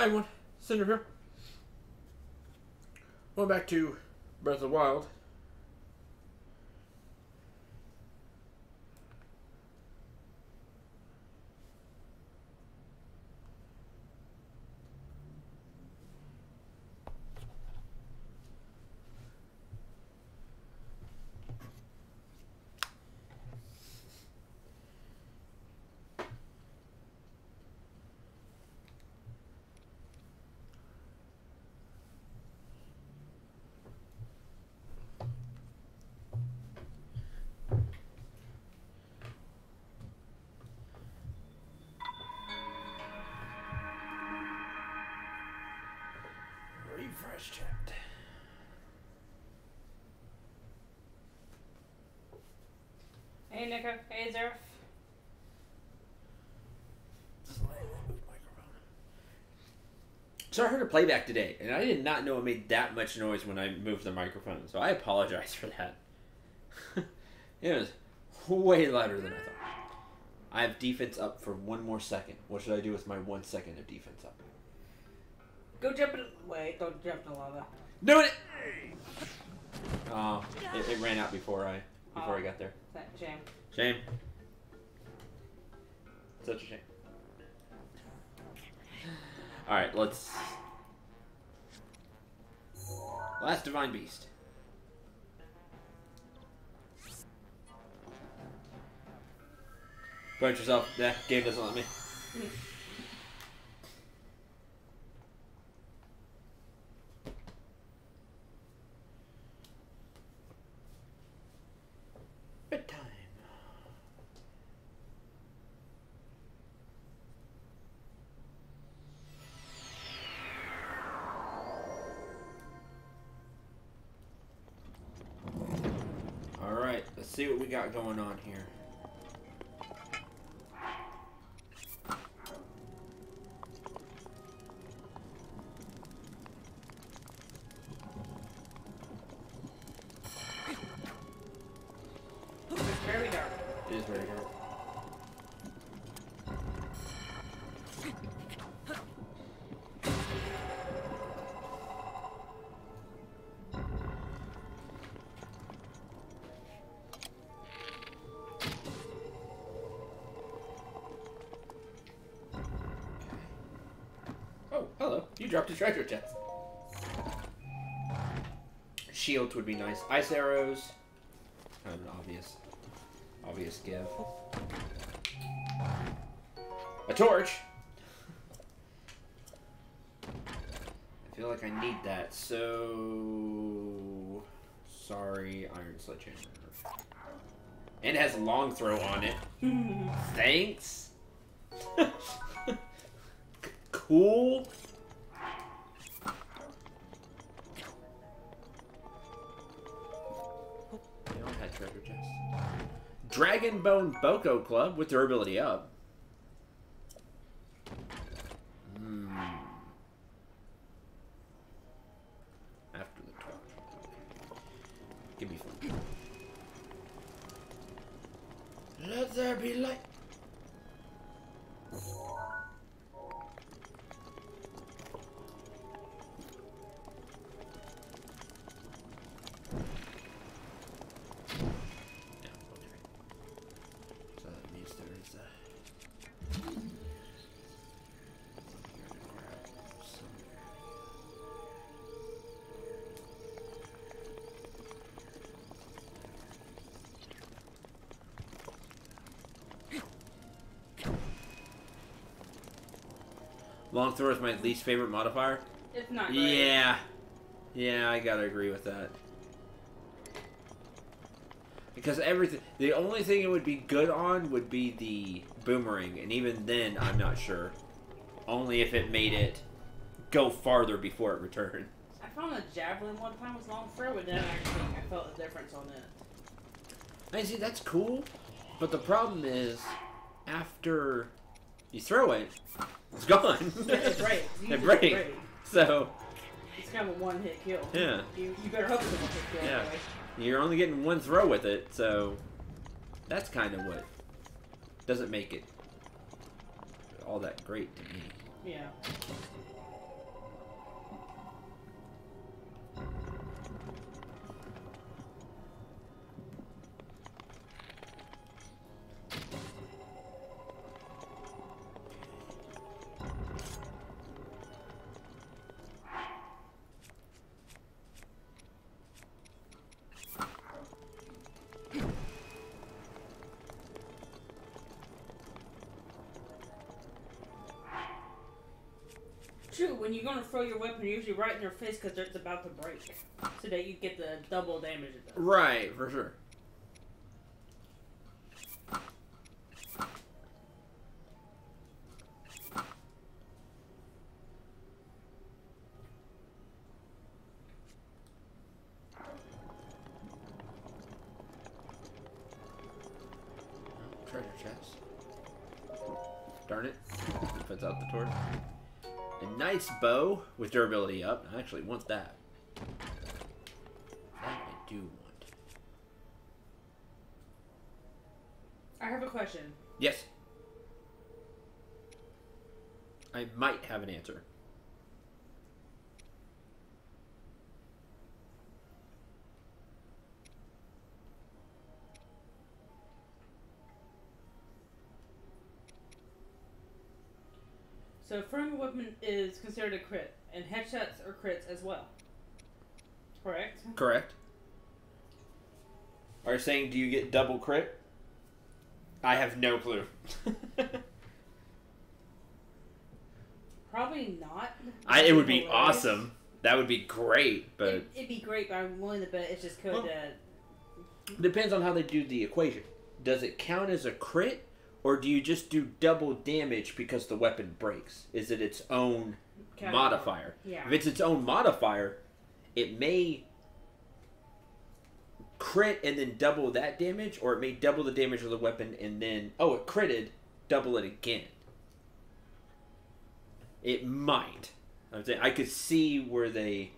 Hi everyone, Cendril here. Going back to Breath of the Wild. Hey Nico, hey Zerf. So I heard a playback today, and I did not know it made that much noise when I moved the microphone. So I apologize for that. it was way louder than I thought. I have defense up for one more second. What should I do with my one second of defense up? Go jump in. Wait, don't jump in the lava. Doing it. Oh, it, it ran out before I before I oh, got there. That shame. Shame. Such a shame. All right, let's. Last divine beast. Punch yourself. Yeah, game doesn't let me. Going on here. Dropped a treasure chest. Shields would be nice. Ice arrows. Kind of an obvious, obvious give. A torch. I feel like I need that. So sorry, iron sledgehammer. And it has a long throw on it. Thanks. cool. Bone Boko Club with durability up. Long throw is my least favorite modifier. It's not great. Yeah. Yeah, I gotta agree with that. Because everything, the only thing it would be good on would be the boomerang, and even then, I'm not sure. Only if it made it go farther before it returned. I found the javelin one time was long throw, but then actually I felt the difference on it. I see, that's cool, but the problem is, after you throw it, it's gone. it breaks. it Usually breaks. breaks. So, It's kind of a one hit kill. Yeah. You, you better hope it's a one hit kill. Yeah. Anyway. You're only getting one throw with it, so that's kind of what doesn't make it all that great to me. Yeah. When you're gonna throw your weapon, you're usually right in their face because it's about to break, so that you get the double damage. Right, for sure. Bow with durability up. I actually want that I do want. I have a question. Yes. I might have an answer. So, throwing a weapon is considered a crit, and headshots are crits as well. Correct? Correct. Are you saying do you get double crit? I have no clue. Probably not. I, it would be Hilarious. awesome. That would be great, but It, it'd be great, but I'm willing to bet it's just code Well- that. depends on how they do the equation. Does it count as a crit, or do you just do double damage because the weapon breaks? Is it its own category. modifier? Yeah. If it's its own modifier, it may crit and then double that damage, or it may double the damage of the weapon and then oh it critted, double it again. It might. I'm saying I could see where they,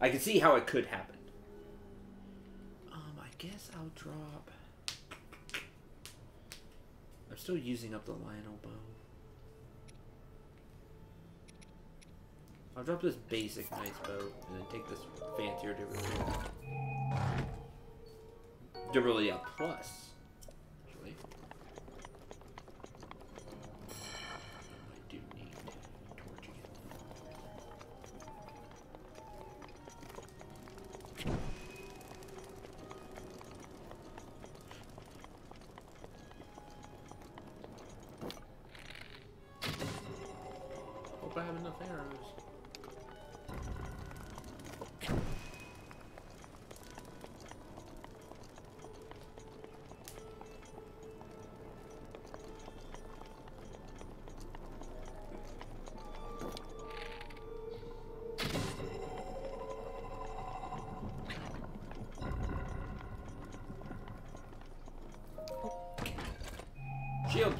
I could see how it could happen. Um, I guess I'll drop. I'm still using up the Lynel bow. I'll drop this basic nice bow and then take this fancier durability. Durability up plus.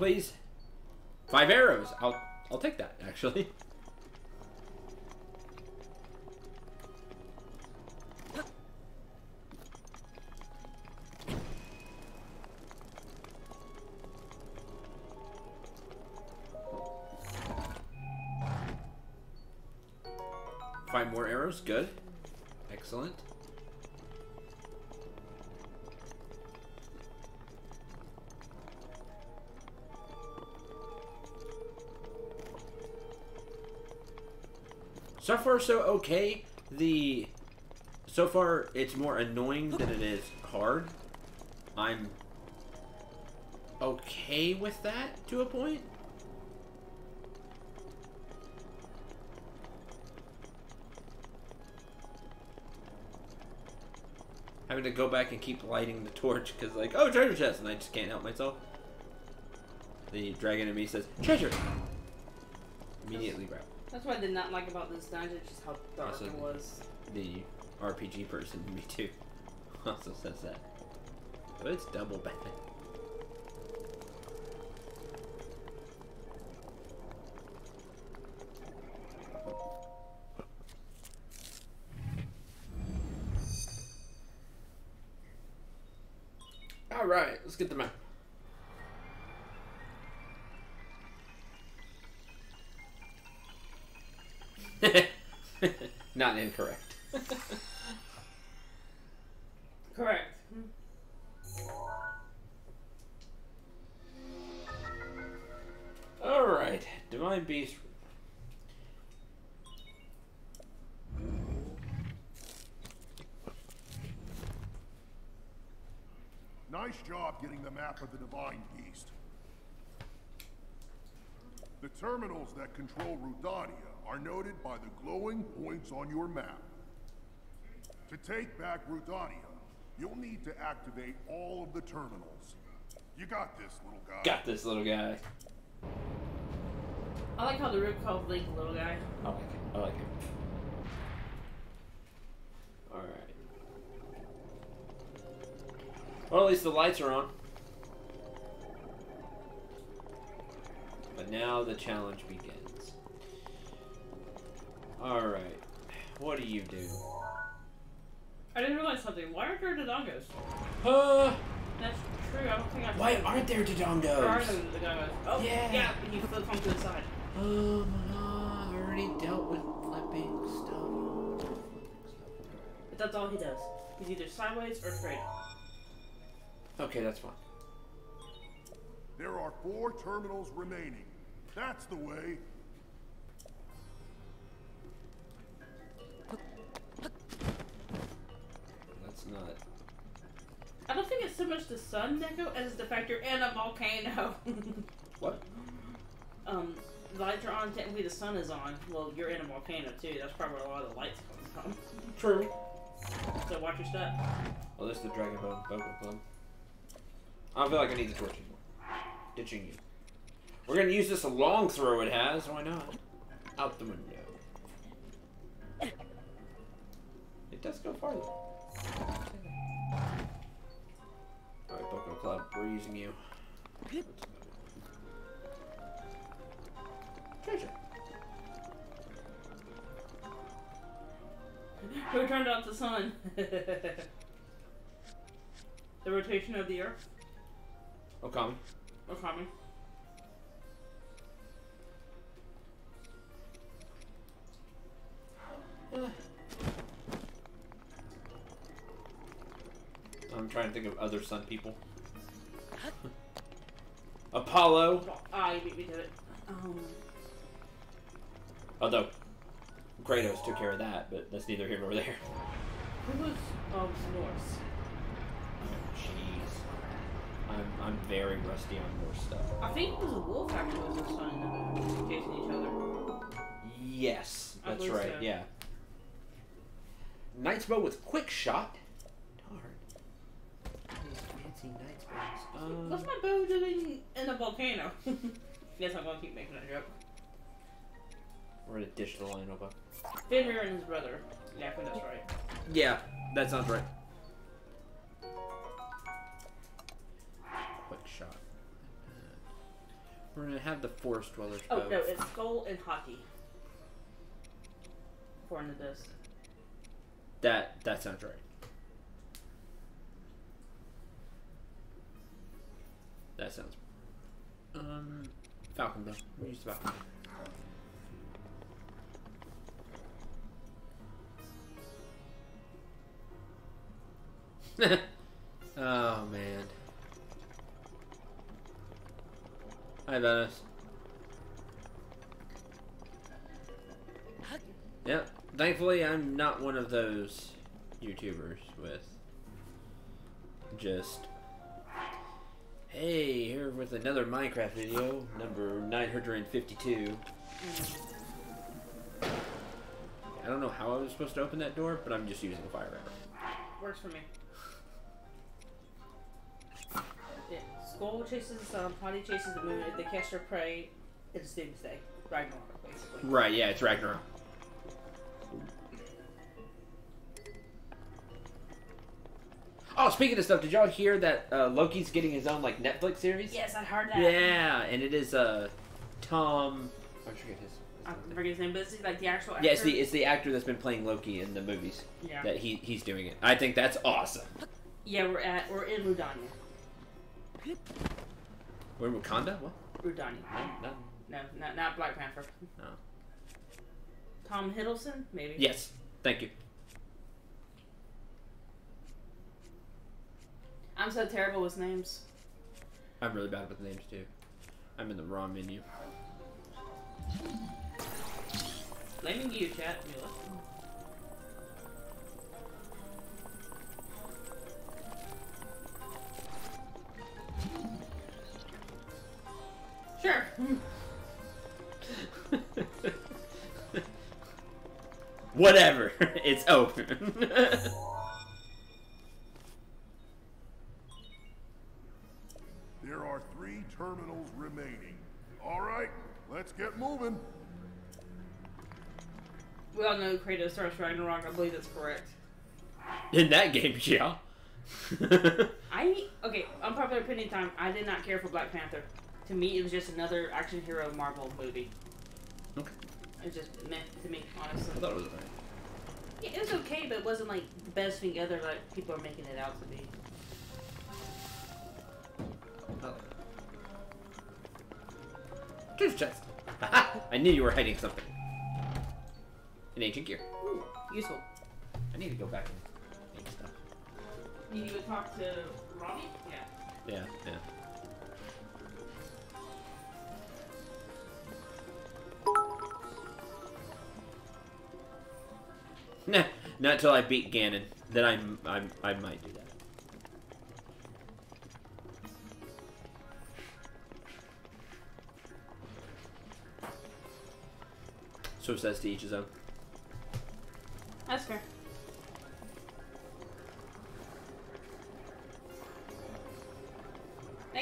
Please. Five arrows. I'll I'll take that actually. Five more arrows. Good. So okay. The so far, it's more annoying than it is hard. I'm okay with that to a point. Having to go back and keep lighting the torch because, like, oh, treasure chest, and I just can't help myself. The dragon in me says, treasure! Immediately grab. That's what I did not like about this dungeon, just how dark Also it was. the RPG person me too also says that. But it's double bad. Alright, let's get the map. Nice job getting the map of the Divine Beast. The terminals that control Rudania are noted by the glowing points on your map. To take back Rudania, you'll need to activate all of the terminals. You got this, little guy. Got this little guy. I like how the rip called Link little guy. I like it. I like it. All right. Well, at least the lights are on. But now the challenge begins. All right. What do you do? I didn't realize something. Why aren't there Dodongos? Uh, That's true. I don't think I've why aren't there There are Dodongos? Dodongos. Oh, Yeah. yeah. When you flip them to the side. Oh my god, I already dealt with flipping stuff. But that's all he does. He's either sideways or straight. Okay, that's fine. There are four terminals remaining. That's the way. That's not. I don't think it's so much the sun, Neko, as the fact you're in a volcano. What? um, the lights are on. Technically, the sun is on. Well, you're in a volcano too. That's probably where a lot of the lights come from. True. So watch your step. Well, this is the Dragon Bone Boko Club. I don't feel like I need the torch anymore. Ditching you. We're gonna use this long throw it has, why not? Out the window. It does go farther. Alright, Boko Club, we're using you. Treasure. Who turned off the sun? the rotation of the Earth. Okami. Okami. I'm trying to think of other sun people. Apollo. Ah, you beat me to it. Um, Although Kratos took care of that, but that's neither here nor there. who was um Norse? Oh, jeez. I'm I'm very rusty on Norse stuff. I think it was a wolf actually was the sun chasing each other. Yes, that's right. so. Yeah. Knight's bow with quick shot. Darn. These fancy knight's bows. Um, What's my bow doing in a volcano? yes, I'm gonna keep making that joke. we're gonna dish the line over. Fenrir and his brother. Yeah, I think that's right. Yeah, that sounds right. Quick shot. We're gonna have the forest dwellers Oh bow. no, it's Skoll and Hati. According to this. That that sounds right. That sounds. Um, Falcon though. We use the Falcon. oh man. Hi Venice. Yep. Thankfully, I'm not one of those YouTubers with just, hey, here with another Minecraft video, number 952. I don't know how I was supposed to open that door, but I'm just using a fire arrow. Works for me. Skoll chases the sun, Hati chases the moon. If they catch their prey, it's doomsday. Ragnarok, basically. Right, yeah, it's Ragnarok. Oh, speaking of stuff, did y'all hear that uh, Loki's getting his own like Netflix series? Yes, I heard that. Yeah, and it is uh Tom. I forget his. I forget his name, but it's like the actual actor. Yeah, it's the it's the actor that's been playing Loki in the movies Yeah. that he he's doing it. I think that's awesome. Yeah, we're at we're in Rudania. We're in Wakanda. What? Rudani. No, no, No, not not Black Panther. no. Tom Hiddleston, maybe. Yes. Thank you. I'm so terrible with names. I'm really bad with names too. I'm in the wrong menu. Blaming you, chat. You Sure. Whatever. It's open. There are three terminals remaining. All right, let's get moving. We all know Kratos starts Ragnarok. I believe that's correct. in that game, yeah. I okay. Unpopular opinion time. I did not care for Black Panther. To me, it was just another action hero Marvel movie. okay. It was just meh to me, honestly. I thought it was alright. Yeah, it was okay, but it wasn't like the best thing ever like people are making it out to be. It. Truth chest. I knew you were hiding something. An ancient gear. Ooh, useful. I need to go back and. You need to talk to Robbie? Yeah. Yeah, yeah. Nah, not until I beat Ganon. Then I'm, I'm, I might do that. So says to each his own. That's fair.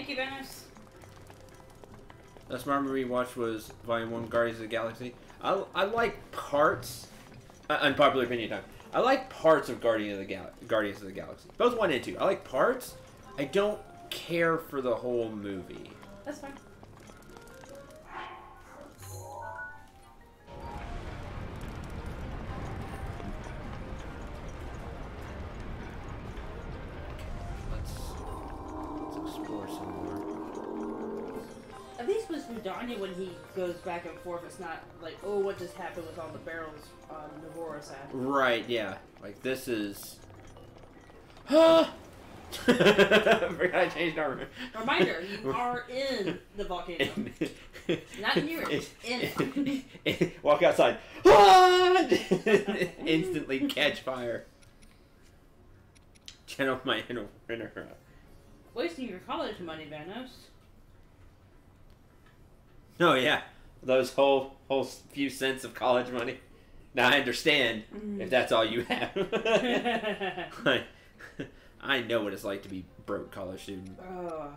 Thank you, Venice. Last Marvel rewatch was Volume One, Guardians of the Galaxy. I, I like parts. Uh, unpopular opinion time. I like parts of Guardian of the Gal- Guardians of the Galaxy. Both one and two. I like parts. I don't care for the whole movie. That's fine. Back and forth, it's not like, oh, what just happened with all the barrels um, Navarro's had. Right. Yeah. Like this is. Huh. Forgot I changed our. Reminder, you are in the volcano. Not near it, in it. Walk outside. Instantly catch fire. Channel my inner inner. uh, Wasting your college money, Vanos. Oh yeah, those whole whole few cents of college money. Now I understand if that's all you have. I, I know what it's like to be broke college student. oh.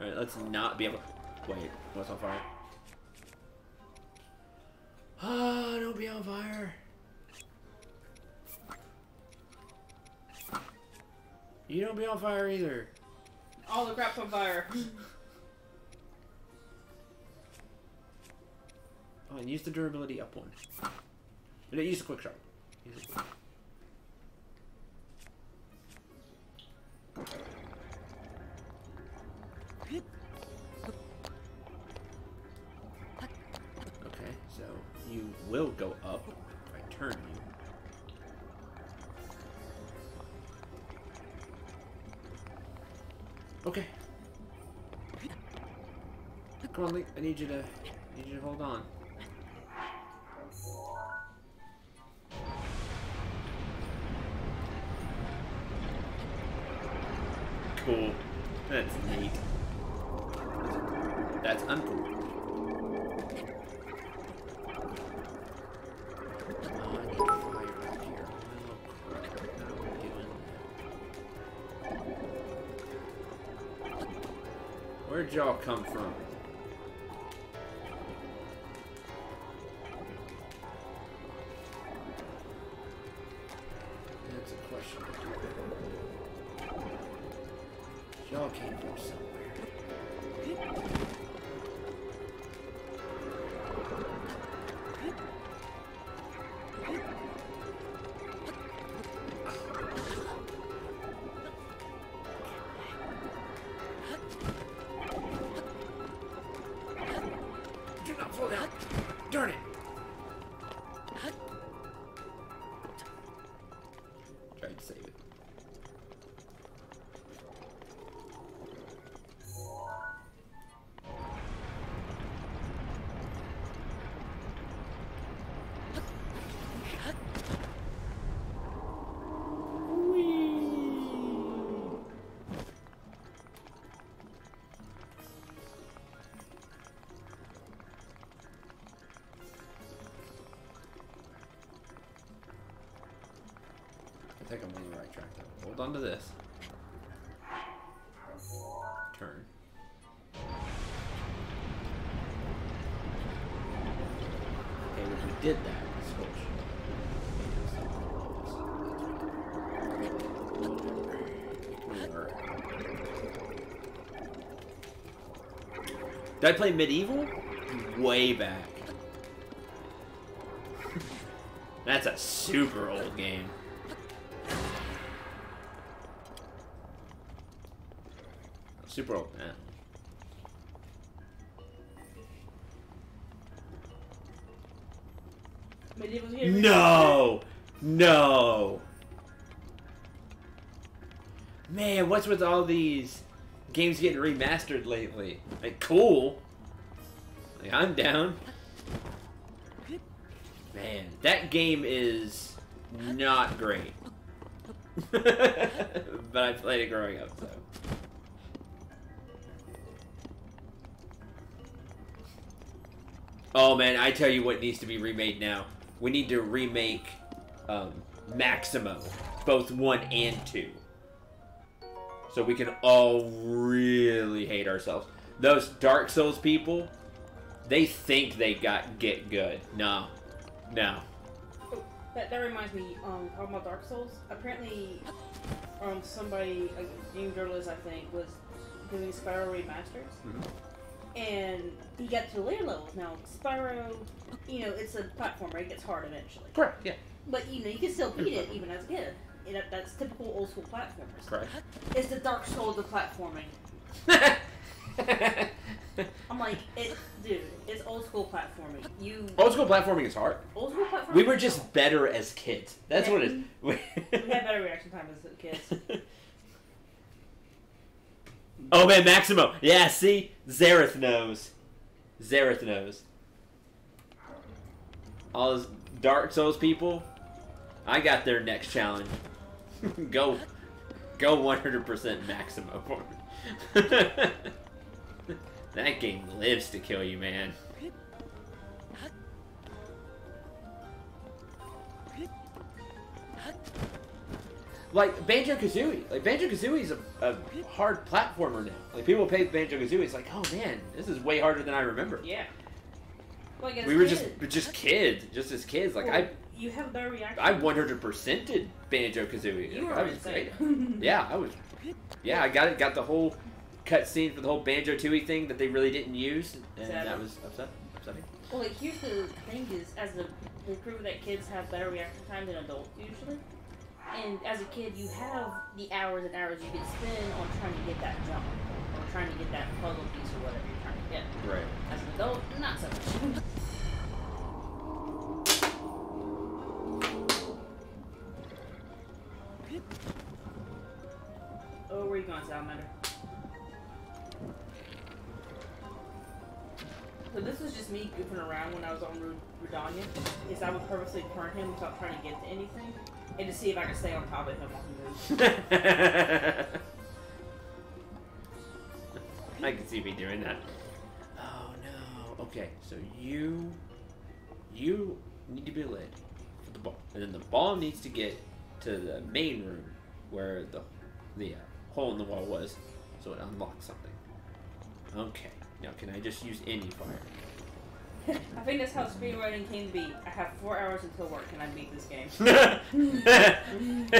All right, let's not be able. Wait, what's on fire? Ah, don't be on fire. You don't be on fire either. All the crap's on fire. Oh, and use the durability up one. No, use the quick shot. Use it. Okay, so you will go up by I Okay. Come on, Lee. I need you to. I need you to hold on. Cool. That's neat. That's uncool. Y'all come from? Hold on to this. Turn. Okay, well, we did that. Did I play MediEvil? Way back. That's a super old game. Super old, man. No! No! Man, what's with all these games getting remastered lately? Like, cool. Like, I'm down. Man, that game is not great. but I played it growing up, so. Oh man, I tell you what needs to be remade now. We need to remake um, Maximo, both one and two, so we can all really hate ourselves. Those Dark Souls people, they think they got get good. No, no. Oh, that, that reminds me, um, talking about Dark Souls. Apparently, um, somebody, a game journalist, I think, was doing Spyro remasters, Mhm. And you get to the later levels. Now, Spyro, you know, it's a platformer; it gets hard eventually. Correct. Yeah. But you know, you can still beat it even as a kid. You know, that's typical old school platformers. Correct. It's the Dark soul of the platforming. I'm like, it, dude, it's old school platforming. You Old school platforming is hard. old school platforming. We were just better as kids. That's what it is. we had better reaction time as kids. oh man, Maximo. Yeah, see? Zareth knows. Zareth knows. All those Dark Souls people, I got their next challenge. go, go 100% Maximo that game lives to kill you, man. Like Banjo Kazooie, like Banjo Kazooie is a, a hard platformer now. Like people play Banjo Kazooie, it's like, oh man, this is way harder than I remember. yeah. We were kids. just just kids, just as kids. Like Well, I, you have better reaction. I 100% did Banjo Kazooie. You were I was insane. great. Yeah, I was. Yeah, I got it. Got the whole cutscene for the whole Banjo Tooie thing that they really didn't use, and Sad. that was upset, upsetting. Well, like here's the thing: is as a they prove that kids have better reaction time than adults usually. And as a kid, you have the hours and hours you can spend on trying to get that jump or trying to get that puzzle piece or whatever you're trying to get. Right. As an adult, not so much. oh, where you going, Salamander? So this was just me goofing around when I was on Ru- Rudania. Is I would purposely turn him without trying to get to anything, and to see if I can stay on top of him. I can see me doing that. Oh no. Okay, so you you need to be led for the ball, and then the ball needs to get to the main room where the the uh, hole in the wall was, so it unlocks something. Okay. Now can I just use any fire? I think that's how speedrunning came to be. I have four hours until work, and I beat this game.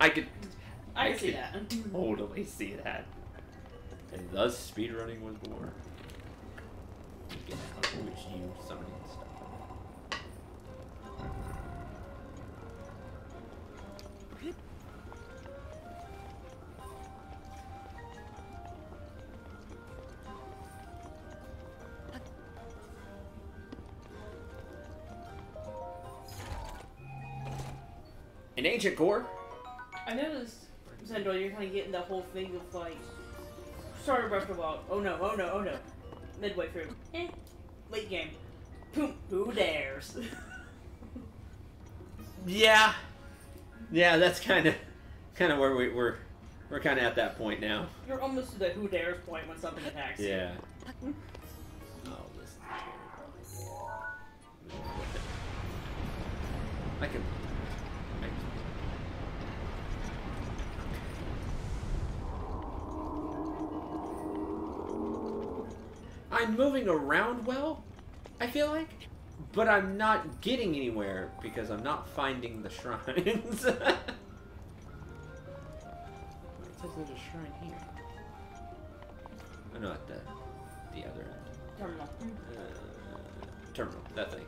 I could I I see could- that. totally see that. And thus speedrunning was born. Get out, which you An ancient core? I noticed, Zendor, you're kind of getting the whole thing of like, started Breath of the Wild. Oh no, oh no, oh no. Midway through, eh. Late game, boom, who dares? Yeah. Yeah, that's kind of kind of where we, we're we're kind of at that point now. you're almost to the who dares point when something attacks you. Yeah. Oh, this is terrible. I can. I'm moving around well, I feel like, but I'm not getting anywhere because I'm not finding the shrines. Wait, it says there's a shrine here. Oh no, at the the other end. Terminal. Uh, terminal, that thing.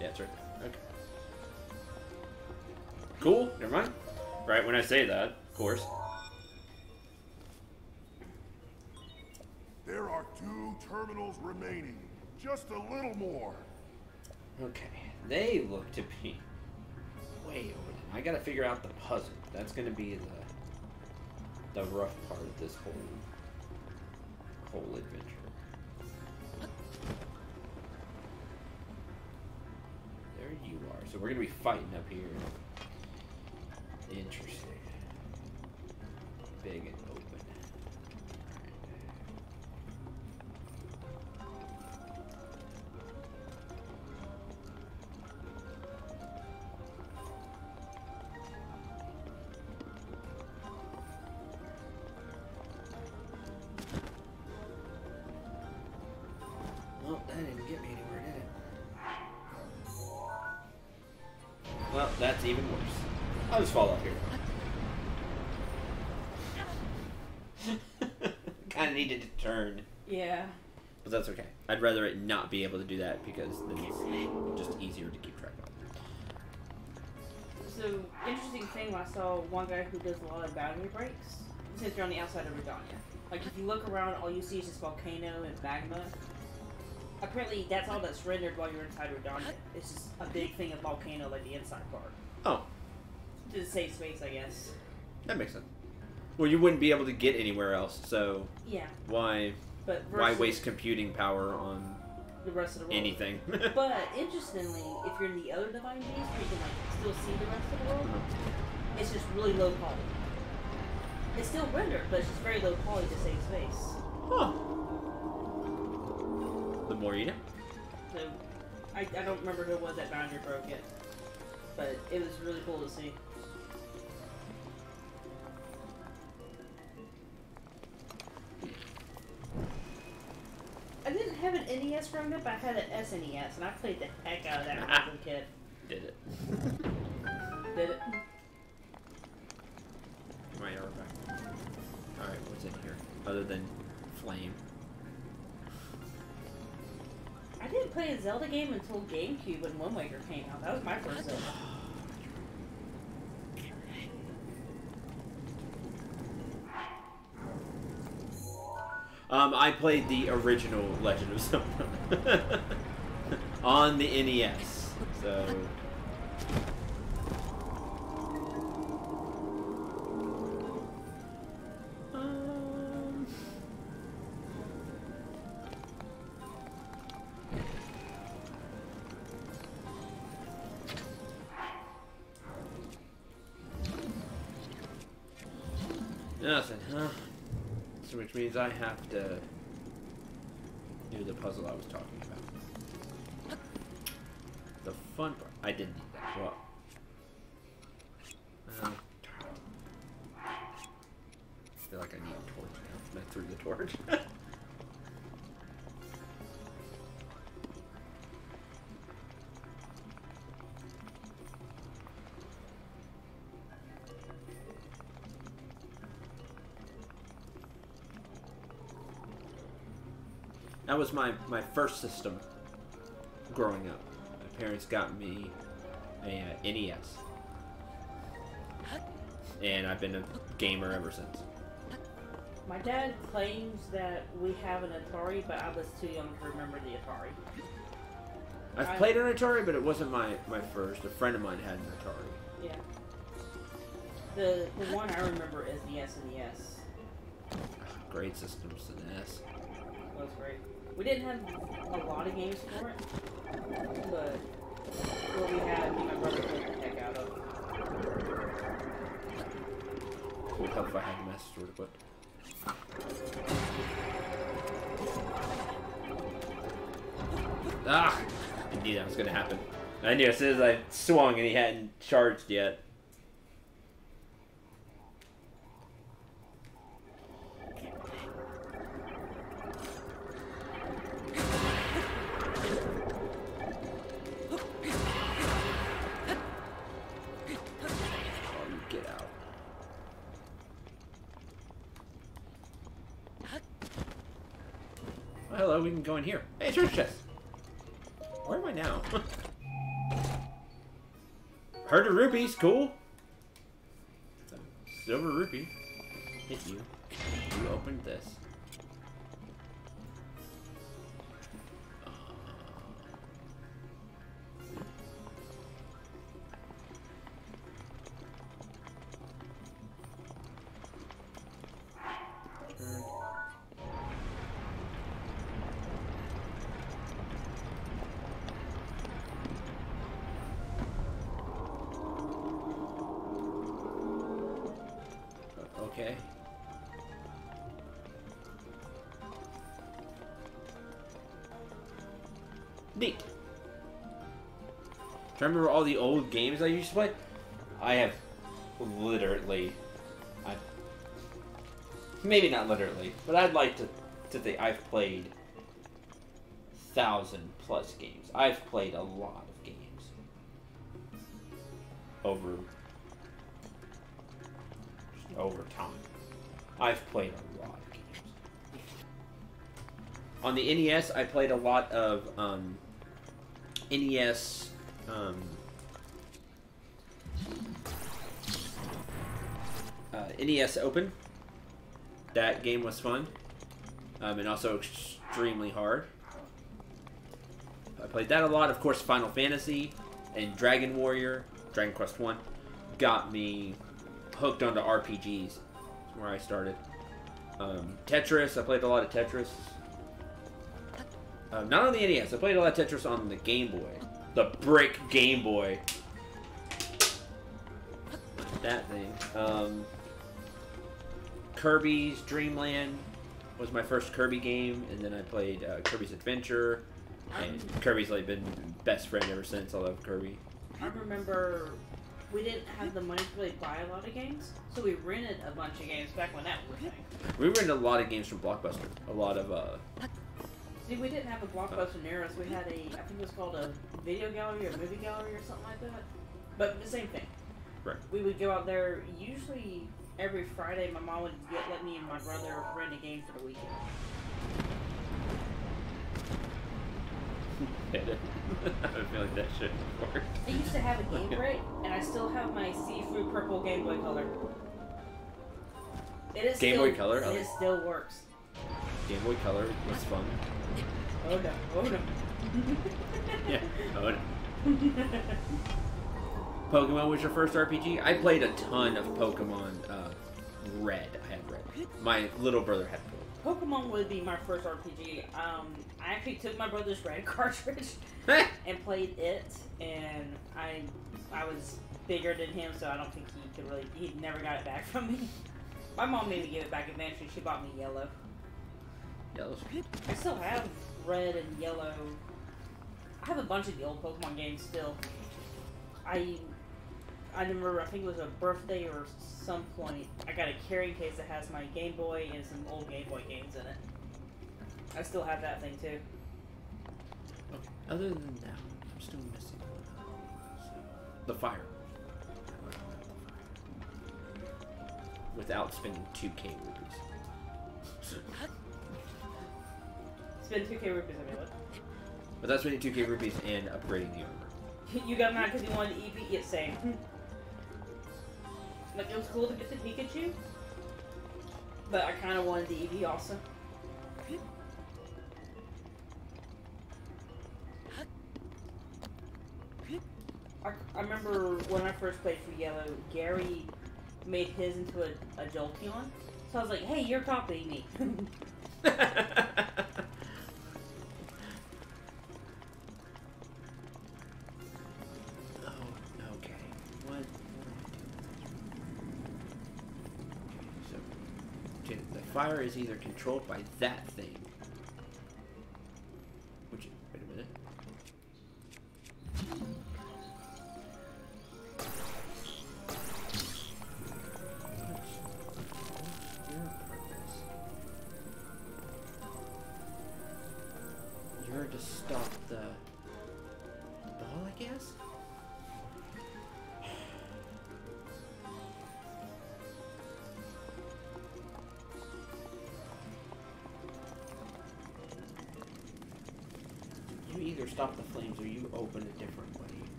Yeah, it's right there. Okay. Cool, never mind. Right when I say that, of course. There are two terminals remaining. Just a little more. Okay, they look to be way over them. I gotta figure out the puzzle. That's gonna be the the rough part of this whole whole adventure. There you are. So we're gonna be fighting up here. Interesting. Big that's even worse. I'll just fall off here. kind of needed to turn, Yeah. but that's okay. I'd rather it not be able to do that because then it's just easier to keep track of. So interesting thing, I saw one guy who does a lot of boundary breaks. Since you're on the outside of Rudania, like if you look around, all you see is just volcano and magma. Apparently, that's all that's rendered while you're inside Rudania. It's just a big thing of volcano, like the inside part. To save space, I guess. that makes sense. Well, you wouldn't be able to get anywhere else, so Yeah, why but why waste computing power on the rest of the world? anything? But interestingly, if you're in the other divine beast, where you can like still see the rest of the world, uh-huh. it's just really low quality. It's still rendered, but it's just very low quality to save space. huh. The more you know. So I, I don't remember who it was that boundary broke it, but it was really cool to see. Have an NES growing up. I had an SNES, and I played the heck out of that when I was a kid. Did it. Did it? My arrow back. Alright, what's in here? Other than flame. I didn't play a Zelda game until GameCube when Wind Waker came out. That was my first Zelda. Um, I played the original Legend of Zelda on the NES. So I That was my, my first system growing up. My parents got me a uh, NES. And I've been a gamer ever since. My dad claims that we have an Atari, but I was too young to remember the Atari. I've I- played an Atari, but it wasn't my, my first. A friend of mine had an Atari. Yeah. The the one I remember is the SNES. Great systems to NES. That was great. We didn't have a lot of games for it, but what we had, me and my brother played the heck out of. It would help if I had a Master Sword equipped. Ah! I knew that was gonna happen. I knew as soon as I swung and he hadn't charged yet. Hey, church chest. Where am I now? Heard of rupees, cool. Silver rupee. Hit you. You opened this. You remember all the old games I used to play? I have literally, I maybe not literally, but I'd like to to think I've played thousand plus games. I've played a lot of games over over time. I've played a lot of games. On the NES, I played a lot of um, NES. Um, uh, NES Open. That game was fun, um, and also extremely hard. I played that a lot. Of course, Final Fantasy and Dragon Warrior, Dragon Quest One, got me hooked onto RPGs. That's where I started. Um, Tetris, I played a lot of Tetris. Um, not on the NES, I played a lot of Tetris on the Game Boy. The brick Game Boy. That thing. Um, Kirby's Dreamland was my first Kirby game, and then I played uh, Kirby's Adventure. And Kirby's like been best friend ever since. I love Kirby. I remember we didn't have the money to really buy a lot of games, so we rented a bunch of games back when that was a thing. We rented a lot of games from Blockbuster. A lot of uh, See, we didn't have a blockbuster near us. We had a, I think it was called a video gallery or movie gallery or something like that. But the same thing. Right. We would go out there usually every Friday. My mom would get, let me and my brother rent a game for the weekend. I feel like that shit worked. I used to have a Game Break, and I still have my see-through purple Game Boy Color. It is Game still, Boy Color? It oh. still works. Game Boy Color was fun. Oh no! Oh no! Yeah. Oh, no. Pokemon was your first RPG? I played a ton of Pokemon uh, Red. I had Red. My little brother had Blue. Pokemon would be my first RPG. Um, I actually took my brother's red cartridge and played it, and I I was bigger than him, so I don't think he could really. He never got it back from me. My mom made me give it back eventually. She bought me yellow. Yellow's good. I still have red and yellow. I have a bunch of the old Pokemon games still. I I remember I think it was a birthday or some point. I got a carrying case that has my Game Boy and some old Game Boy games in it. I still have that thing too. Okay. Other than that, I'm still missing one. The fire. Without spending 2k rupees. Spend 2k rupees on me, what? Without spending 2k rupees and upgrading the armor. You got mad because you wanted the Eevee? Yeah, same. Hmm. like, it was cool to get the Pikachu. But I kind of wanted the Eevee also. I, I remember when I first played for Yellow, Gary made his into a, a Jolteon. So I was like, hey, you're copying me. fire is either controlled by that thing, which wait a minute.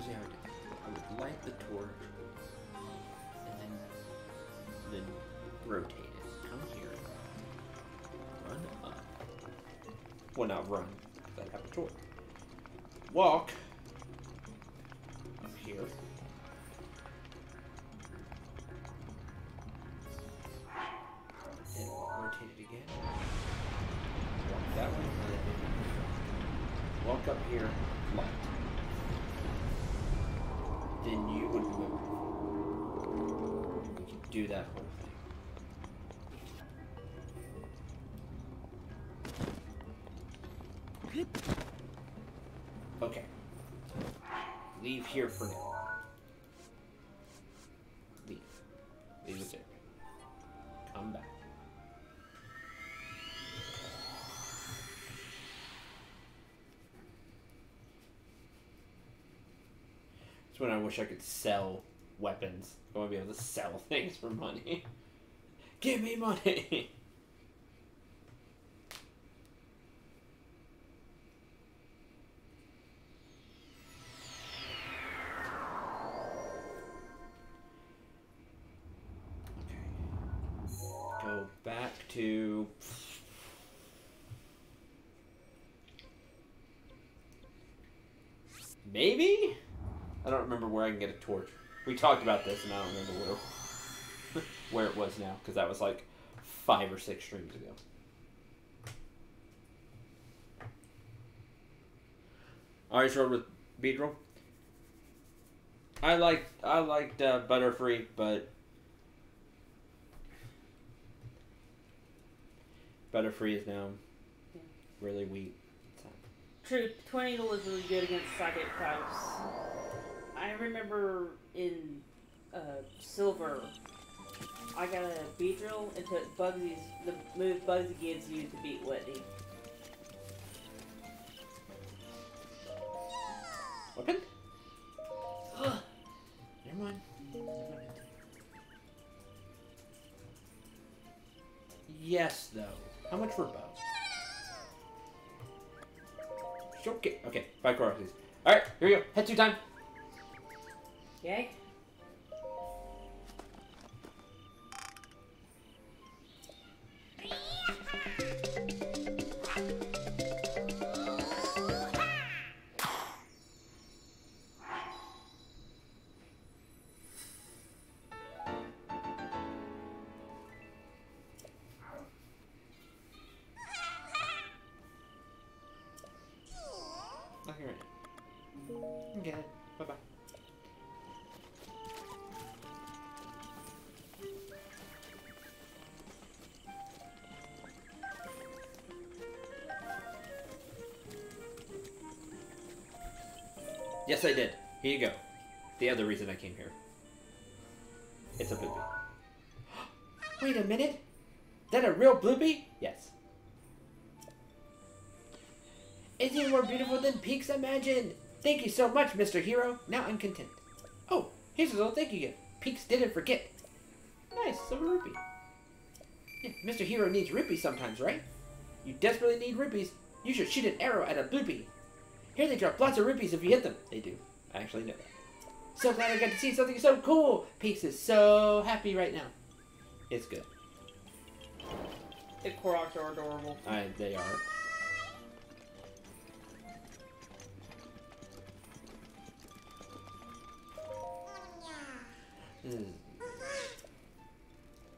Try to see how I would light the torch and then then rotate it. Come here. Run up. Well, not run, I have a torch. Walk here for now. Leave. Leave there. Come back. That's when I wish I could sell weapons. I want to be able to sell things for money. Give me money! remember where I can get a torch. We talked about this and I don't remember where where it was now because that was like five or six streams ago. Always rode with Beedrill. I liked I liked uh, Butterfree, but Butterfree is now Yeah. really weak. True, Tornado is really good against psychic types. I remember in uh, Silver, I got a Beedrill and took Bugsy's the move Bugsy gives you to beat Whitney. Weapon? Never mind. Yes, though. How much for bow? Okay, okay. Five Korok, please. Alright, here we go. Head to time. Yay? That a real blupee? Yes. Isn't it more beautiful than Peaks imagined? Thank you so much, Mr. Hero. Now I'm content. Oh, here's a little thank you gift. Peaks didn't forget. Nice, silver rupee. Yeah, Mr. Hero needs rupees sometimes, right? You desperately need rupees. You should shoot an arrow at a blupee. Here they drop lots of rupees if you hit them. They do. I actually know that. So glad I got to see something so cool. Peaks is so happy right now. It's good. The Koroks are adorable. I, they are.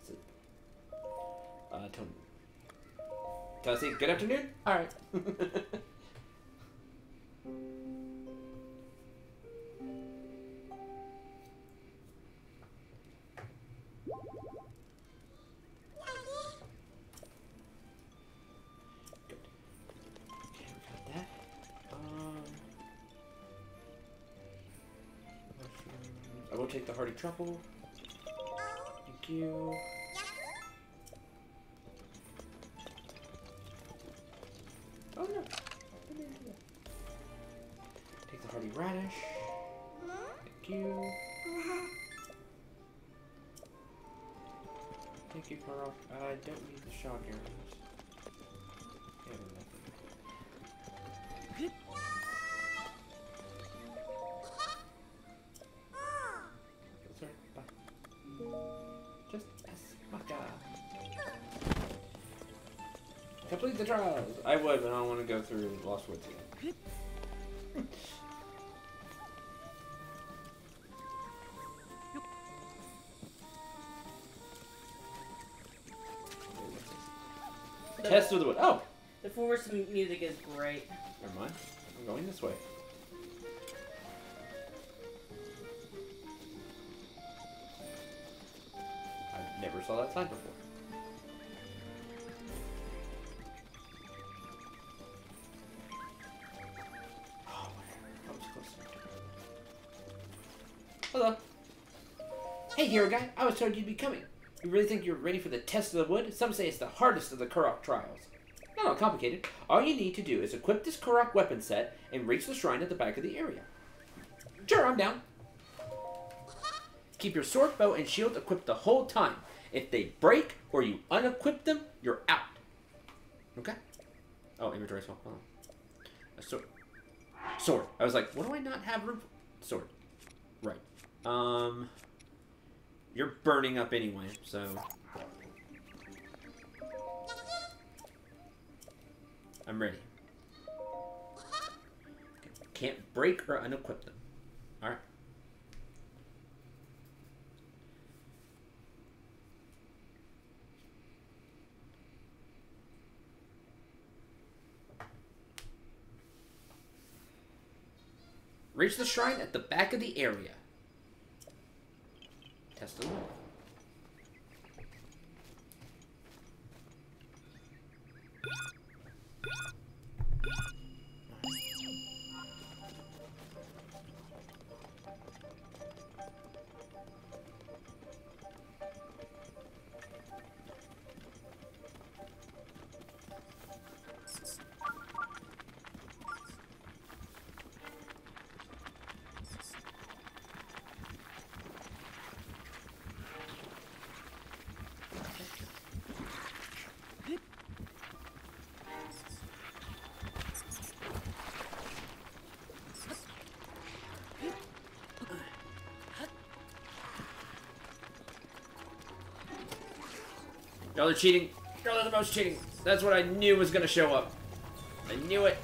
So- Uh, Tony. Good afternoon? Alright. Good. truffle. Thank you. Oh no. Take the hearty radish. Thank you. Thank you, Carl. I don't need the shock arrows. Trials. I would, but I don't want to go through Lost Woods again. The, Test of the wood. Oh, the forest music is great. never mind. I'm going this way. I never saw that sign before. Hero guy. I was told you'd be coming. You really think you're ready for the test of the wood? Some say it's the hardest of the Korok trials. Not all complicated. All you need to do is equip this Korok weapon set and reach the shrine at the back of the area. Sure, I'm down. Keep your sword, bow, and shield equipped the whole time. If they break or you unequip them, you're out. Okay? Oh, inventory as well. Hold on. A sword. Sword. I was like, what do I not have room for? Sword. Right. Um. You're burning up anyway, so. I'm ready. Can't break or unequip them. Alright. Reach the shrine at the back of the area. Test the wall. Y'all are cheating. Y'all are the most cheating. That's what I knew was gonna show up. I knew it.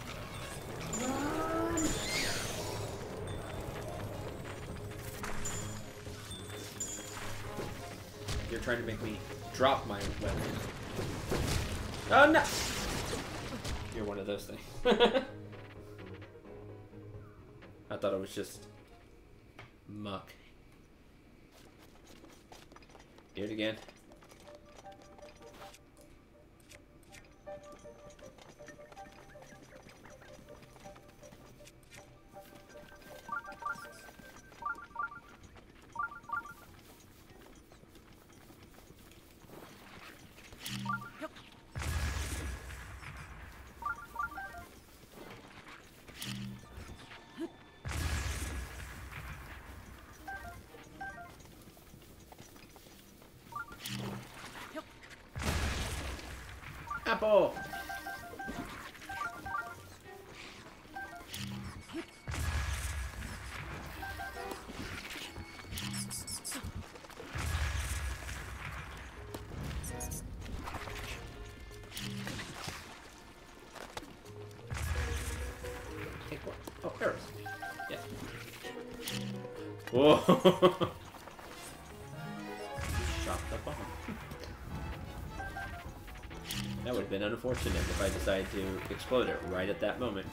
You're trying to make me drop my weapon. Oh no! You're one of those things. I thought it was just muck. Do it again. The bomb. That would have been unfortunate if I decided to explode it right at that moment.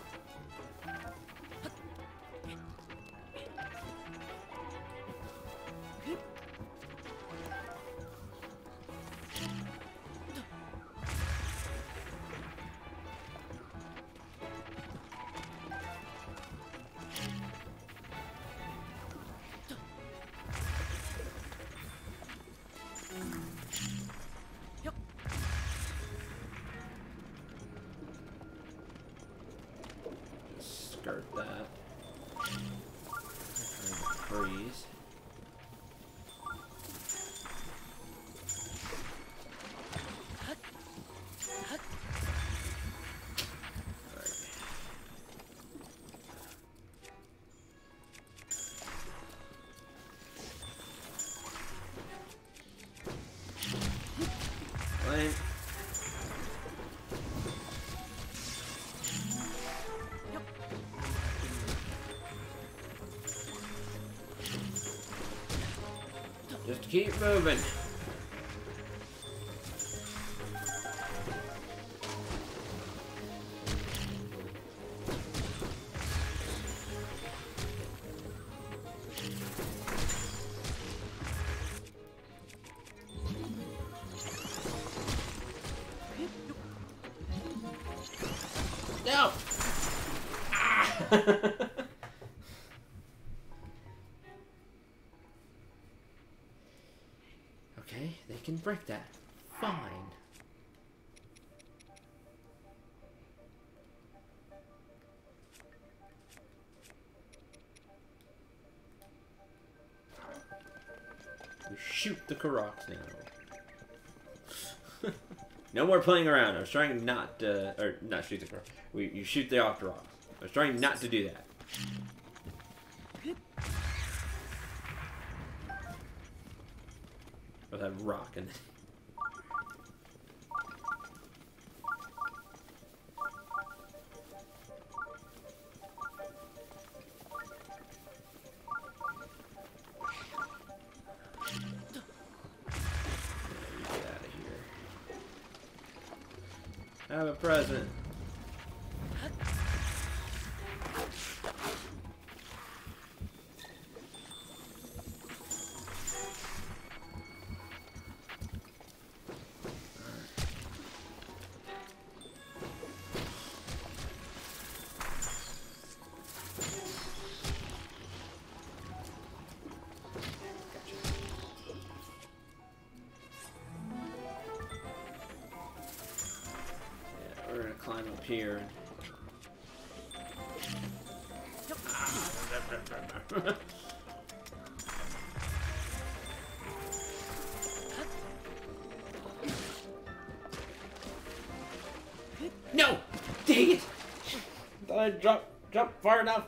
Moving. Break that. Fine. We shoot the Koroks now. no more playing around. I was trying not to, or not shoot the Korok. We you shoot the Octoroks. I was trying not to do that. That here. no! Dang it! I dropped, dropped far enough.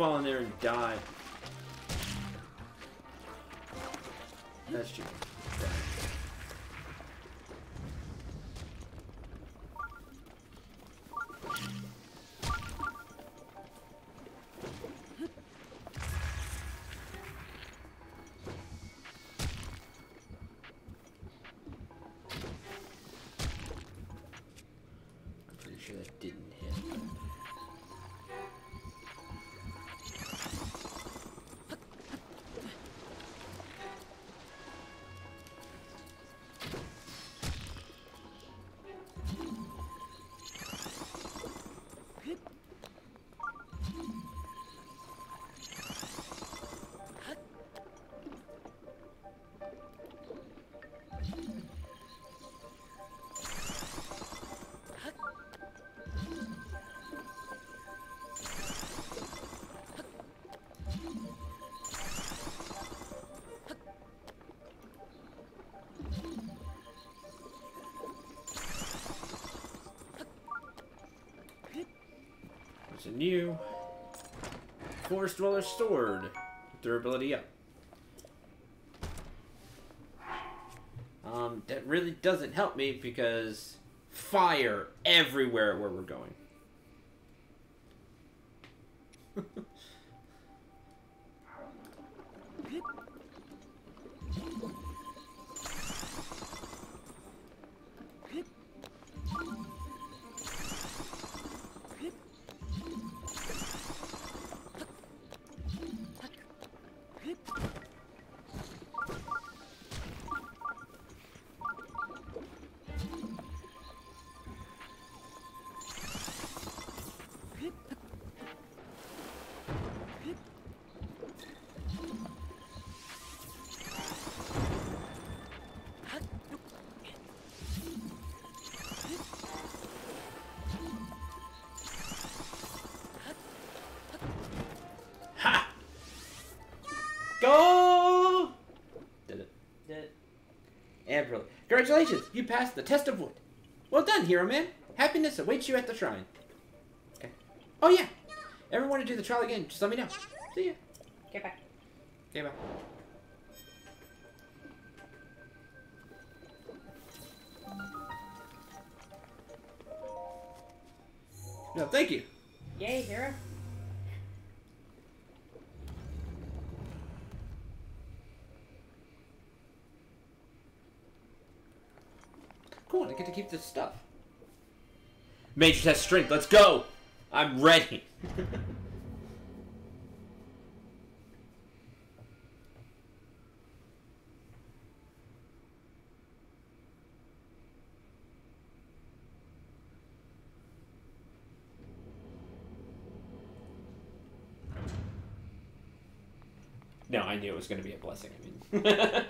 Fall in there and die. New Forest Dweller Sword. Durability up. Um, that really doesn't help me because fire everywhere where we're going. Congratulations! You passed the test of wood. Well done, hero man. Happiness awaits you at the shrine. Okay. Oh yeah. Ever want to do the trial again? Just let me know. See ya. Keep this stuff. Major test strength, let's go! I'm ready. no, I knew it was going to be a blessing. I mean,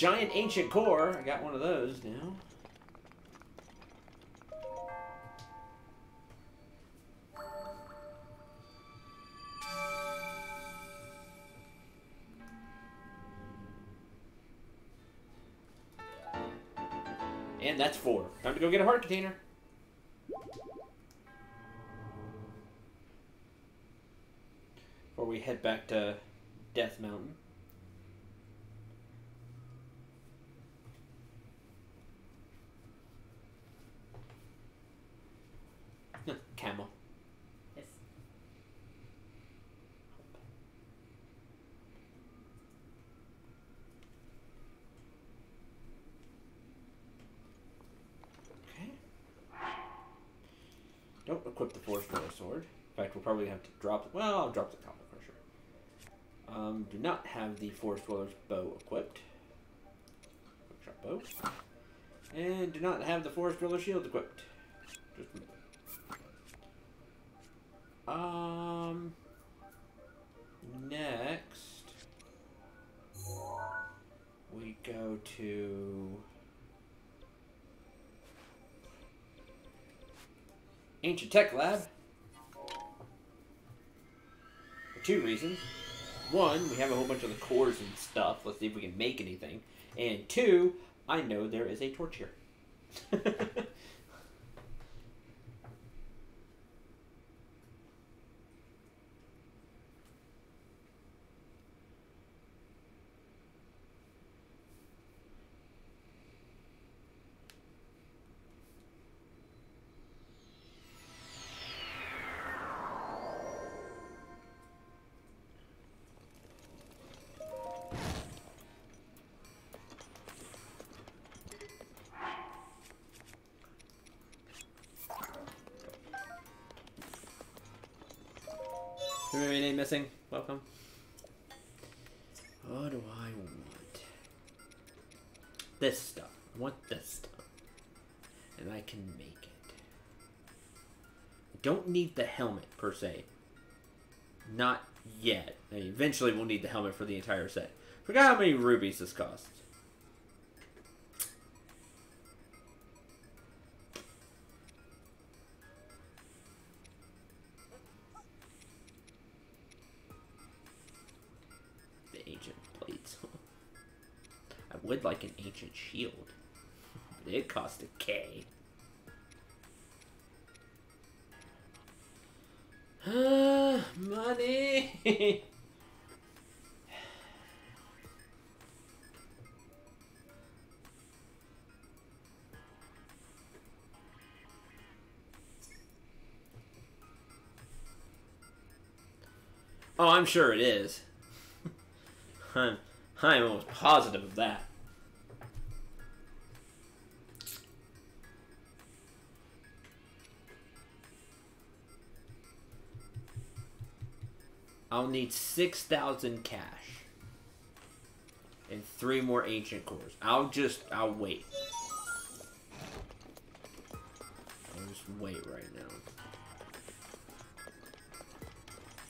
giant ancient core. I got one of those now. And that's four. Time to go get a heart container. Before we head back to Death Mountain. Camel. Yes. Okay. Don't equip the Forest Dweller Sword. In fact, we'll probably have to drop. Well, I'll drop the Cobble Crusher. Um, do not have the Forest Dweller's Bow equipped. Quick bow. And do not have the Forest Dweller Shield equipped. Just. Um. Next, we go to Ancient Tech Lab. Two reasons. One, we have a whole bunch of the cores and stuff. Let's see if we can make anything. And two, I know there is a torch here. need the helmet, per se. Not yet. I mean, eventually we'll need the helmet for the entire set. Forgot how many rubies this costs. The ancient plates. I would like an ancient shield. But it cost a K. money. oh, I'm sure it is. I'm, I'm almost positive of that. I'll need 6,000 cash. And three more ancient cores. I'll just, I'll wait. I'll just wait right now.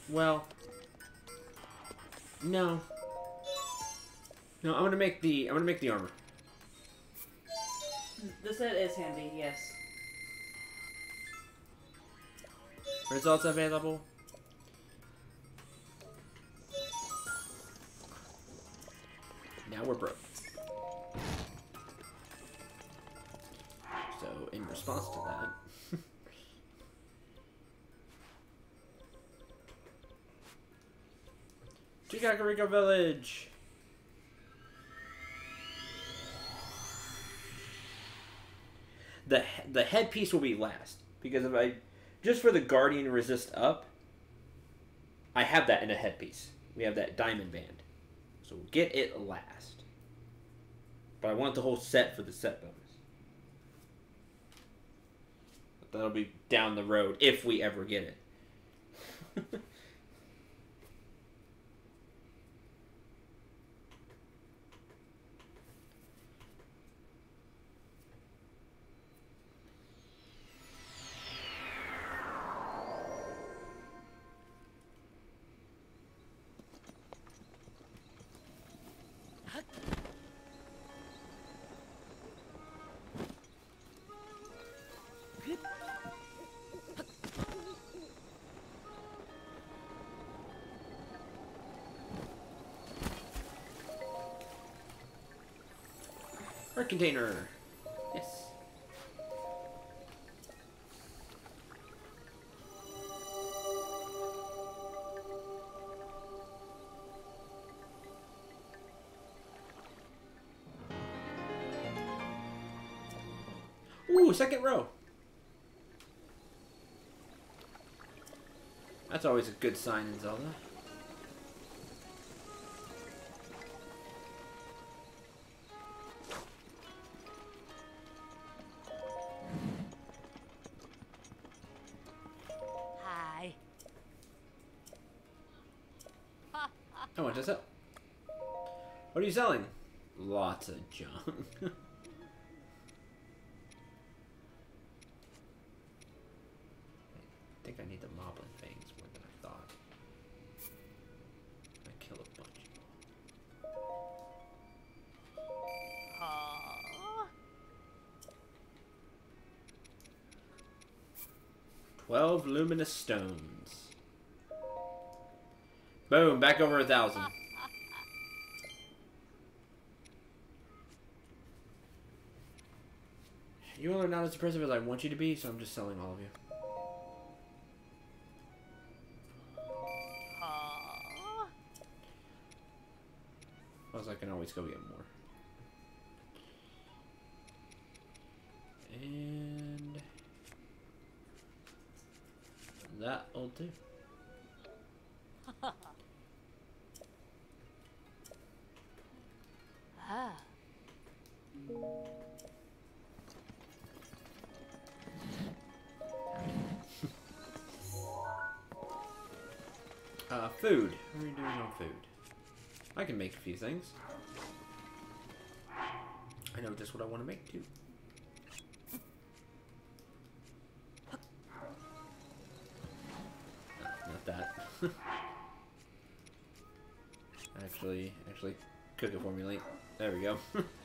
Well. No. No, I'm gonna make the, I'm gonna make the armor. The set is handy, yes. Results available. Now we're broke. So, in response to that, Chikakariko Village! The, the headpiece will be last. Because if I just for the Guardian Resist up, I have that in a headpiece. We have that diamond band. So get it last. But I want the whole set for the set bonus. But that'll be down the road if we ever get it. container. Yes. Ooh, second row. That's always a good sign in Zelda. I want to sell. What are you selling? Lots of junk. I think I need the moblin fangs more than I thought. I kill a bunch. Aw. Twelve luminous stones. Boom, back over a thousand. You all are not as impressive as I want you to be, so I'm just selling all of you. Plus, I can always go get more. And that'll do. Things. I know just what I want to make too. No, not that. actually, actually, cook it for me, Link. There we go.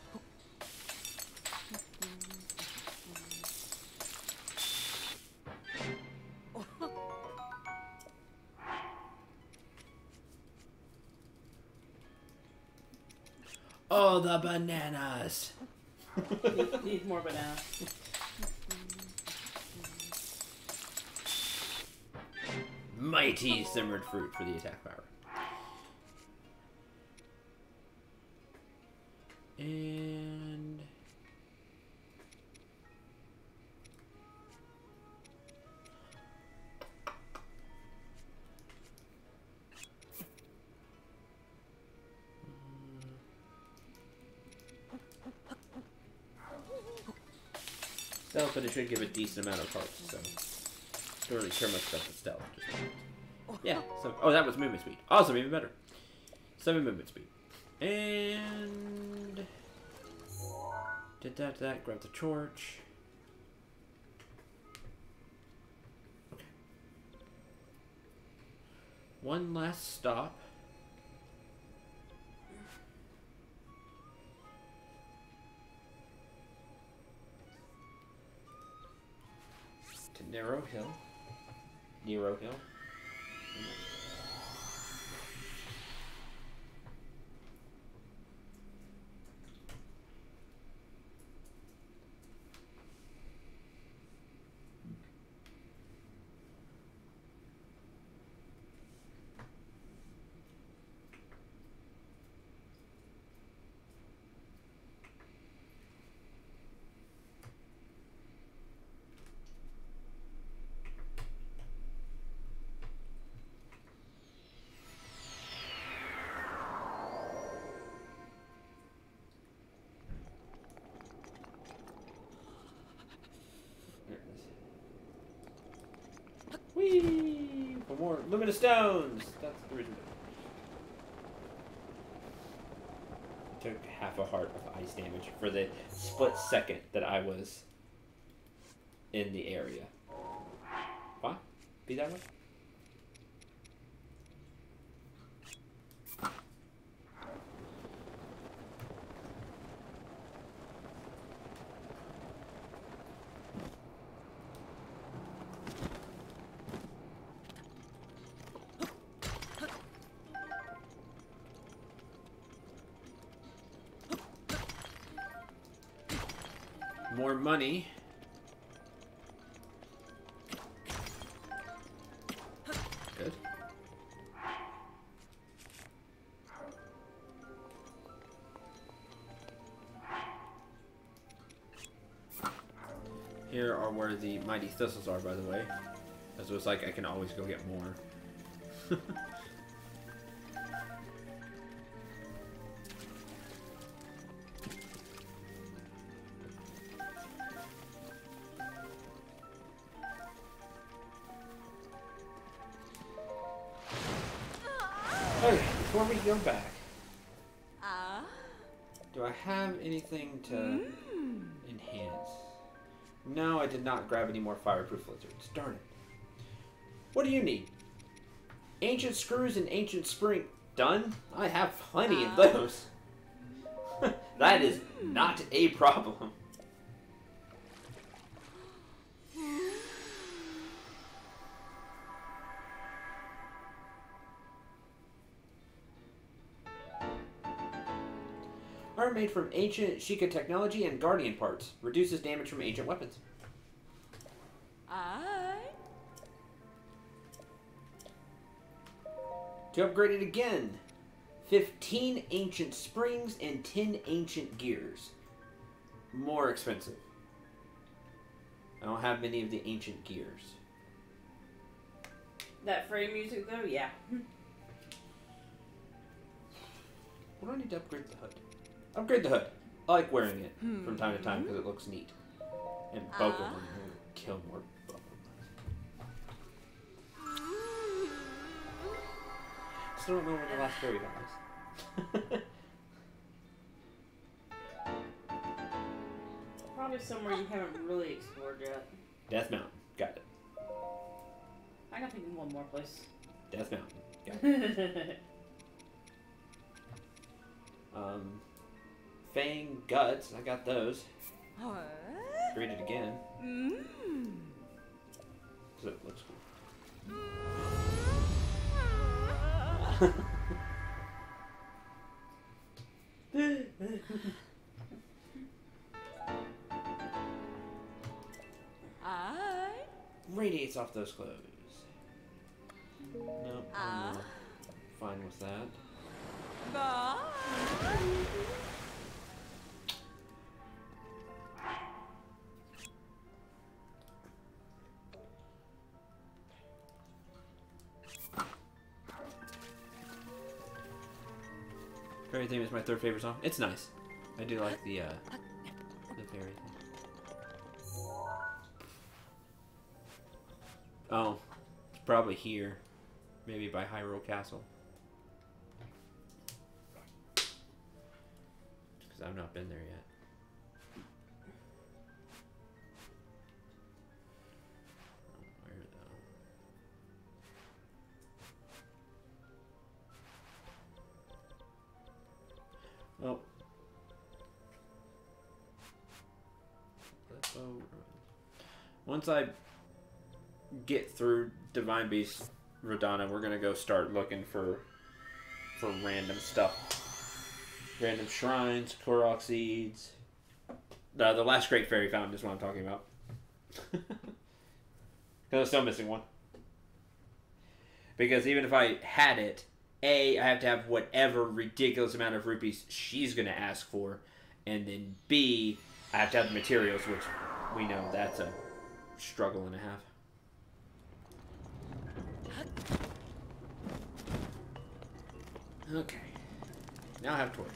bananas! need, need more bananas. Mighty simmered fruit for the attack power. Should give a decent amount of parts, so don't really care much about the stealth. Just yeah. So, oh, that was movement speed. Awesome, even better. Seven movement speed. And did that. That. Grab the torch. One last stop. Narrow Hill. Nero Hill. There it is. Whee! For more luminous stones! That's the reason. Took half a heart of ice damage for the split second that I was in the area. Why? Be that way? Money. Good. Here are where the mighty thistles are, by the way. As it was like I can always go get more. not grab any more fireproof lizards. Darn it. What do you need? Ancient screws and ancient spring. Done? I have plenty of Ah. those. that is not a problem. armor made from ancient Sheikah technology and Guardian parts. Reduces damage from ancient weapons. To upgrade it again, 15 ancient springs and 10 ancient gears. More expensive. I don't have many of the ancient gears. That frame music though, yeah. What do I need to upgrade the hood? Upgrade the hood. I like wearing it from time to time because it looks neat. And both of Ah. them kill more Still don't know where the last fairy dies. Probably somewhere you haven't really explored yet. Death Mountain. Got it. I gotta think of one more place. Death Mountain. Got it. Um, Fang Guts. I got those. What? Read it again. Mmm. 'cause it looks cool. I. Radiates off those clothes. Nope. I'm uh, fine with that. Bye. Fairy theme is my third favorite song. It's nice. I do like the uh, the fairy thing. Oh, it's probably here, maybe by Hyrule Castle. Because I've not been there yet. Once I get through Divine Beast Rudania, we're gonna go start looking for for random stuff. Random shrines, Korok seeds. The, the last great fairy fountain is what I'm talking about. Because I'm still missing one. Because even if I had it, A, I have to have whatever ridiculous amount of rupees she's going to ask for. And then B, I have to have the materials, which we know that's a struggle and a half. Okay. Now I have torch.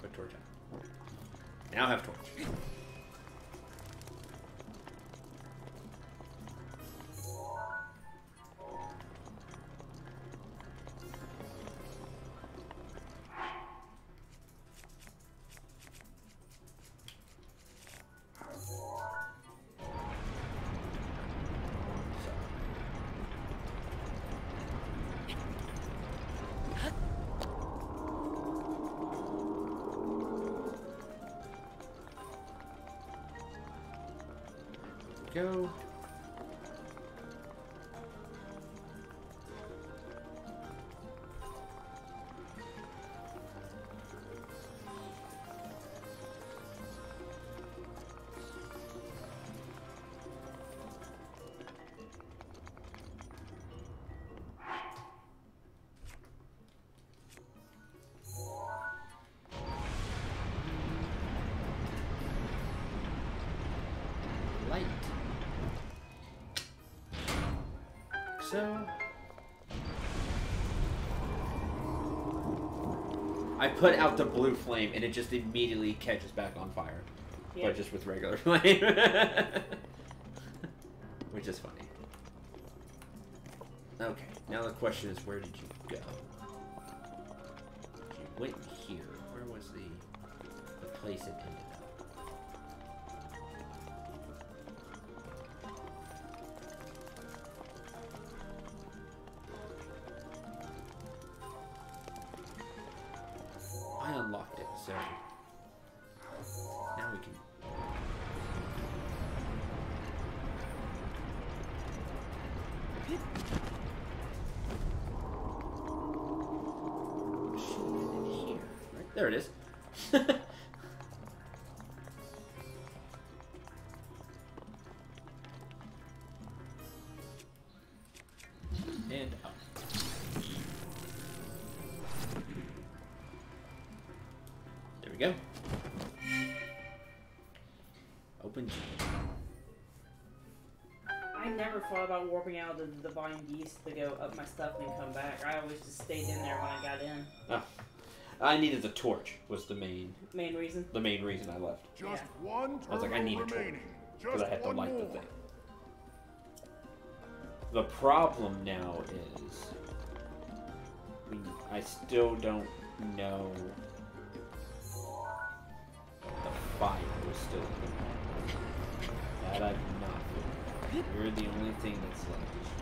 Put torch out. Now I have torch. I put out the blue flame and it just immediately catches back on fire. Yeah. But just with regular flame. Which is funny. Okay, now the question is where did you go? You went here. Where was the the place it ended so now we can. There it is. never thought about warping out the the divine beast to go up my stuff and come back. I always just stayed in there when I got in. Ah. I needed the torch was the main Main reason. the main reason I left. Just Yeah. one I was like, I need a torch, remaining. Because Just I had to one light the more. thing. The problem now is we, I still don't know the fire is still in That I've You're the only thing that's left.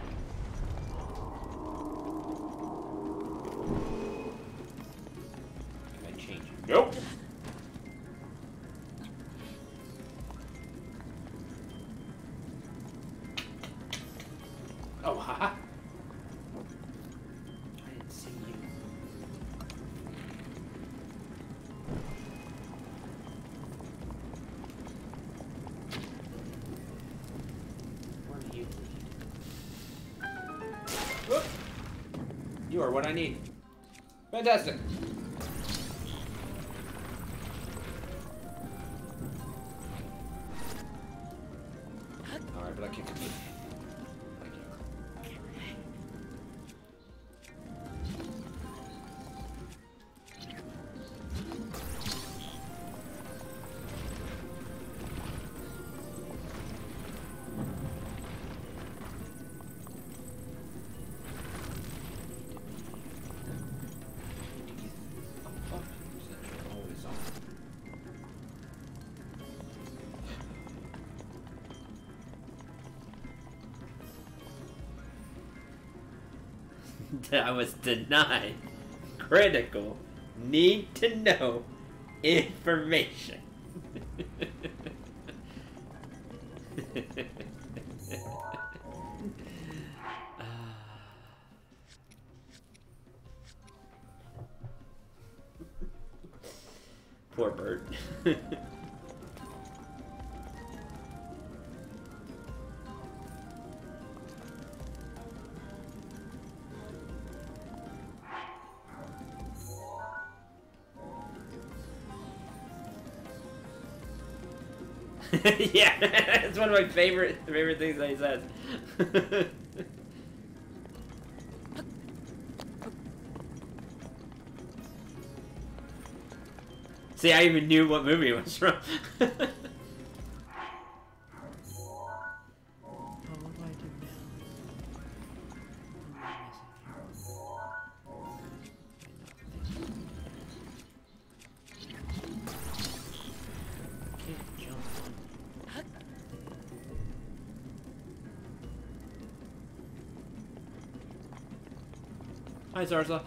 What I need. Fantastic. I was denied critical need to know information. One of my favorite favorite things that he says. See, I even knew what movie it was from. Zarza.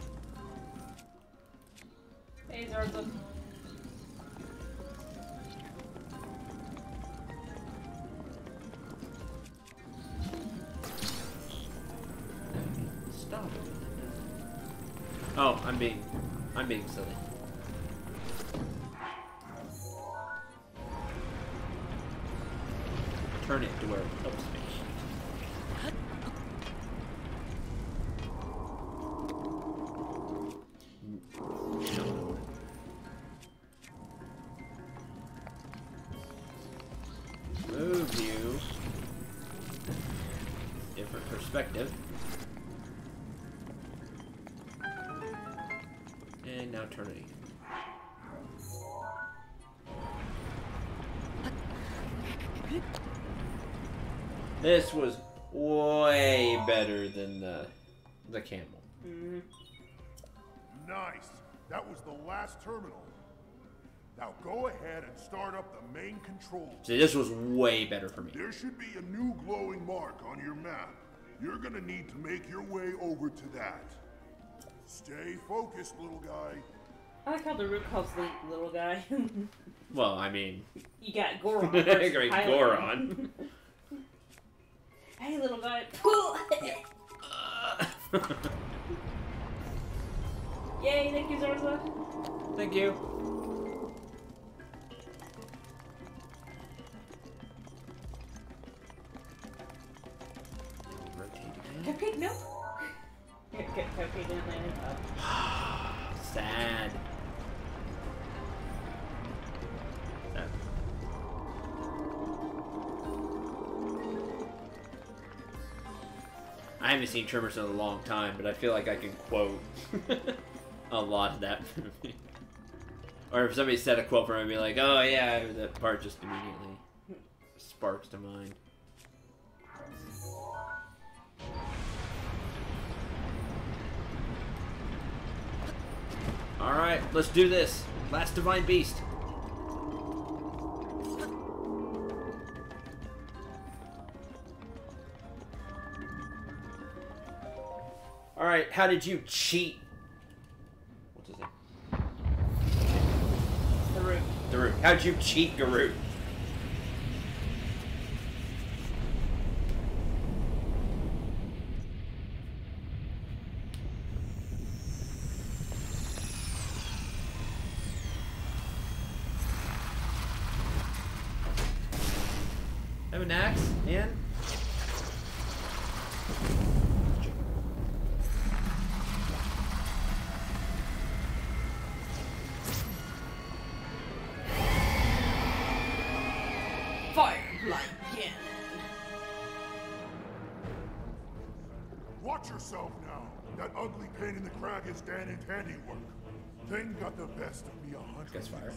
The main. See, this was way better for me. There should be a new glowing mark on your map. You're gonna need to make your way over to that. Stay focused, little guy. I like how the root calls the little guy. Well, I mean, you got Goron. Great versus Goron. hey, little guy. Yay, thank you, Zarza. Thank you. Cupcake, no. Cupcake didn't land. Sad. Sad. I haven't seen Tremors in a long time, but I feel like I can quote a lot of that movie. Or if somebody said a quote from it, I'd be like, oh yeah, that part just immediately sparks to mind. Alright, let's do this. Last Divine Beast. Alright, how did you cheat? What's his name? Daruk. How'd you cheat, Daruk? In the crag is handiwork. Thing got the best of me a hundred years fire. ago.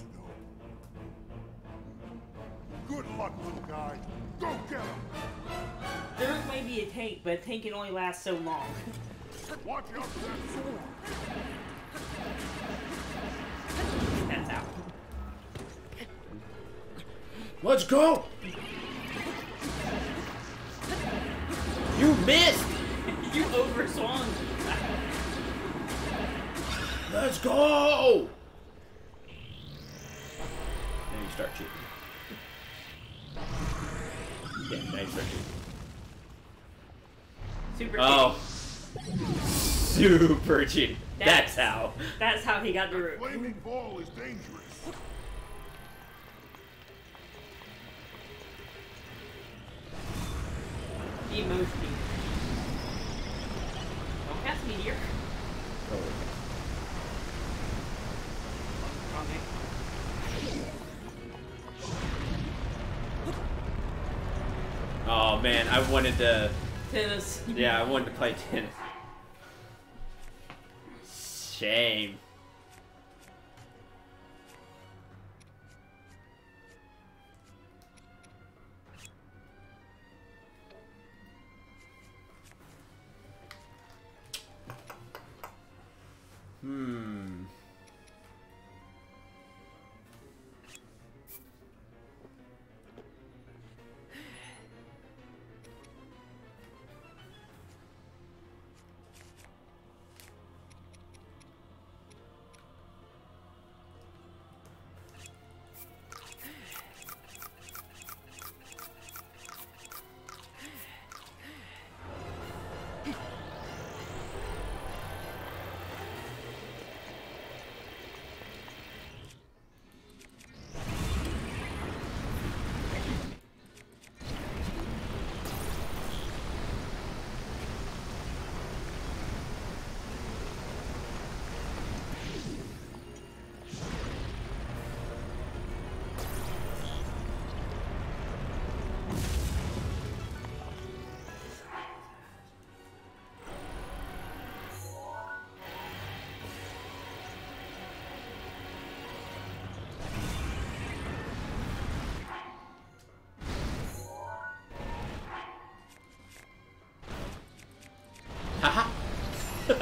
Good luck, little guy. Go get him. Daruk may be a tank, but a tank can only last so long. Watch out for that sword. That's out. Let's go! You missed! you overswung. Let's go! Then you start cheating. Yeah, now you start cheating. Super Oh. Super cheating. That's, That's- how. That's how he got the room. Flaming ball is dangerous. Emoji. Don't cast meteor. Okay. Oh man, I wanted to. Tennis. Yeah, I wanted to play tennis. Shame. Hmm.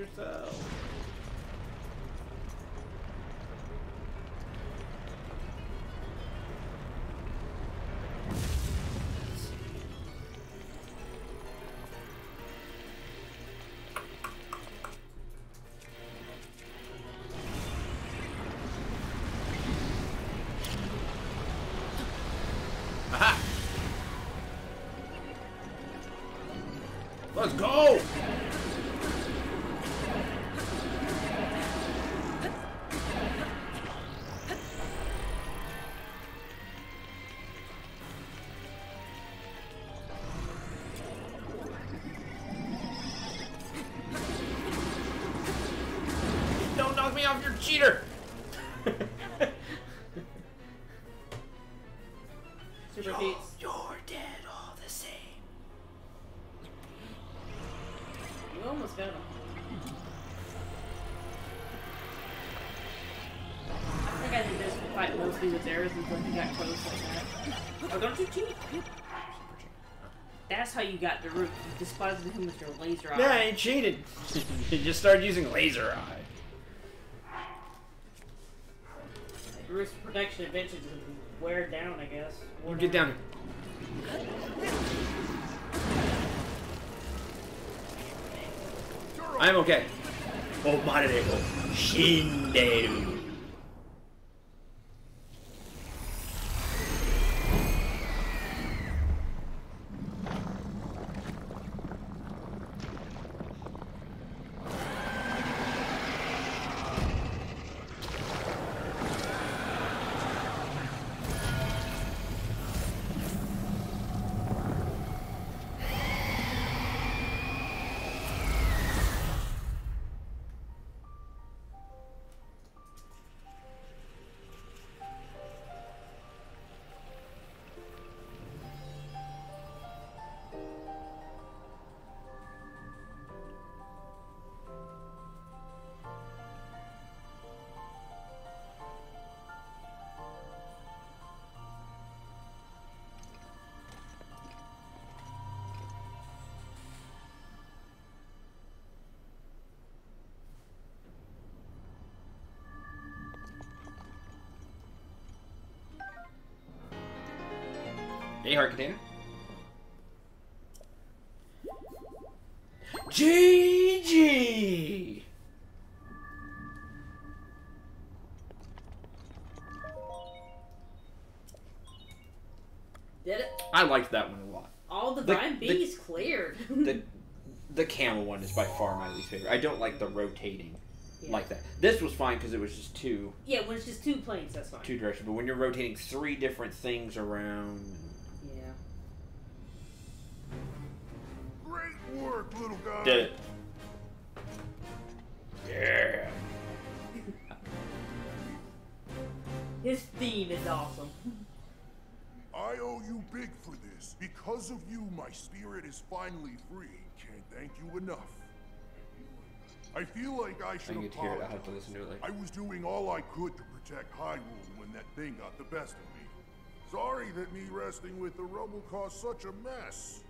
yourself. I think I did this fight mostly with theirs until he got close like that. Oh, don't you cheat? That's how you got the root. You despised him with your laser eye. Yeah, I cheated. he just started using laser eye. Root's protection eventually just wear down, I guess. Get down I'm okay. Oh, Madareko. Shinderu. Hey, heart container. GG! Did it? I liked that one a lot. All the The- divine the- bees cleared. The the camel one is by far my least favorite. I don't like the rotating Yeah. like that. This was fine because it was just two yeah, when it's just two planes, that's fine. two directions. But when you're rotating three different things around, little guy. did it. Yeah. His theme is awesome. I owe you big for this. Because of you, my spirit is finally free. Can't thank you enough. I feel like I I should didn't get to hear it. I'll apologize. have to listen to it later. I was doing all I could to protect Hyrule when that thing got the best of me. Sorry that me wrestling with the rubble caused such a mess.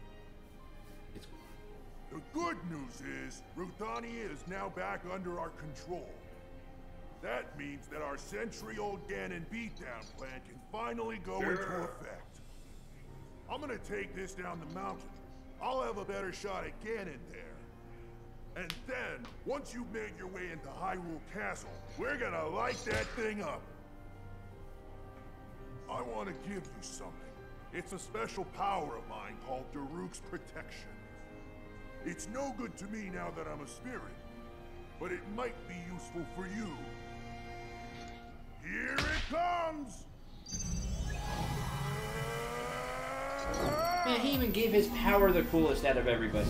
The good news is, Rudania is now back under our control. That means that our century-old Ganon beatdown plan can finally go into effect. I'm gonna take this down the mountain. I'll have a better shot at Ganon there. And then, once you've made your way into Hyrule Castle, we're gonna light that thing up. I want to give you something. It's a special power of mine called Daruk's Protection. It's no good to me now that I'm a spirit, but it might be useful for you. Here it comes! Man, he even gave his power the coolest out of everybody.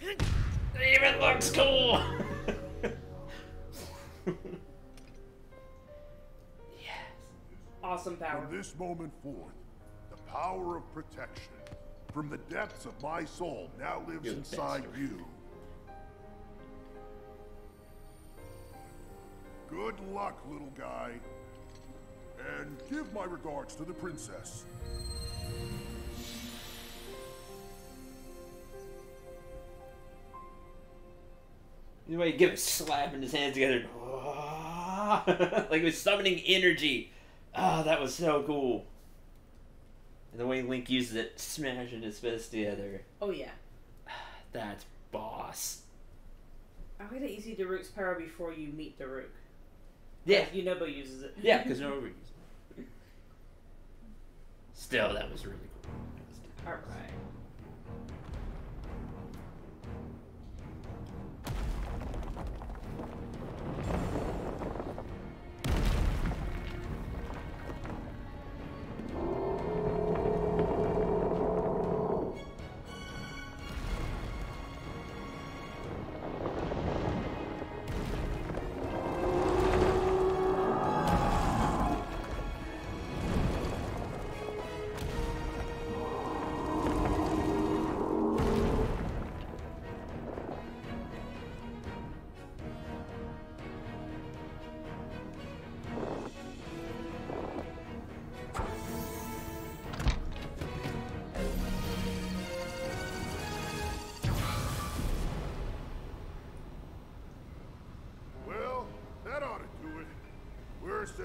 It even looks cool! This moment forth, the power of protection from the depths of my soul now lives You're inside you. Good luck, little guy. And give my regards to the princess. The way he gives slapping his hands together, like he was summoning energy. Ah, that was so cool. And the way Link uses it, smashing his fist together. Oh yeah. That's boss. I like that you see Daruk's power before you meet the Daruk. Yeah, Like, you know, but uses it. yeah, because no it. Still, that was really cool. All right.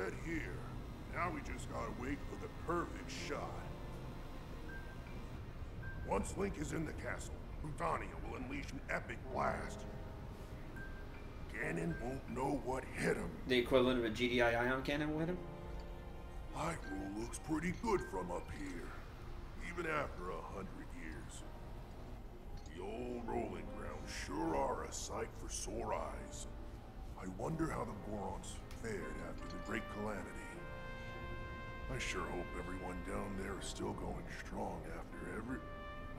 We're here. Now we just gotta wait for the perfect shot. Once Link is in the castle, Rudania will unleash an epic blast. Ganon won't know what hit him. The equivalent of a GDI ion cannon with him? Hyrule looks pretty good from up here, even after a hundred years. The old rolling grounds sure are a sight for sore eyes. I wonder how the Gorons fared after the Great Calamity. I sure hope everyone down there is still going strong after every...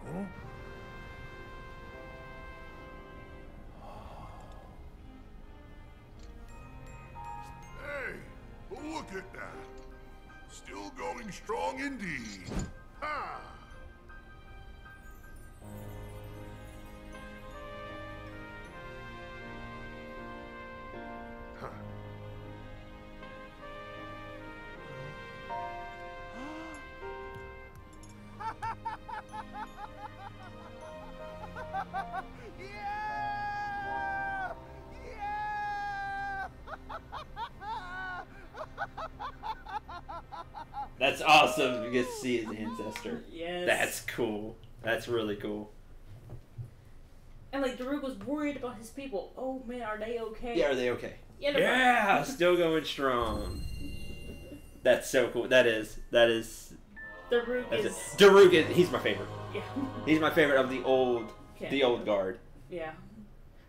Huh? Hey, look at that. Still going strong indeed. Ha! Get to see his ancestor. Yes. That's cool. That's really cool. And like Daruk was worried about his people. Oh man, are they okay? Yeah, are they okay? Yeah. Yeah, still going strong. That's so cool. That is. That is. Daruk is. it. Daruk is. He's my favorite. Yeah. He's my favorite of the old. Okay. The old guard. Yeah.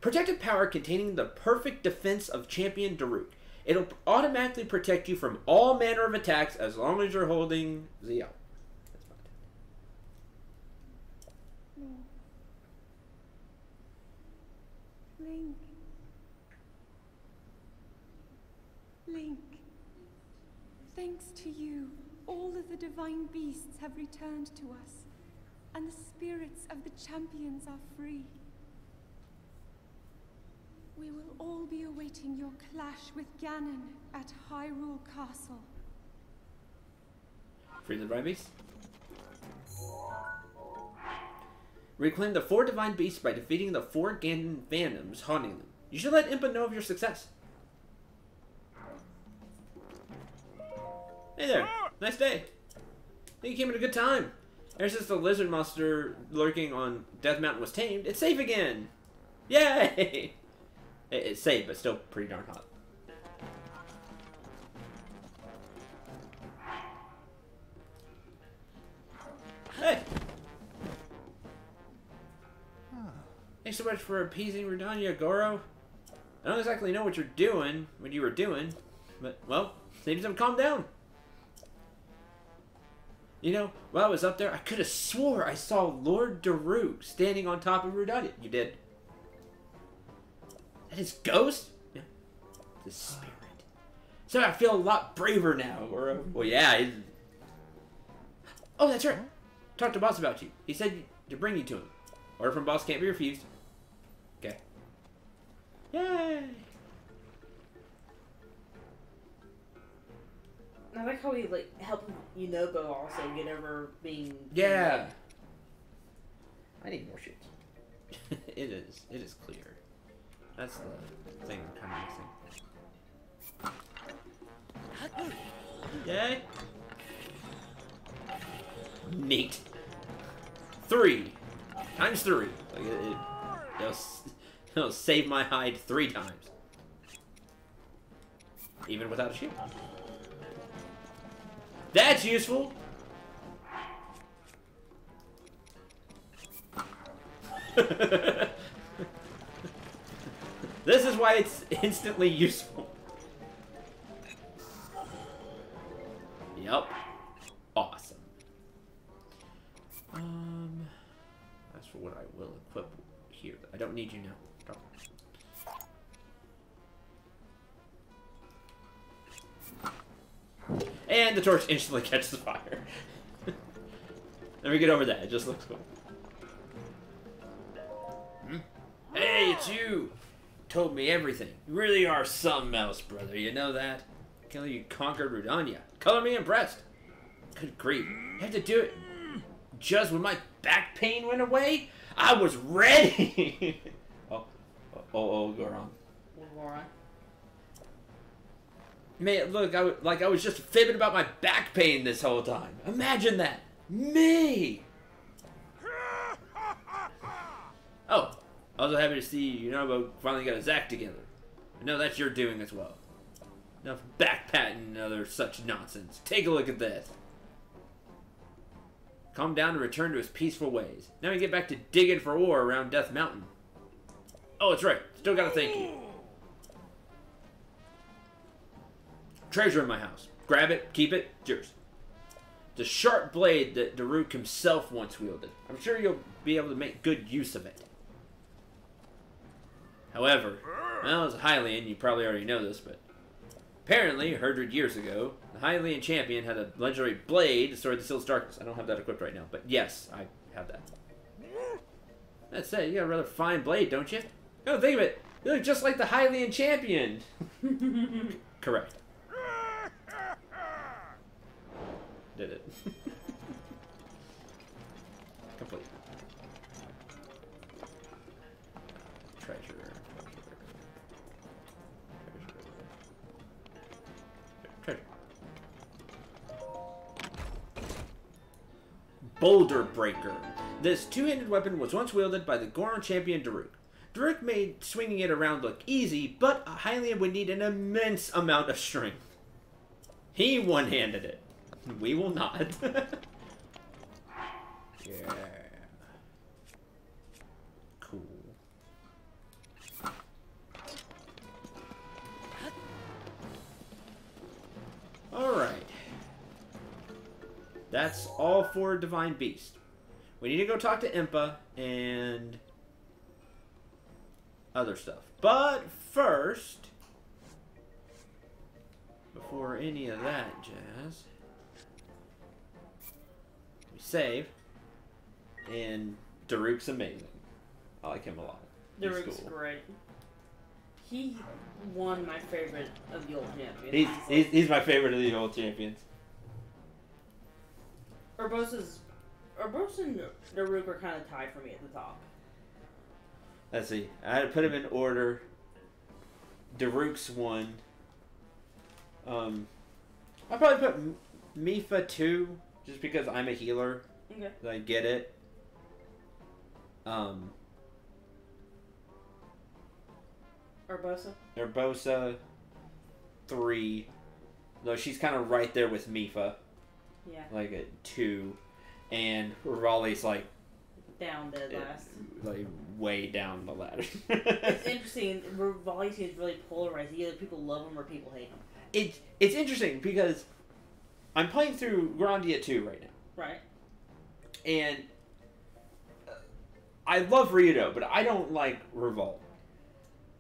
Protective power containing the perfect defense of champion Daruk. It'll automatically protect you from all manner of attacks as long as you're holding Z out. That's fine. Link. Link. Thanks to you, all of the divine beasts have returned to us, and the spirits of the champions are free. We will all be awaiting your clash with Ganon at Hyrule Castle. Free the beasts. Reclaim the four divine beasts by defeating the four Ganon phantoms haunting them. You should let Impa know of your success. Hey there. Nice day. think you came at a good time. Ever since the lizard monster lurking on Death Mountain was tamed, it's safe again. Yay! It- It's safe, but still pretty darn hot. Hey! Thanks so much for appeasing Rudania, Goro. I don't exactly know what you're doing, what you were doing, but, well, seems to have calmed down. You know, while I was up there, I could have swore I saw Lord Daruk standing on top of Rudania. You did? That is Ghost? Yeah. The spirit. So I feel a lot braver now, Goro. Uh, well, yeah. Oh, that's right. Talked to boss about you. He said to bring you to him. Order from boss can't be refused. Okay. Yay! I like how he like helped Yunobo also get over being Yeah. I need more shit. it is. It is clear. That's the thing I'm kind of missing. Yay! Neat. Three times three. Like it, it, it'll, it'll save my hide three times, even without a shield. That's useful. this is why it's instantly useful. Yep. Awesome. Um, that's for what I will equip here. I don't need you now. And the torch instantly catches fire. Let me get over that. It just looks cool. Hmm? Hey, it's you! Told me everything. You really are something else, brother. You know that? Kill you conquered Rudania. Color me impressed. Good grief. You had to do it just when my back pain went away? I was ready! oh, oh, oh, oh Goron. Laura. Man, look, I w- like I was just fibbing about my back pain this whole time. Imagine that. Me! Oh, also happy to see Yunobo finally got his act together. I know that's your doing as well. Enough back patting and other such nonsense. Take a look at this. Calm down and return to his peaceful ways. Now we get back to digging for ore around Death Mountain. Oh, that's right. Still gotta thank you. Treasure in my house. Grab it, keep it, it's yours. The sharp blade that Daruk himself once wielded. I'm sure you'll be able to make good use of it. However, well, as a Hylian, you probably already know this, but apparently, a hundred years ago, the Hylian champion had a legendary blade to sword the Seal's Darkness. I don't have that equipped right now, but yes, I have that. That said, you got a rather fine blade, don't you? No, think of it. You look just like the Hylian champion. Correct. Did it. Complete. Boulder Breaker. This two-handed weapon was once wielded by the Goron champion Daruk. Daruk made swinging it around look easy, but a Hylian would need an immense amount of strength. He one-handed it. We will not. yeah. Cool. Alright. That's all for Divine Beast. We need to go talk to Impa and other stuff. But first, before any of that jazz, we save. And Daruk's amazing. I like him a lot. Daruk's cool. great. He won my favorite of the old champions. He's, he's, he's my favorite of the old champions. Urbosa's Urbosa and Daruk are kind of tied for me at the top. Let's see. I had to put them in order. Daruk's one. Um, I'll probably put M- Mipha two, just because I'm a healer. Okay. I get it. Um, Urbosa. Urbosa three. Though she's kind of right there with Mipha, Yeah. like at two, and Revali's like Down dead last. like way down the ladder. it's interesting. Revali is really polarized. Either people love him or people hate him. It it's interesting because I'm playing through Grandia 2 right now, Right. and uh, I love Rito, but I don't like Revali.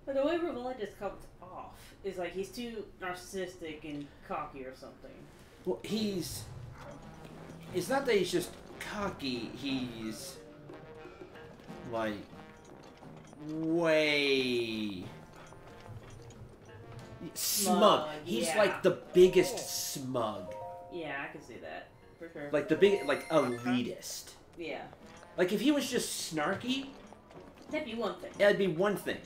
But the way Revali just comes off is like he's too narcissistic and cocky or something. Well, he's it's not that he's just cocky. He's like way Smug. Smug, He's yeah. like the biggest smug. Yeah, I can see that for sure. Like the big, like elitist. yeah, Like if he was just snarky, that'd be one thing. that'd be one thing.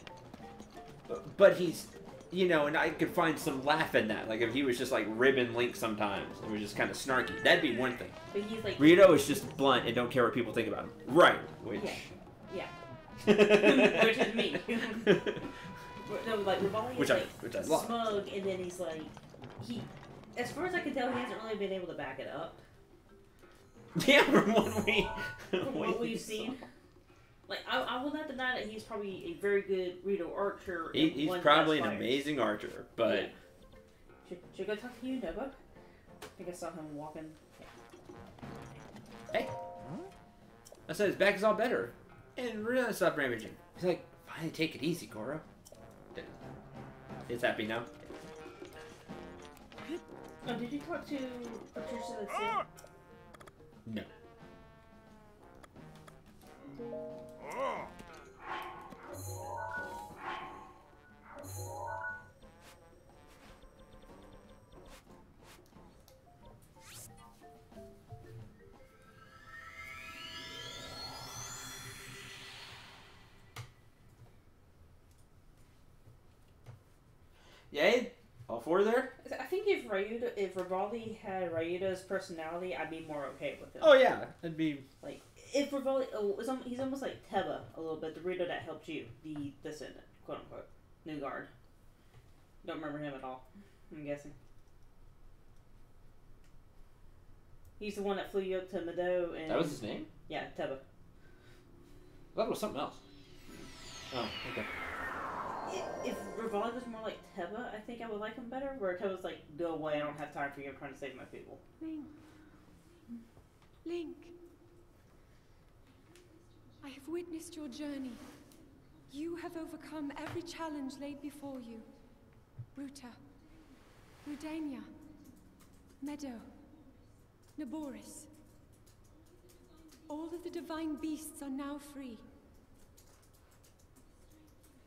But, but he's, you know, and I could find some laugh in that. Like if he was just like ribbon Link sometimes, and was just kind of snarky, that'd be one thing. But he's like, Rito is just blunt and don't care what people think about him. Right. Which. Yeah. yeah, which is me. No, like Revali Which is I- like which I love. smug, and then he's like, he, as far as I can tell, he hasn't really been able to back it up yeah, from what we. from what we've seen. Like, I, I will not deny that he's probably a very good Rito archer. He, he's probably an fire. amazing archer, but Yeah. Should, go talk to Yunobo? I think I saw him walking. hey, I said his back is all better, and really stop rampaging. He's like, finally take it easy, Goro. He's happy now. Oh, did you talk to Patricia? No. Yeah, all four there. I think if Ryuda, if Revali had Ryuda's personality, I'd be more okay with it. Oh yeah, that'd be. Like if Revali, oh, it's he's almost like Teba a little bit, the Rito that helped you, the descendant, quote unquote, New Guard. Don't remember him at all. I'm guessing. He's the one that flew you up to Medoh and That was his name. yeah, Teba. That was something else. Oh, okay. I- If Revali was more like Teba, I think I would like him better. Where Teba's like, go away, I don't have time for you. I'm trying to save my people. Link. Link. I have witnessed your journey. You have overcome every challenge laid before you. Ruta. Rudania. Medoh. Naboris. All of the divine beasts are now free.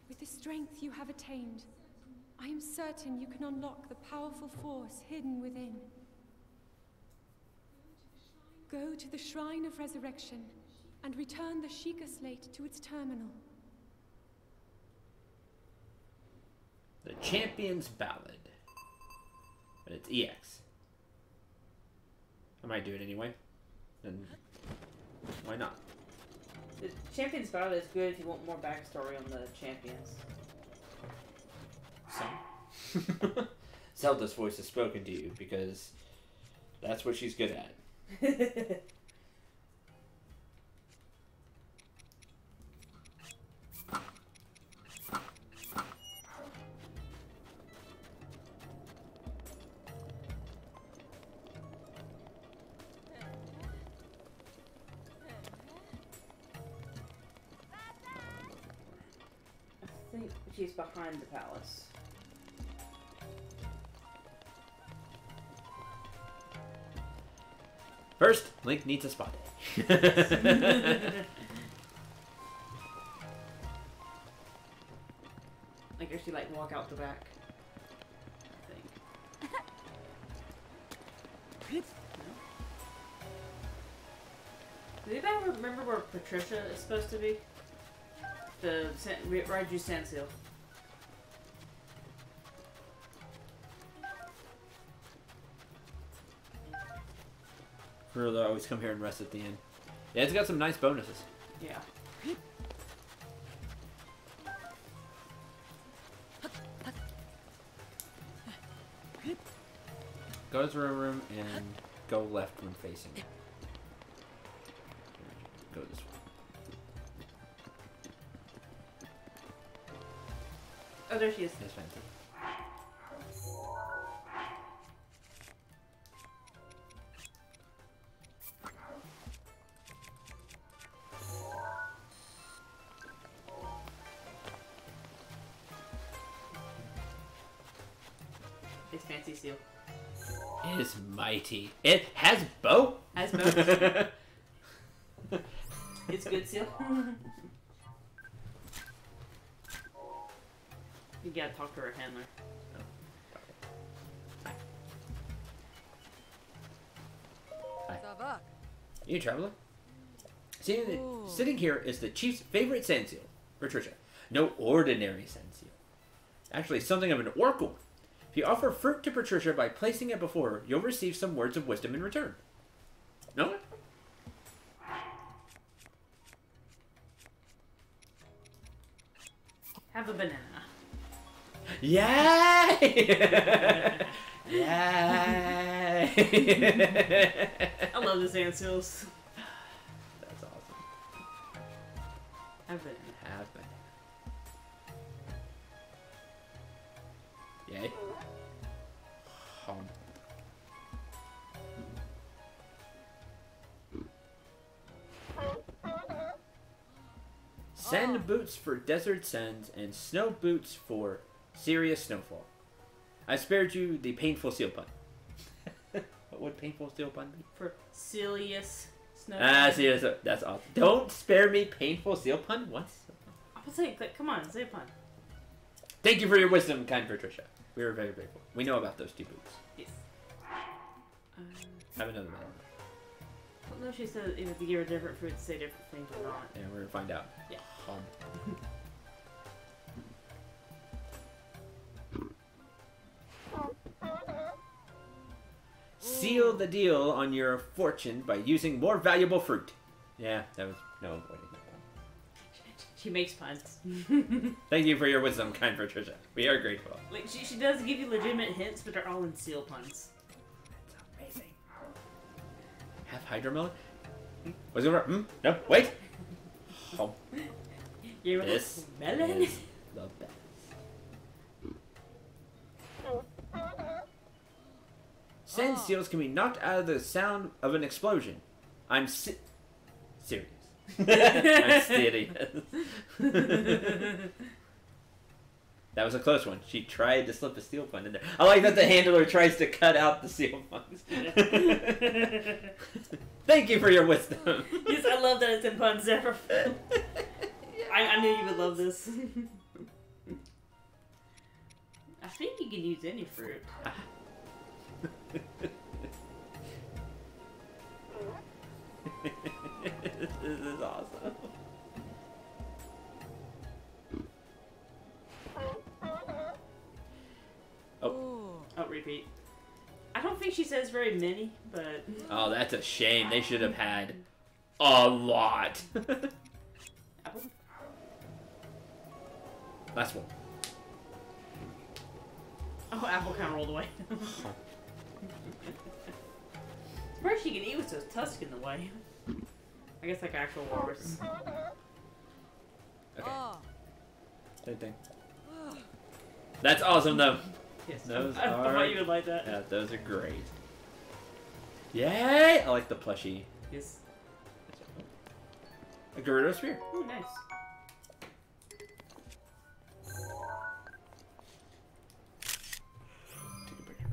With the strength you have attained, I am certain you can unlock the powerful force hidden within. Go to the Shrine of Resurrection and return the Sheikah Slate to its terminal. The Champion's Ballad. But it's EX. I might do it anyway. Then why not? The Champion's Ballad is good if you want more backstory on the champions. Some. Zelda's voice has spoken to you because that's what she's good at. Link needs a spot. I guess she like walk out the back. I think. Do anybody remember where Patricia is supposed to be? The San- Ra- Raiju Seal. Always come here and rest at the end. Yeah, it's got some nice bonuses. Yeah. Go to the room room and go left when facing. Go this way. Oh, there she is. That's fancy. It has bow. Has bow. it's good, Seal. you gotta talk to her handler. Hi. You traveler? Sitting, sitting here is the chief's favorite sand seal, Patricia. No ordinary sand seal. Actually, something of an oracle. If you offer fruit to Patricia by placing it before her, you'll receive some words of wisdom in return. No? Have a banana. Yay! Yay! I love sand seals. That's awesome. Have a banana. Have banana. Yay. Sand boots for desert sands and snow boots for serious snowfall. I spared you the painful seal pun. what would painful seal pun be? For serious Snow. Ah, serious. That's awesome. Don't spare me painful seal pun once. I'll say, it, come on, say a pun. Thank you for your wisdom, kind Patricia. We are very grateful. We know about those two boots. Yes. Um, Have another one. No, she said if you give her different fruits, say different things or not. And we're gonna find out. Yeah. Um, Seal the deal on your fortune by using more valuable fruit. Yeah, that was no avoiding that one. She makes puns. Thank you for your wisdom, kind Patricia. We are grateful. like she, she does give you legitimate hints, but they're all in seal puns. Have hydromelon? Was it over? Hmm? No, wait. Oh, You ever this melon? is the best. Sand seals can be knocked out of the sound of an explosion. I'm si- serious. I'm serious. that was a close one. She tried to slip a steel pun in there. I like that the handler tries to cut out the steel puns. Thank you for your wisdom. yes, I love that it's in puns. Ever. I, I knew you would love this. I think you can use any fruit. this is awesome. Oh. Repeat. I don't think she says very many, but Oh, that's a shame. They should have had a lot. apple. Last one. Oh, apple kind of rolled away. Where she can eat with those tusks in the way. I guess like actual walrus. Okay, Ah. same thing. That's awesome, though. Yes, Those I, I are- thought you would like that. Yeah, those are great. Yay! I like the plushie. Yes. A Gerudo Spear. Oh, nice. Take a picture.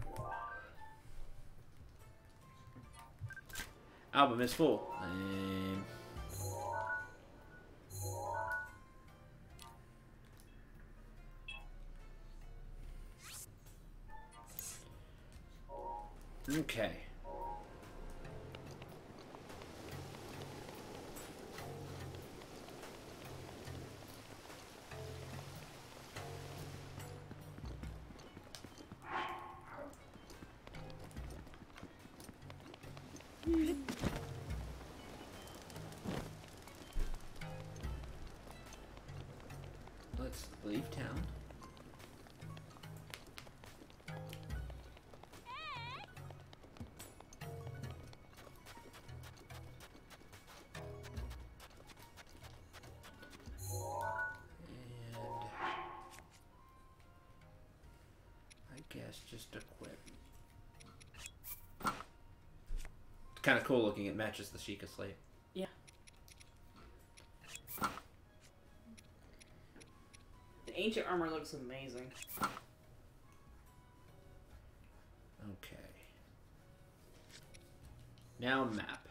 Album is full. Okay. Kind of cool looking. It matches the Sheikah slate. Yeah. The ancient armor looks amazing. Okay. Now map.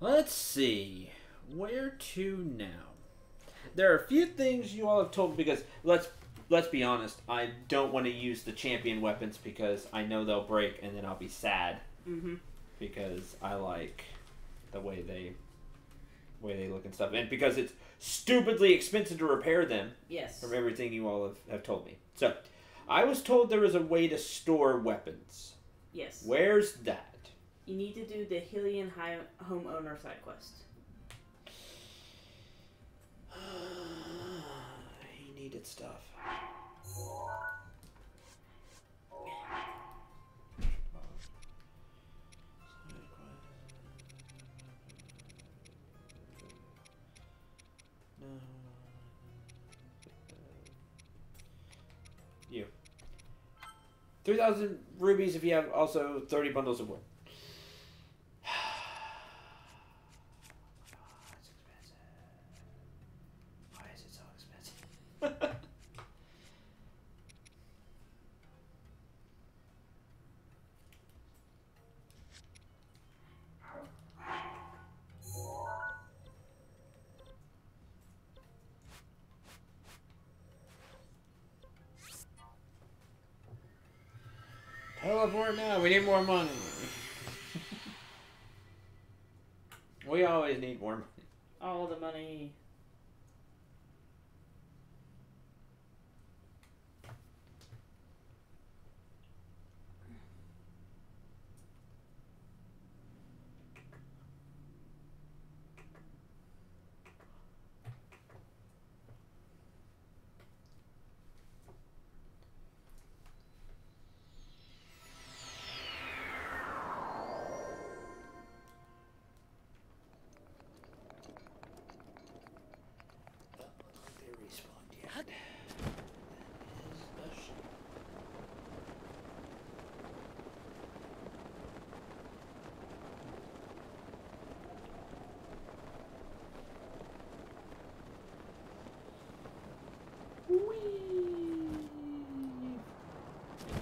Let's see. Where to now? There are a few things you all have told me because let's let's be honest, I don't want to use the champion weapons because I know they'll break and then I'll be sad Mm-hmm. Because I like the way they way they look and stuff, and because it's stupidly expensive to repair them Yes. from everything you all have, have told me. So, I was told there was a way to store weapons. Yes. Where's that? You need to do the Hylian High homeowner side quest. he needed stuff. 3,000 rubies if you have also 30 bundles of wood. Teleport now. We need more money. we always need more money. All the money. They respawned yet. That is a shame.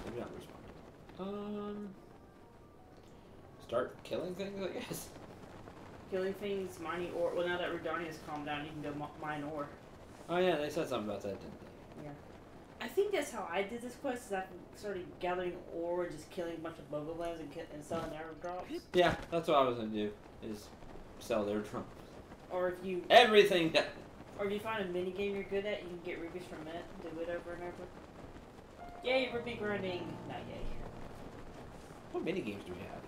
Maybe not respawned. Um, start killing things, I guess. Killing things, mining ore. Well, now that Rudania's calmed down, you can go mi- mine ore. Oh yeah, they said something about that, didn't they? Yeah. I think that's how I did this quest. Is I started gathering ore and just killing a bunch of bokoblins and, ki- and selling airdrops. Yeah, that's what I was gonna do. Is sell their drum. Or if you Everything that or if you find a mini game you're good at, you can get rubies from it. Do it over and over. Yay, ruby grinding! Not yay. what mini games do we have?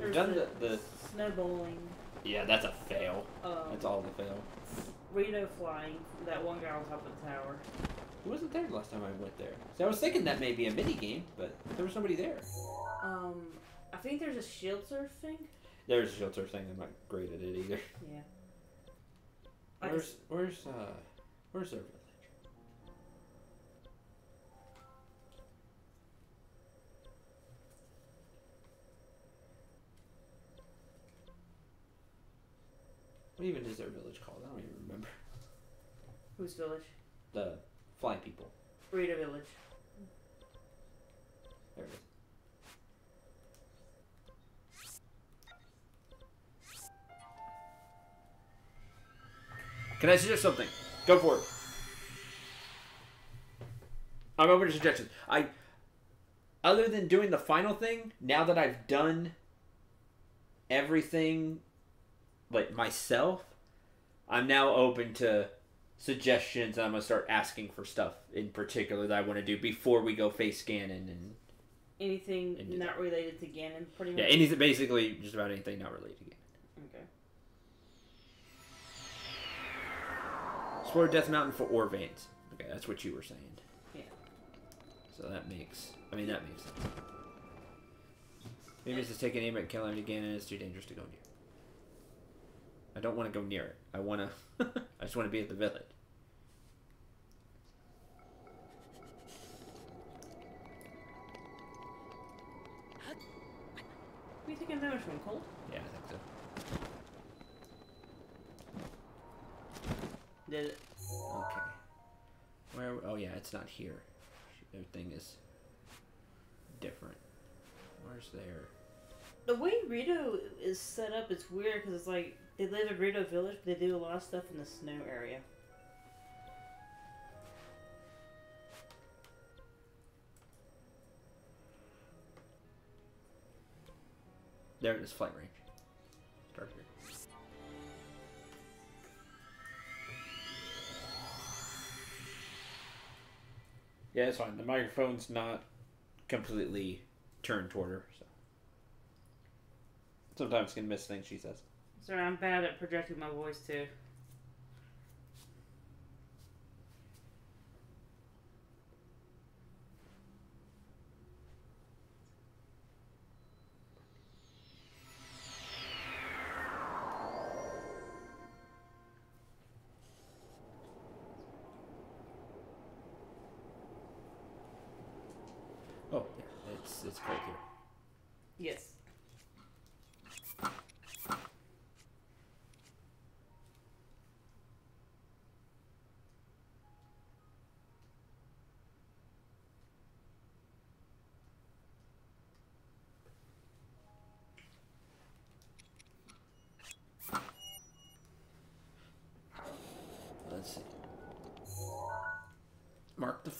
We've done the, the snow bowling. yeah, that's a fail. Um, That's all the fail. Rito flying. That one guy on top of the tower. Who wasn't there the last time I went there? See, I was thinking that may be a mini game, but there was nobody there. Um, I think there's a shield surf thing. There's a shelter thing. I'm not great at it either. Yeah. Where's just, where's uh where's their What even is their village called? I don't even remember. whose village? The fly people. Rito village. There it is. Can I suggest something? Go for it. I'm open to suggestions. I, other than doing the final thing, now that I've done everything, like myself, I'm now open to suggestions. I'm gonna start asking for stuff in particular that I want to do before we go face scanning and Anything Indeed. not related to Ganon, pretty much. yeah, anything basically just about anything not related to game. Okay. Explore Death Mountain for ore veins. Okay, that's what you were saying. Yeah. So that makes. I mean, that makes sense. Maybe it's just take an aim at killing it again, it's too dangerous to go near. I don't want to go near it. I want to. I just want to be at the village. Do you of damage from cold? Yeah, I think so. Did it? Okay. Where? Oh yeah, it's not here. Everything is different. Where's there? The way Rito is set up, it's weird because it's like they live in Rito Village, but they do a lot of stuff in the snow area. There it is, flight range. Start here. Yeah, it's fine. The microphone's not completely turned toward her, so sometimes can miss things she says. Sorry, I'm bad at projecting my voice too.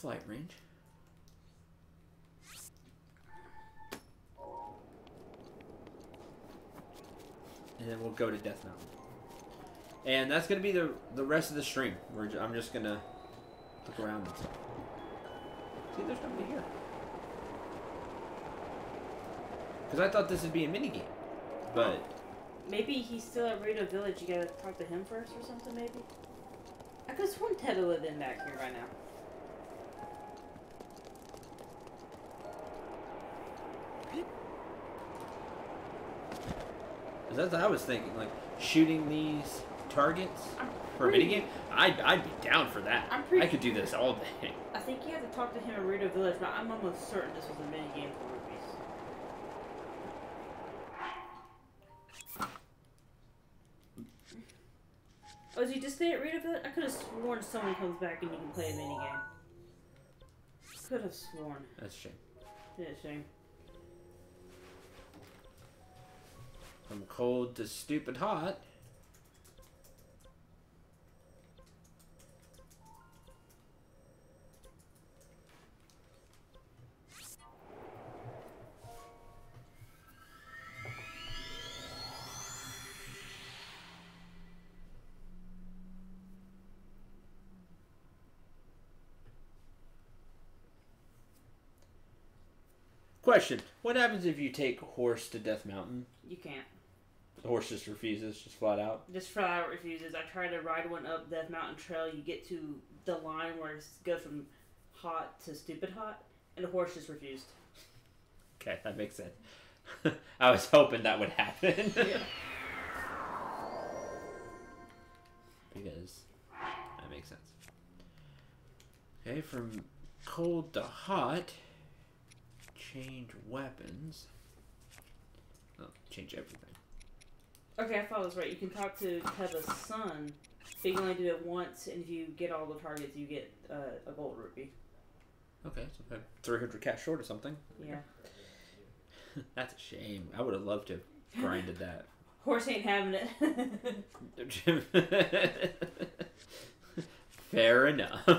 Flight range. And then we'll go to Death Mountain. And that's gonna be the the rest of the stream. We're I'm just gonna look around and stuff. See, there's nobody here. Because I thought this would be a mini game, but Maybe he's still at Rito Village. You gotta talk to him first or something, maybe? I could have sworn Ted would have been back here by now. Is that what I was thinking? Like shooting these targets I'm for a pretty- mini game? I'd, I'd be down for that. I'm pretty- I could do this all day. I think you have to talk to him at Rito Village, but I'm almost certain this was a mini game for rupees. Oh, did you just stay at Rito Village? I could have sworn someone comes back and you can play a mini game. Could have sworn. That's a shame. Yeah, shame. From cold to stupid hot. Question: What happens if you take a horse to Death Mountain? You can't. The horse just refuses, just flat out. Just flat out refuses. I tried to ride one up Death Mountain Trail. You get to the line where it goes from hot to stupid hot, and the horse just refused. Okay, that makes sense. I was hoping that would happen. because that makes sense. Okay, from cold to hot, change weapons. Oh, change everything. Okay, I thought it was right. You can talk to Teba's son, but you can only do it once, and if you get all the targets, you get uh, a gold rupee. Okay, so I'm 300 cash short or something. Yeah. That's a shame. I would have loved to have grinded that. Horse ain't having it. Fair enough. oh,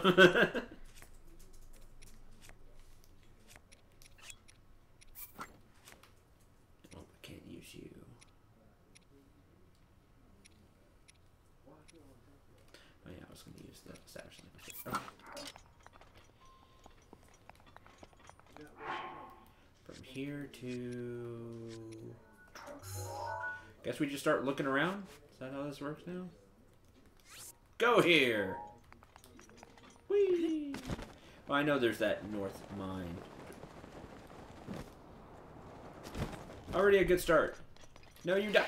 I can't use you. Oh yeah, I Okay. From here to. Guess we just start looking around. Is that how this works now? Go here. Whee! Well, I know there's that north mine. Already a good start. No, you die.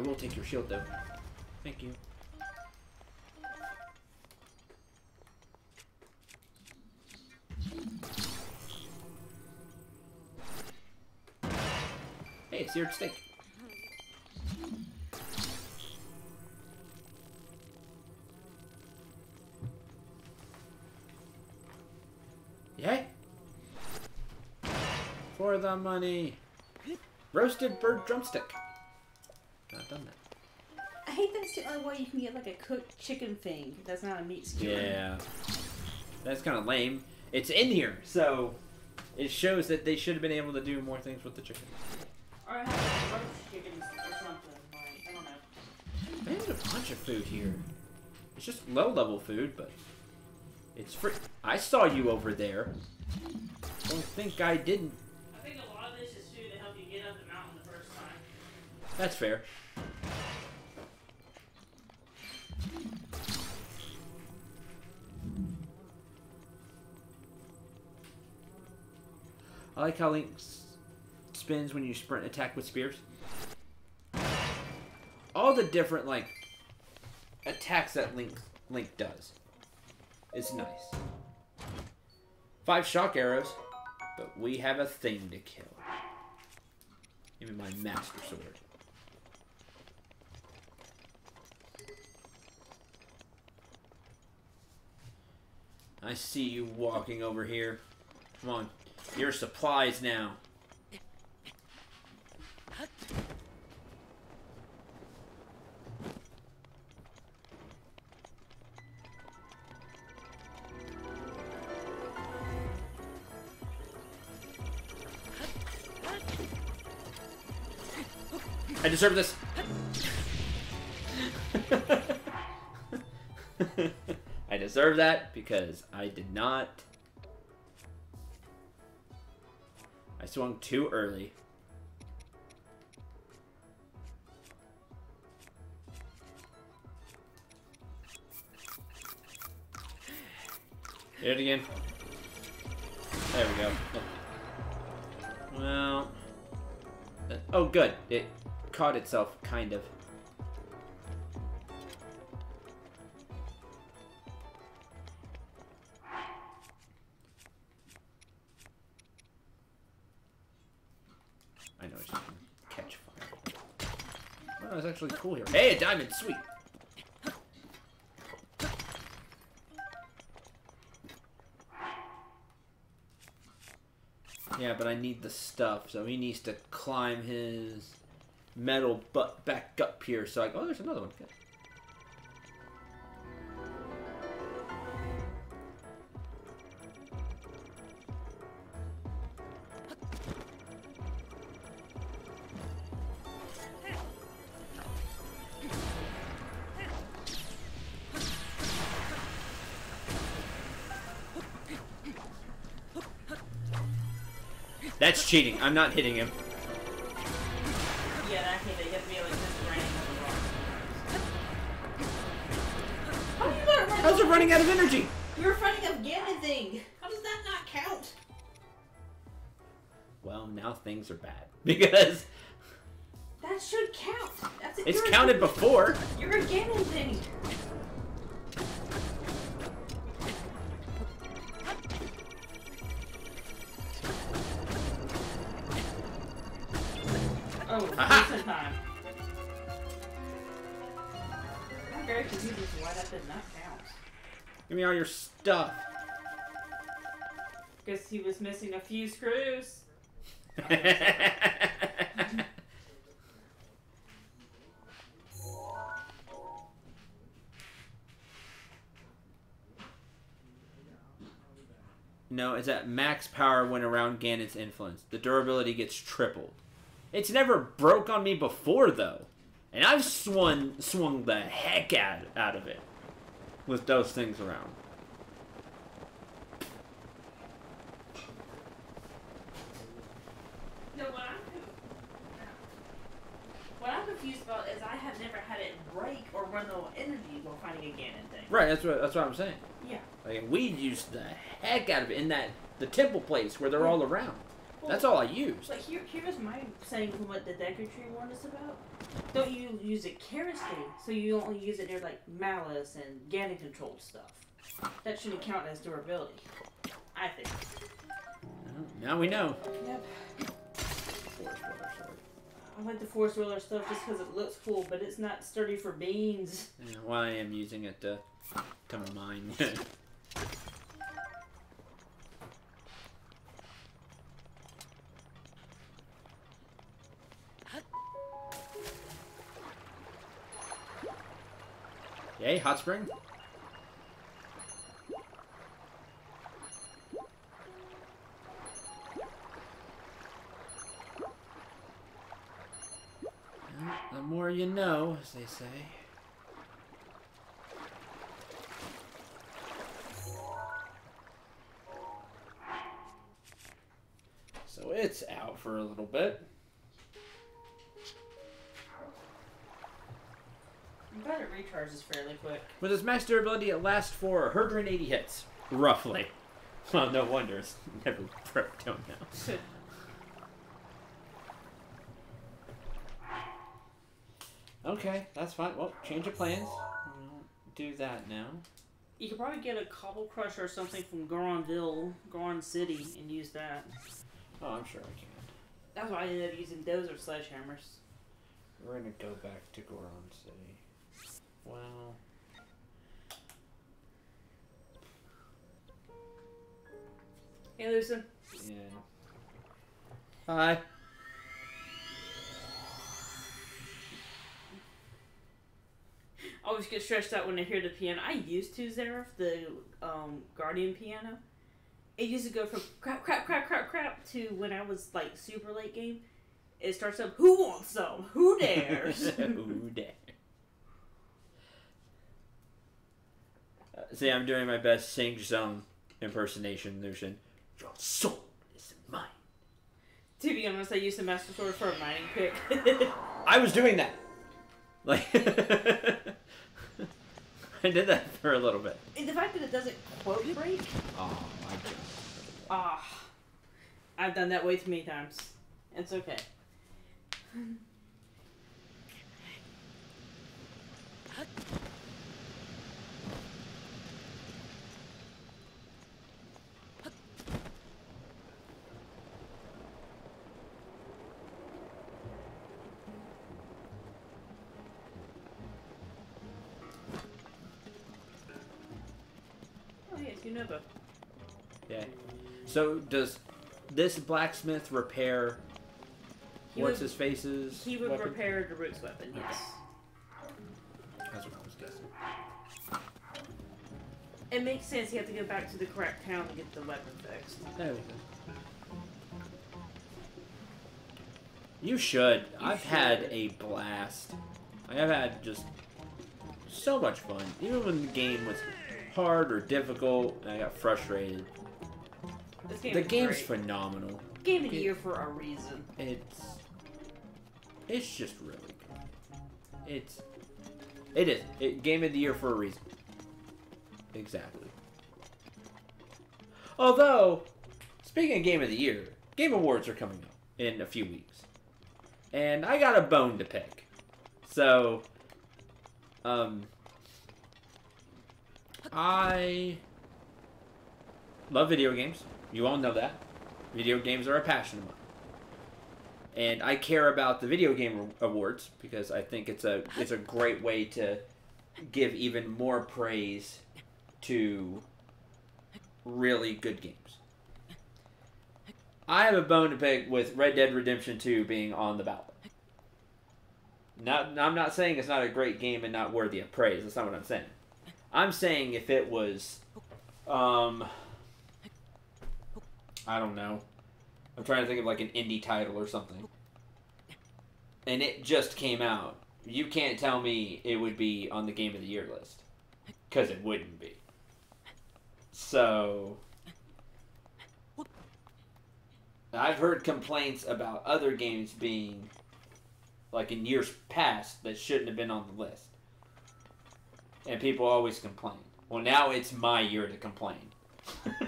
I will take your shield though. Thank you. Hey, seared steak. Yay! For the money. Roasted bird drumstick. Only way you can get like a cooked chicken thing. That's not a meat skewer. Yeah. That's kind of lame. It's in here, so it shows that they should have been able to do more things with the chicken. Or have like roast chickens or something. Like, I don't know. There's a bunch of food here. It's just low level food, but it's free. I saw you over there. Don't think I didn't. I think a lot of this is food to help you get up the mountain the first time. That's fair. I like how Link spins when you sprint attack with spears. All the different like attacks that Link Link does. It's nice. Five shock arrows, but we have a thing to kill. Give me my master sword. I see you walking over here. Come on. Your supplies now. I deserve this. I deserve that because I did not. Swung too early. Hit it again. There we go. Well. uh, Oh, good. It caught itself, kind of. Actually cool here. Hey, a diamond, sweet. Yeah, but I need the stuff, so he needs to climb his metal butt back up here. So I go, oh, there's another one. Good. Cheating. I'm not hitting him. Yeah, that hit it. You have to be like this running over the rock. How you not run How's it running out of energy? You're fighting a Ganon thing. How does that not count? Well, now things are bad because That should count. That's it. it's counted before. You're a Ganon thing. Me all your stuff. Guess he was missing a few screws. no, it's at max power when around Ganon's influence. The durability gets tripled. It's never broke on me before though, and I've swung swung the heck out out of it with those things around. No, what I'm, what I'm confused about is I have never had it break or run low on energy while fighting a Ganon thing. Right, that's what that's what I'm saying. Yeah. Like we used the heck out of it in that the temple place where they're all around. That's all I used. But here, here's my saying from what the Deku Tree warned us about. Don't you use it carelessly, so you only use it near like Malice and Ganon controlled stuff. That shouldn't count as durability. I think. Now we know. Yep. I like the Forest Dweller stuff just because it looks cool, but it's not sturdy for beans. Yeah, well, I am using it to to mine. Hey, hot spring? The more you know, as they say. So it's out for a little bit. I'm glad it recharges fairly quick. With its max durability, it lasts for 180 hits, roughly. Well, no wonder it's never broke down now. Okay, that's fine. Well, change of plans. We'll do that now. you could probably get a cobble crusher or something from Goronville, Goron City, and use that. Oh, I'm sure I can. That's why I ended up using those or sledgehammers. We're gonna go back to Goron City. Well, Hey, Lucen. yeah. Hi. I always get stressed out when I hear the piano. I used to Zareth, the um, Guardian piano. It used to go from crap, crap, crap, crap, crap to when I was like super late game. It starts up. Who wants some? Who dares? Who dare? Uh, see, I'm doing my best Sing Sung impersonation, Lucian. Your soul is mine. to be honest, I used the Master Sword for a mining pick. I was doing that. Like, I did that for a little bit. And the fact that it doesn't quote break. Oh my god. Ah, I've done that way too many times. It's okay. So does this blacksmith repair He what's would- his face's? He would weapon? repair the root's weapon, yes. That's what I was guessing. It makes sense. You have to go back to the correct town to get the weapon fixed. There we go. You should. I've had a blast. I have had just so much fun. Even when the game was hard or difficult, and I got frustrated. This game The game's great. phenomenal. Game of the it- year for a reason. It's it's just really good. It's it is it, game of the year for a reason. Exactly. Although, speaking of game of the year, Game Awards are coming up in a few weeks, and I got a bone to pick. So, um, I love video games. You all know that. Video games are a passion of mine. And I care about the video game awards because I think it's a it's a great way to give even more praise to really good games. I have a bone to pick with Red Dead Redemption 2 being on the ballot. Not, I'm not saying it's not a great game and not worthy of praise. That's not what I'm saying. I'm saying if it was, um, I don't know. I'm trying to think of like an indie title or something. And it just came out. You can't tell me it would be on the game of the year list. Because it wouldn't be. So. I've heard complaints about other games being like in years past that shouldn't have been on the list. And people always complain. Well, now it's my year to complain.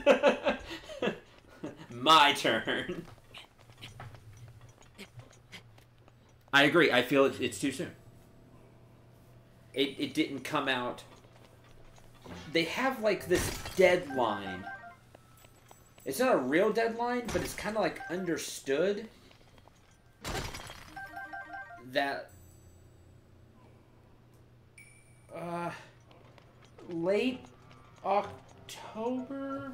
my turn. I agree. I feel it, it's too soon. It, it didn't come out. They have like this deadline. It's not a real deadline, but it's kind of like understood that uh late October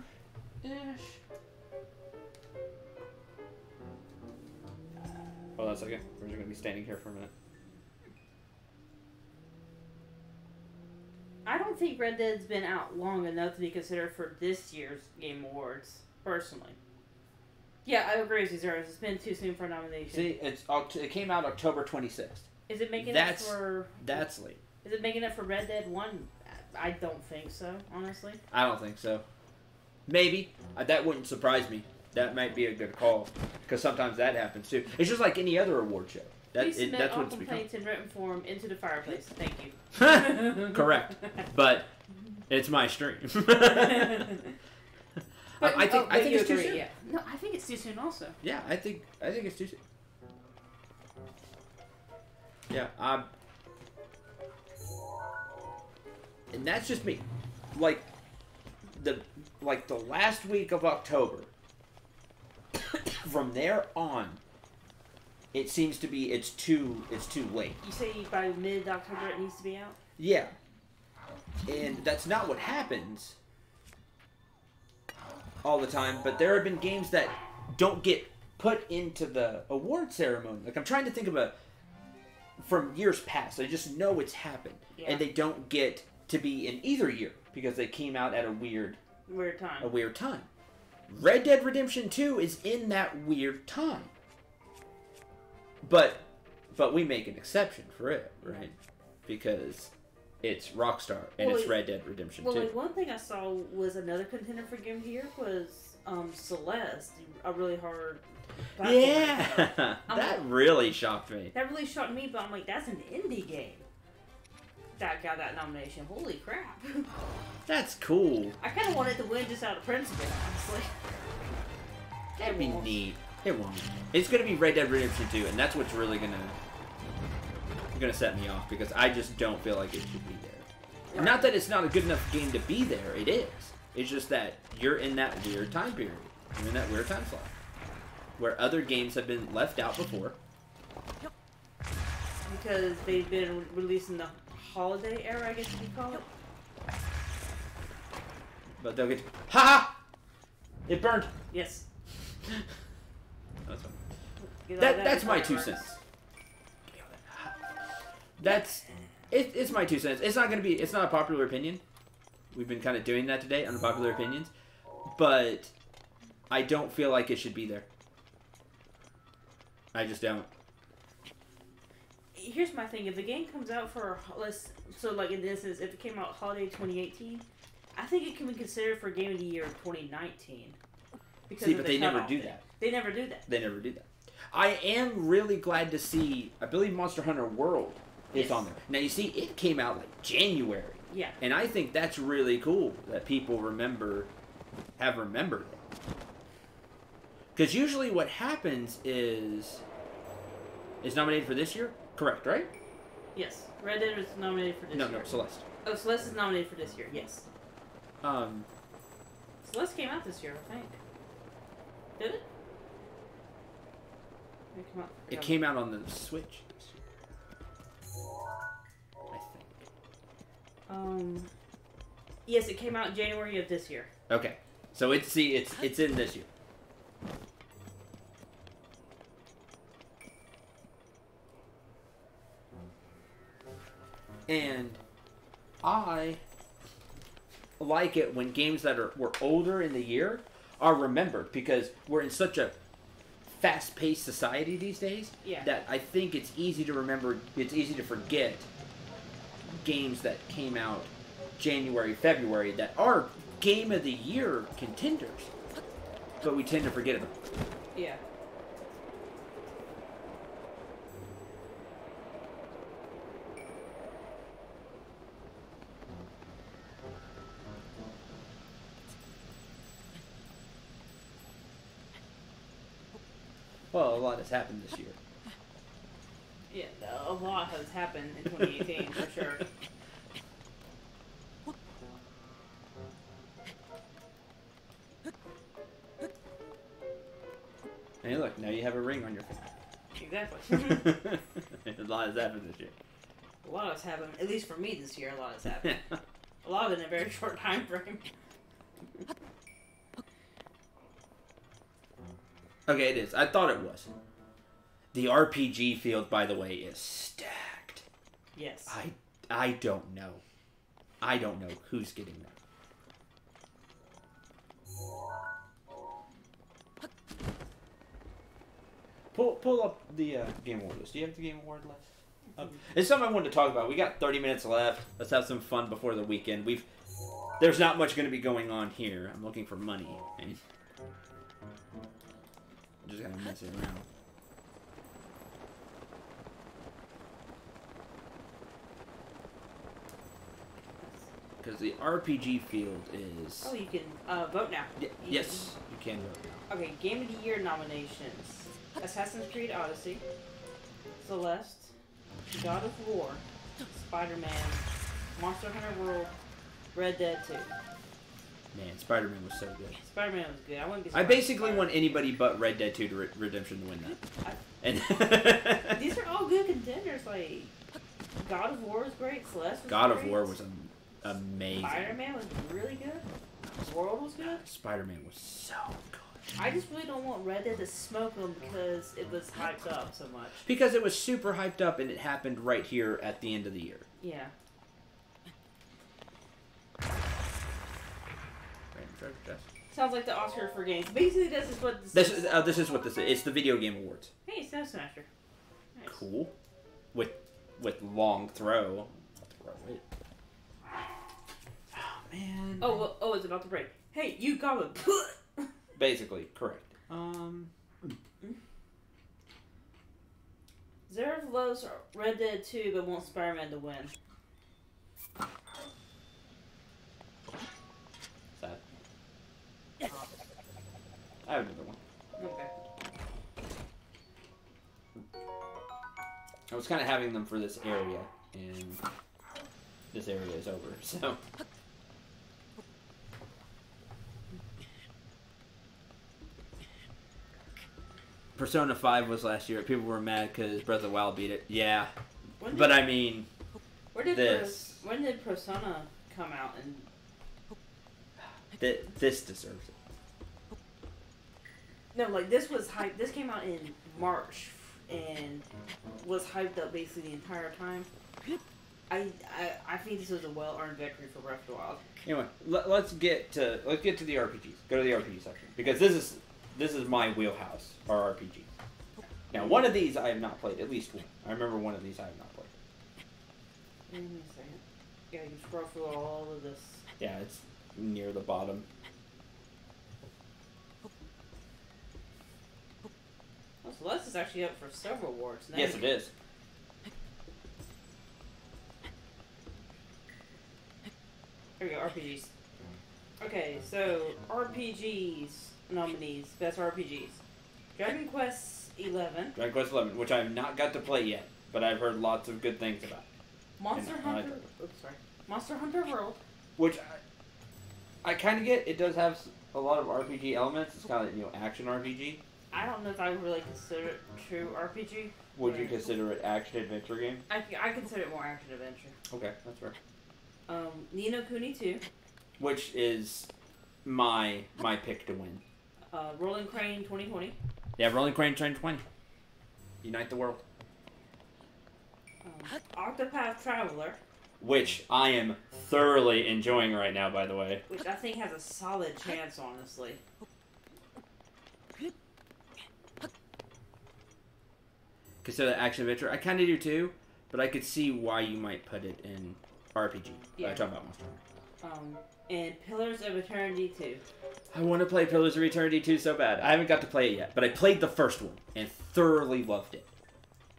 Hold on a second. We're just gonna be standing here for a minute. I don't think Red Dead's been out long enough to be considered for this year's Game Awards, personally. Yeah, I agree with you, Zeros. It's been too soon for a nomination. See, it's Oct- it came out October twenty sixth. Is it making That's- up for? That's late. Is it making up for Red Dead One? I don't think so, honestly. I don't think so. Maybe uh, that wouldn't surprise me. That might be a good call because sometimes that happens too. It's just like any other award show. That Please it, submit that's all what complaints in written form into the fireplace. Thank you. Correct, but it's my stream. But, I think oh, I think it's too soon. Yeah. No, I think it's too soon. Also, Yeah, I think I think it's too soon. Yeah, um, and that's just me. Like the like the last week of October. from there on, it seems to be it's too it's too late. you say by mid October it needs to be out. Yeah, and that's not what happens all the time. But there have been games that don't get put into the award ceremony. Like I'm trying to think of a from years past. I just know it's happened, Yeah. and they don't get to be in either year because they came out at a weird Weird time. a weird time. Red Dead Redemption 2 is in that weird time. But but we make an exception for it, right? Because it's Rockstar and Well, it's Red Dead Redemption Well, 2. like one thing I saw was another contender for Game of the Year was um, Celeste, a really hard. yeah, that really shocked me. That really shocked me, but I'm like, that's an indie game. That got that nomination. Holy crap! That's cool. I kind of wanted to win just out of principle, honestly. That'd be won't. neat. It won't. It's gonna be Red Dead Redemption 2, and that's what's really gonna gonna set me off because I just don't feel like it should be there. Not that it's not a good enough game to be there. It is. It's just that you're in that weird time period. You're in that weird time slot where other games have been left out before. Because they've been releasing the holiday era, I guess you could call it. But they'll get. Ha! It burned. Yes. That's fine. That, that's my two cents. That's it, it's my two cents. It's not gonna be. It's not a popular opinion. We've been kind of doing that today, unpopular opinions, but I don't feel like it should be there. I just don't. Here's my thing: if the game comes out for let's so like in this is if it came out holiday 2018, I think it can be considered for Game of the Year 2019. Because See, but the they never do that. They never do that. They never do that. I am really glad to see. I believe Monster Hunter World is Yes. on there. Now you see, it came out like January, Yeah. and I think that's really cool that people remember, have remembered it. Because usually what happens is, is nominated for this year. Correct, right? Yes. Red Dead was nominated for this no, year. no, no, Celeste. Oh, Celeste is nominated for this year. Yes. Um, Celeste came out this year, I think. Did it? It came out. it came out on the Switch. I think. Um. Yes, it came out in January of this year. Okay, so it's see, it's it's in this year. And I like it when games that are were older in the year are remembered because we're in such a fast-paced society these days Yeah. that I think it's easy to remember. It's easy to forget games that came out January, February that are game of the year contenders, but we tend to forget them. Yeah. Well, a lot has happened this year. Yeah, a lot has happened in 2018 for sure. Hey, look, now you have a ring on your finger. Exactly. a lot has happened this year. a lot has happened, at least for me this year. A lot has happened. a lot in a very short time frame. Okay, it is. I thought it was. The RPG field, by the way, is stacked. Yes. I I don't know. I don't know who's getting that. Pull pull up the uh, game award list. Do you have the game award list? It's something I wanted to talk about. We got 30 minutes left. Let's have some fun before the weekend. We've there's not much going to be going on here. I'm looking for money. And I'm just kind of messing around. Because the RPG field is. Oh, you can uh, vote now. Y- You yes, you can vote now. Okay, Game of the Year nominations: Assassin's Creed Odyssey, Celeste, God of War, Spider-Man, Monster Hunter World, Red Dead 2. Man, Spider Man was so good. Spider-Man was good. I wouldn't be. I basically want anybody but Red Dead 2 to Re- Redemption to win that. And These are all good contenders. Like God of War was great. Celeste was God of. War was am- amazing. Spider-Man was really good. World was good. Spider Man was so good. I just really don't want Red Dead to smoke them because it was hyped up so much. Because it was super hyped up and it happened right here at the end of the year. Yeah. Random treasure chest. Sounds like the Oscar for games. Basically, this is what this, This is uh, this is what this is. It's the Video Game Awards. Hey, Snow Smasher. Nice. Cool. With with long throw. Throw it. Oh man. Oh, well, oh, it's about to break. Hey, you got it. Basically, correct. Um. Zerv loves Red Dead 2, but wants Spider-Man to win. Sad. I have another one. Okay. I was kind of having them for this area, and this area is over. So. Persona 5 was last year. People were mad because Breath of the Wild beat it. Yeah. But I mean, where did this. Pers- when did Persona come out? And th- this deserves it. No, like this was hyped. This came out in March and was hyped up basically the entire time. I, I I think this was a well-earned victory for Breath of the Wild. Anyway, let, let's get to let's get to the RPGs. Go to the RPG section because this is this is my wheelhouse. Our RPG. Now, one of these I have not played. At least one. I remember one of these I have not played. Give me a second. Yeah, you scroll through all of this. Yeah, it's near the bottom. Oh, Celeste is actually up for several awards. now. Yes, it is. Here we go, RPGs. Okay, so RPGs nominees, best RPGs. Dragon Quest Eleven, Dragon Quest Eleven, which I have not got to play yet, but I've heard lots of good things about. Monster And Hunter. Oops, sorry. Monster Hunter World. Which I, I kind of get. It does have a lot of RPG elements. It's kind of you know action RPG. I don't know if I would really consider it true RPG. Would you consider it action adventure game? I, I consider it more action adventure. Okay, that's fair. Um, Ni no Kuni 2, Which is my my pick to win. uh, Rolling Crane 2020, Yeah, Rolling Crane 2020. Unite the world. um, Octopath Traveler, Which I am thoroughly enjoying right now, by the way. which I think has a solid chance, honestly. Consider that action adventure. I kind of do too, but I could see why you might put it in RPG. Yeah. I talk talking about Monster Hunter. Um, and Pillars of Eternity 2. I want to play Pillars of Eternity 2 so bad. I haven't got to play it yet, but I played the first one and thoroughly loved it.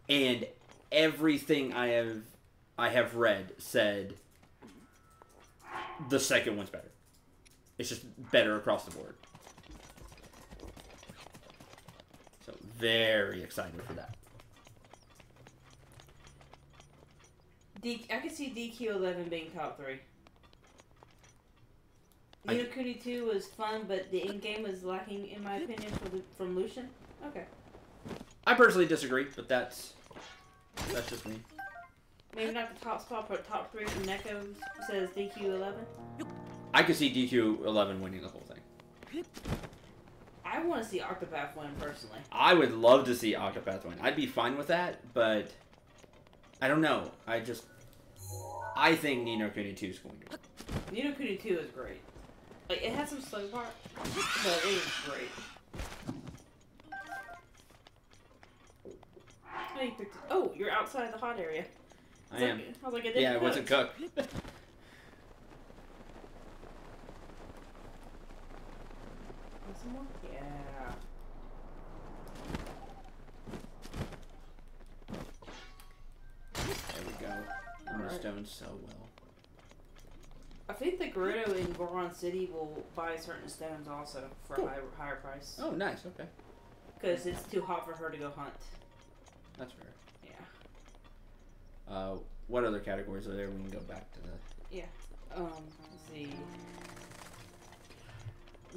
And everything I have I have read said the second one's better. It's just better across the board. So very excited for that. D- I could see DQ11 being top three. I- Ni no Kuni 2 was fun, but the end game was lacking, in my opinion, for the, from Lucian. Okay. I personally disagree, but that's that's just me. Maybe not the top spot, but top three from Neko says DQ11. I could see DQ eleven winning the whole thing. I want to see Octopath win personally. I would love to see Octopath win. I'd be fine with that, but I don't know. I just I think Ni no Kuni 2 is going to win. Ni no Kuni 2 is great. Like, it has some slow parts, but it is great. Oh, you oh, you're outside the hot area. I was am. Like, I was like, I didn't Yeah, it wasn't cooked. Want some more? Yeah. And the Alright. stone's so well. I think the Gerudo in Goron City will buy certain stones also for Cool. a higher, higher price. Oh, nice. Okay. Because it's too hot for her to go hunt. That's fair. Yeah. Uh, what other categories are there? We can go back to the Yeah. Um, let's see.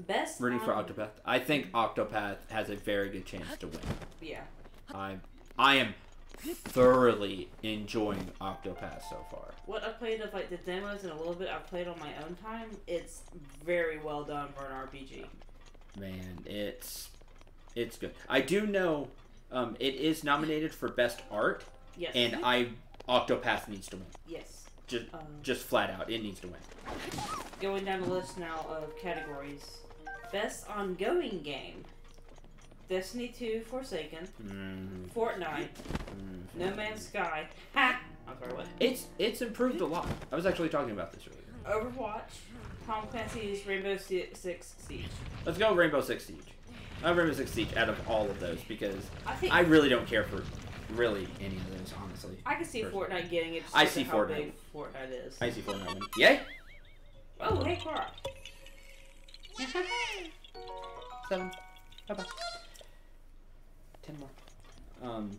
Best. rooting for Octopath. I think Octopath has a very good chance to win. Yeah. I I am thoroughly enjoying Octopath so far. What I've played of like the demos and a little bit I've played on my own time, it's very well done for an RPG. Man, it's it's good. I do know um, it is nominated for best art, Yes. and I Octopath needs to win. yes. Just Um, just flat out, it needs to win. going down the list now of categories. Best ongoing game. Destiny 2 Forsaken, Mm, Fortnite, mm. No Man's Sky, ha! I'm sorry, what? It's it's improved a lot. I was actually talking about this earlier. Overwatch, Tom Clancy's Rainbow Six Siege. Let's go Rainbow Six Siege. I have Rainbow Six Siege out of all of those because I think I really don't care for really any of those, honestly. I can see personally. Fortnite getting it. I see of how Fortnite. big Fortnite is. I see Fortnite win. Yay! Oh, hey, Cora. Seven. Bye bye. Ten more. Um,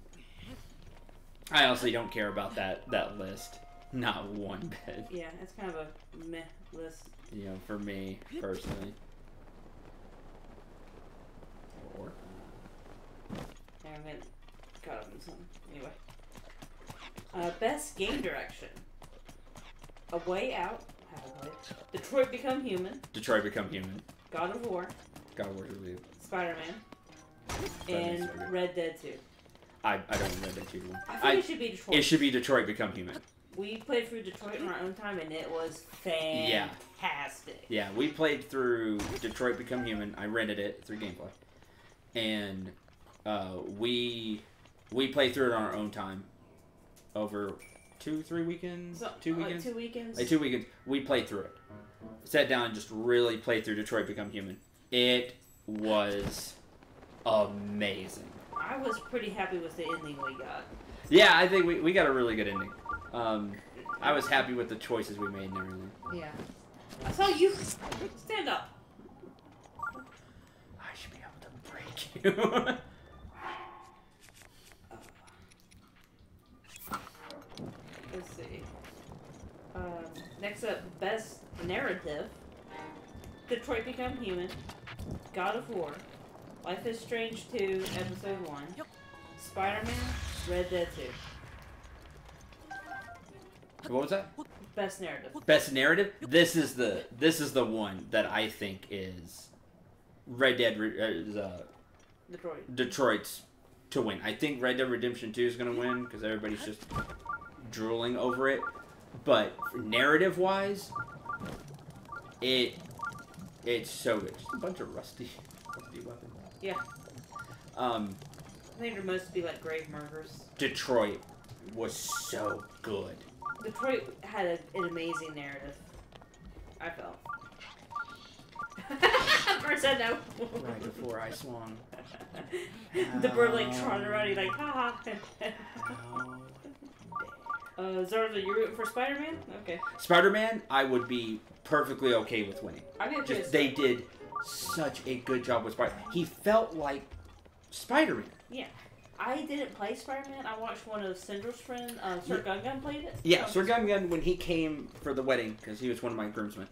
I honestly don't care about that that list. Not one bit. Yeah, it's kind of a meh list. You know, for me personally. Or Yeah, I'm getting caught up in something. Anyway. Uh, best game direction. A Way Out. Detroit Become Human. Detroit Become Human. God of War. God of really. Spider Man. And. Red Dead 2. I I don't know Dead two one. I think I it should be Detroit. it should be Detroit Become Human. we played through Detroit in our own time and it was fantastic. Yeah, yeah we played through Detroit Become Human. I rented it through Gameplay, and uh, we we played through it on our own time over two, three weekends, So, two like weekends, two weekends. like two weekends. We played through it. Sat down and just really played through Detroit Become Human. It was amazing. I was pretty happy with the ending we got. Yeah, I think we, we got a really good ending. Um, I was happy with the choices we made and everything. Yeah. I saw you stand up. I should be able to break you. Let's see. Um, next up, best narrative. Detroit Become Human. God of War. Life is Strange 2, Episode 1. Spider-Man. Red Dead 2. what was that? Best narrative. Best narrative. This is the this is the one that I think is Red Dead Re- uh, is, uh, Detroit. Detroit's to win. I think Red Dead Redemption Two is gonna win because everybody's just drooling over it. But narrative wise, it it's so good. Just a bunch of rusty rusty weapons. Yeah. Um, I think they're most be like grave murders. Detroit was so good. Detroit had a, an amazing narrative. I felt. Bird said no. Right before I swung. the bird like trotted around, he's like, ha ha. Oh, uh, Zarza, you rooting for Spider Man? Okay. Spider-Man, I would be perfectly okay with winning. I mean, Just they did such a good job with Spider. Man. He felt like Spider-Man. Yeah. I didn't play Spider Man. I watched one of Cendril's friend, uh, Sir Gun Gun played it. Yeah, Sir Gun Gun when he came for the wedding because he was one of my groomsmen.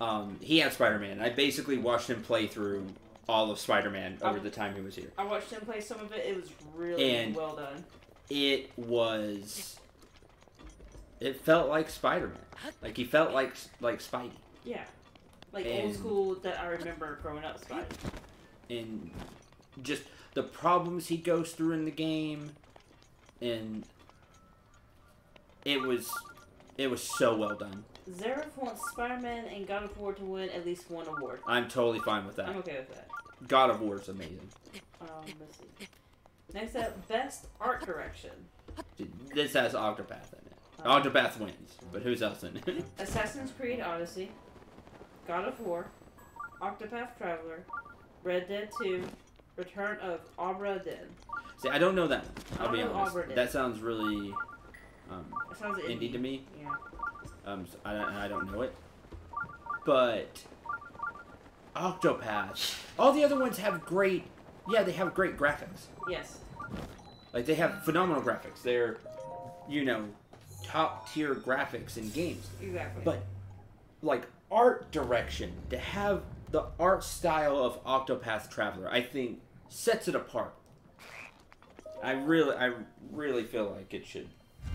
Um, he had Spider-Man. I basically watched him play through all of Spider-Man over Um, the time he was here. I watched him play some of it. It was really And- well done. It was. It felt like Spider-Man. Like he felt like like Spidey. Yeah. Like old school that I remember growing up Spider. and just the problems he goes through in the game and it was it was so well done Zareth wants Spider Man and God of War to win at least one award. i'm totally fine with that. I'm okay with that. god of war is amazing Um, let's see. Next up, best art direction. This has Octopath in it. Uh, Octopath wins, but who's else in it? Assassin's Creed Odyssey, God of War, Octopath Traveler, Red Dead 2, Return of Obra Dinn. See, I don't know that. I I'll be honest. That sounds really um, That sounds indie to me. Yeah. Um, so I, don't- I don't know it. But Octopath, all the other ones have great. Yeah, they have great graphics. Yes. Like they have phenomenal graphics. They're, you know, top tier graphics in games. Exactly. But like art direction to have the art style of Octopath Traveler, I think sets it apart. I really, I really feel like it should,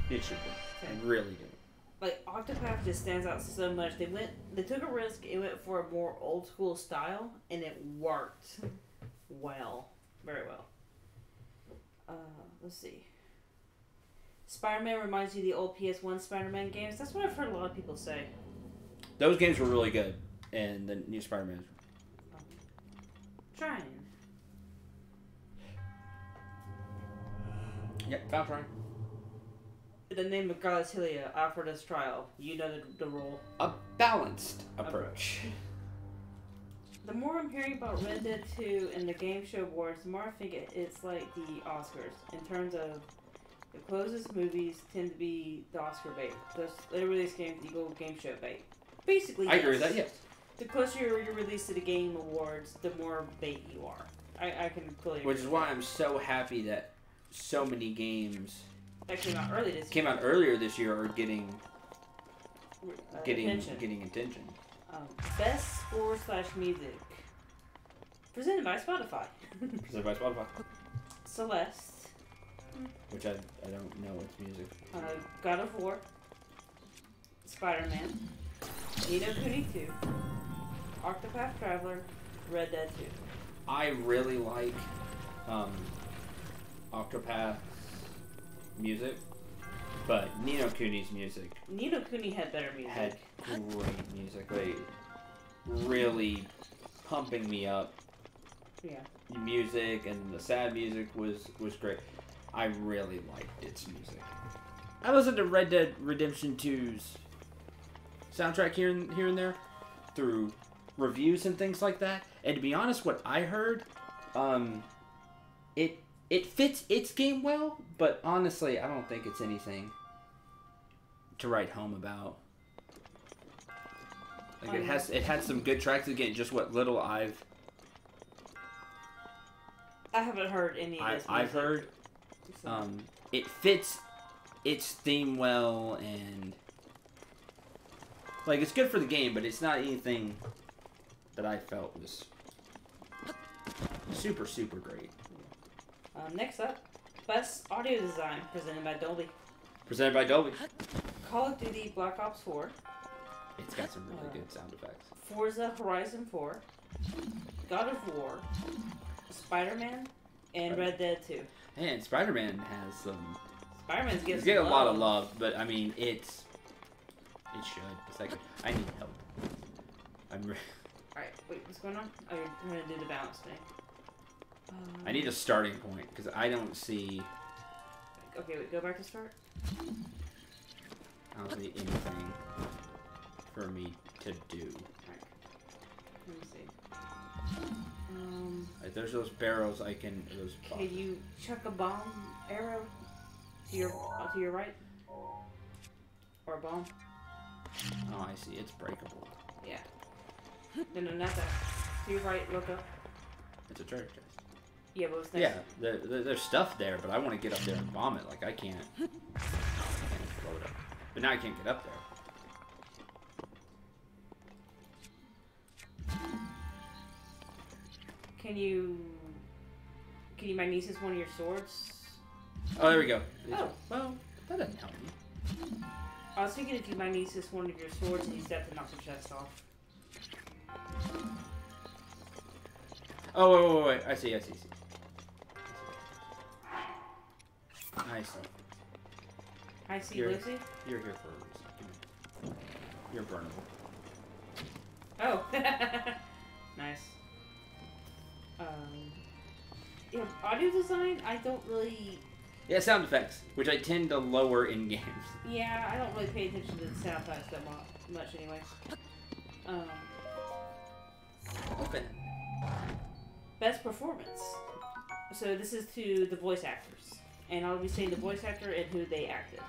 it should win. I really do. like Octopath just stands out so much. They went, they took a risk. It went for a more old school style, and it worked well, very well. Uh, let's see. Spider-Man reminds you of the old PS1 Spider-Man games. That's what I've heard a lot of people say. Those games were really good, and the new Spider-Man. Trying. Yep, found trying. The name of Galatilia, Alfred's trial. You know the, the role. A balanced approach. The more I'm hearing about Red Dead 2 and the Game Show Awards, the more I think it, it's like the Oscars in terms of the closest movies tend to be the Oscar bait. Those they release games equal game show bait. Basically, I agree with yes. that. Yes. The closer you're, released to the Game Awards, the more bait you are. I, I can agree Which is why that. I'm so happy that so many games that came out early this came year. out earlier this year are getting Uh, getting attention. getting attention. Um, best score slash music presented by Spotify. Presented by Spotify, Celeste, which I, I don't know its music. uh, God of War, Spider Man, Ni no Kuni 2, Octopath Traveler, Red Dead 2. I really like um, Octopath's music, but Ni no Kuni's music Ni no Kuni had better music. had great music. Like really pumping me up. Yeah. Music and the sad music was was great. I really liked its music. I listened to Red Dead Redemption 2's soundtrack here and here and there through reviews and things like that. And to be honest, what I heard, um, it it fits its game well, but honestly, I don't think it's anything to write home about. Like it has it had some good tracks again, just what little I've I haven't heard any of I, I've heard. Um, it fits its theme well, and like it's good for the game, but it's not anything that I felt was super super great. Um, next up, Best Audio Design presented by Dolby. Presented by Dolby. Call of Duty Black Ops 4, It's got some really good sound effects. Forza Horizon 4, God of War, Spider Man, and Red Dead 2. And Spider Man has some. Spider Man's It's getting getting a lot of love, but I mean it's. It should. It's like I need help. I'm. Re- Alright, wait, what's going on? Oh, you're gonna do the balance thing. Um, I need a starting point because I don't see. Okay, wait, go back to start. I don't see anything for me to do. Let me see. Um, Like, there's those barrels I can. Those can you chuck a bomb arrow to your uh, to your right? Or a bomb? Oh, I see. It's breakable. Yeah. No, no, not that. To your right, look up. It's a treasure chest. Yeah, but? Yeah, there, there, there's stuff there, but I want to get up there and bomb it. Like I can't. I can't blow it up. But now I can't get up there. Can you can you magnesis one of your swords? Oh, there we go. Oh. Well, that doesn't help me. I was thinking if you magnesis one of your swords and use that to knock the chest off. Oh, wait, wait, wait. I see, I see, I see. I see. I see Here. Lucy. You're here for a reason. You're burnable. Oh, nice. Um, yeah, audio design, I don't really. Yeah, sound effects, which I tend to lower in games. Yeah, I don't really pay attention to the sound effects that much anyway. Um, Open. best performance. So this is to the voice actors, and I'll be saying the voice actor and who they acted.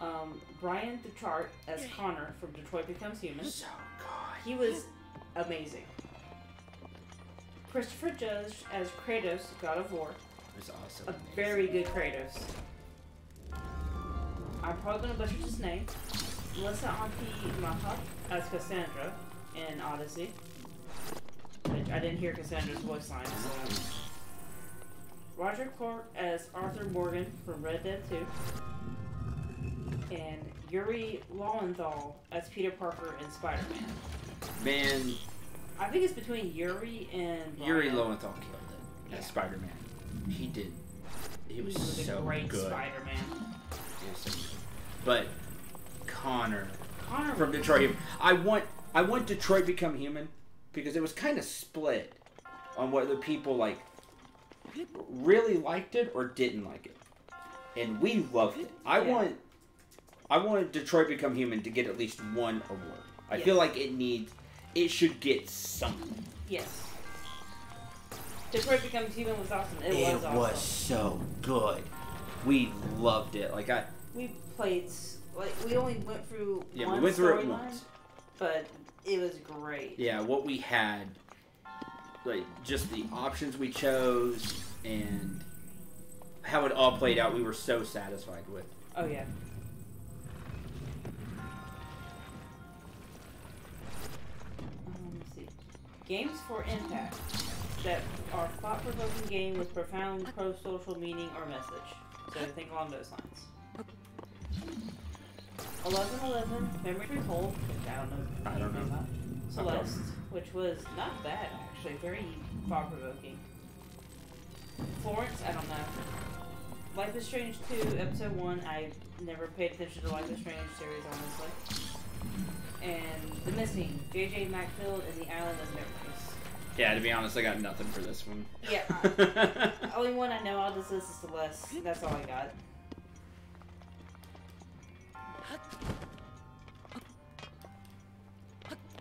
Um, Bryan Dechart as Connor from Detroit Becomes Human. So good. He was amazing. Christopher Judge as Kratos, God of War. It was awesome. A very good Kratos. I'm probably gonna butcher his name. Melissa Auntie Mahat as Cassandra in Odyssey. Which I didn't hear Cassandra's voice line, so. Roger Clark as Arthur Morgan from Red Dead 2. And Yuri Lowenthal as Peter Parker in Spider Man. Man, I think it's between Yuri and Yuri Lowenthal killed it as Yeah. Spider-Man. He did. He was, a so great good. Spider-Man. So. But Connor Connor from Detroit. I want I want Detroit Become Human because it was kind of split on whether people like really liked it or didn't like it, and we loved it. I Yeah. want I want Detroit Become Human to get at least one award. I feel like it needs it should get something. Yes. Detroit Becomes Human was awesome. It, It was awesome. It was so good. We loved it. Like I We played like we only went through yeah, one we went through it storyline, once. but it was great. yeah, what we had, like just the options we chose and how it all played out, we were so satisfied with. Oh yeah. Um, let's see. Games for impact that are thought-provoking game with profound pro-social meaning or message. So think along those lines. Eleven Eleven, Memory Retold, which I don't know. I don't know. about. Celeste, which was not bad actually, very thought-provoking. Florence, I don't know. Life is Strange 2, Episode 1, I never paid attention to Life is Strange series, honestly. And The Missing, J.J. Macfield and the Island of Memories. Yeah, to be honest, I got nothing for this one. Yeah, uh, only one I know, I'll just list is Celeste. That's all I got.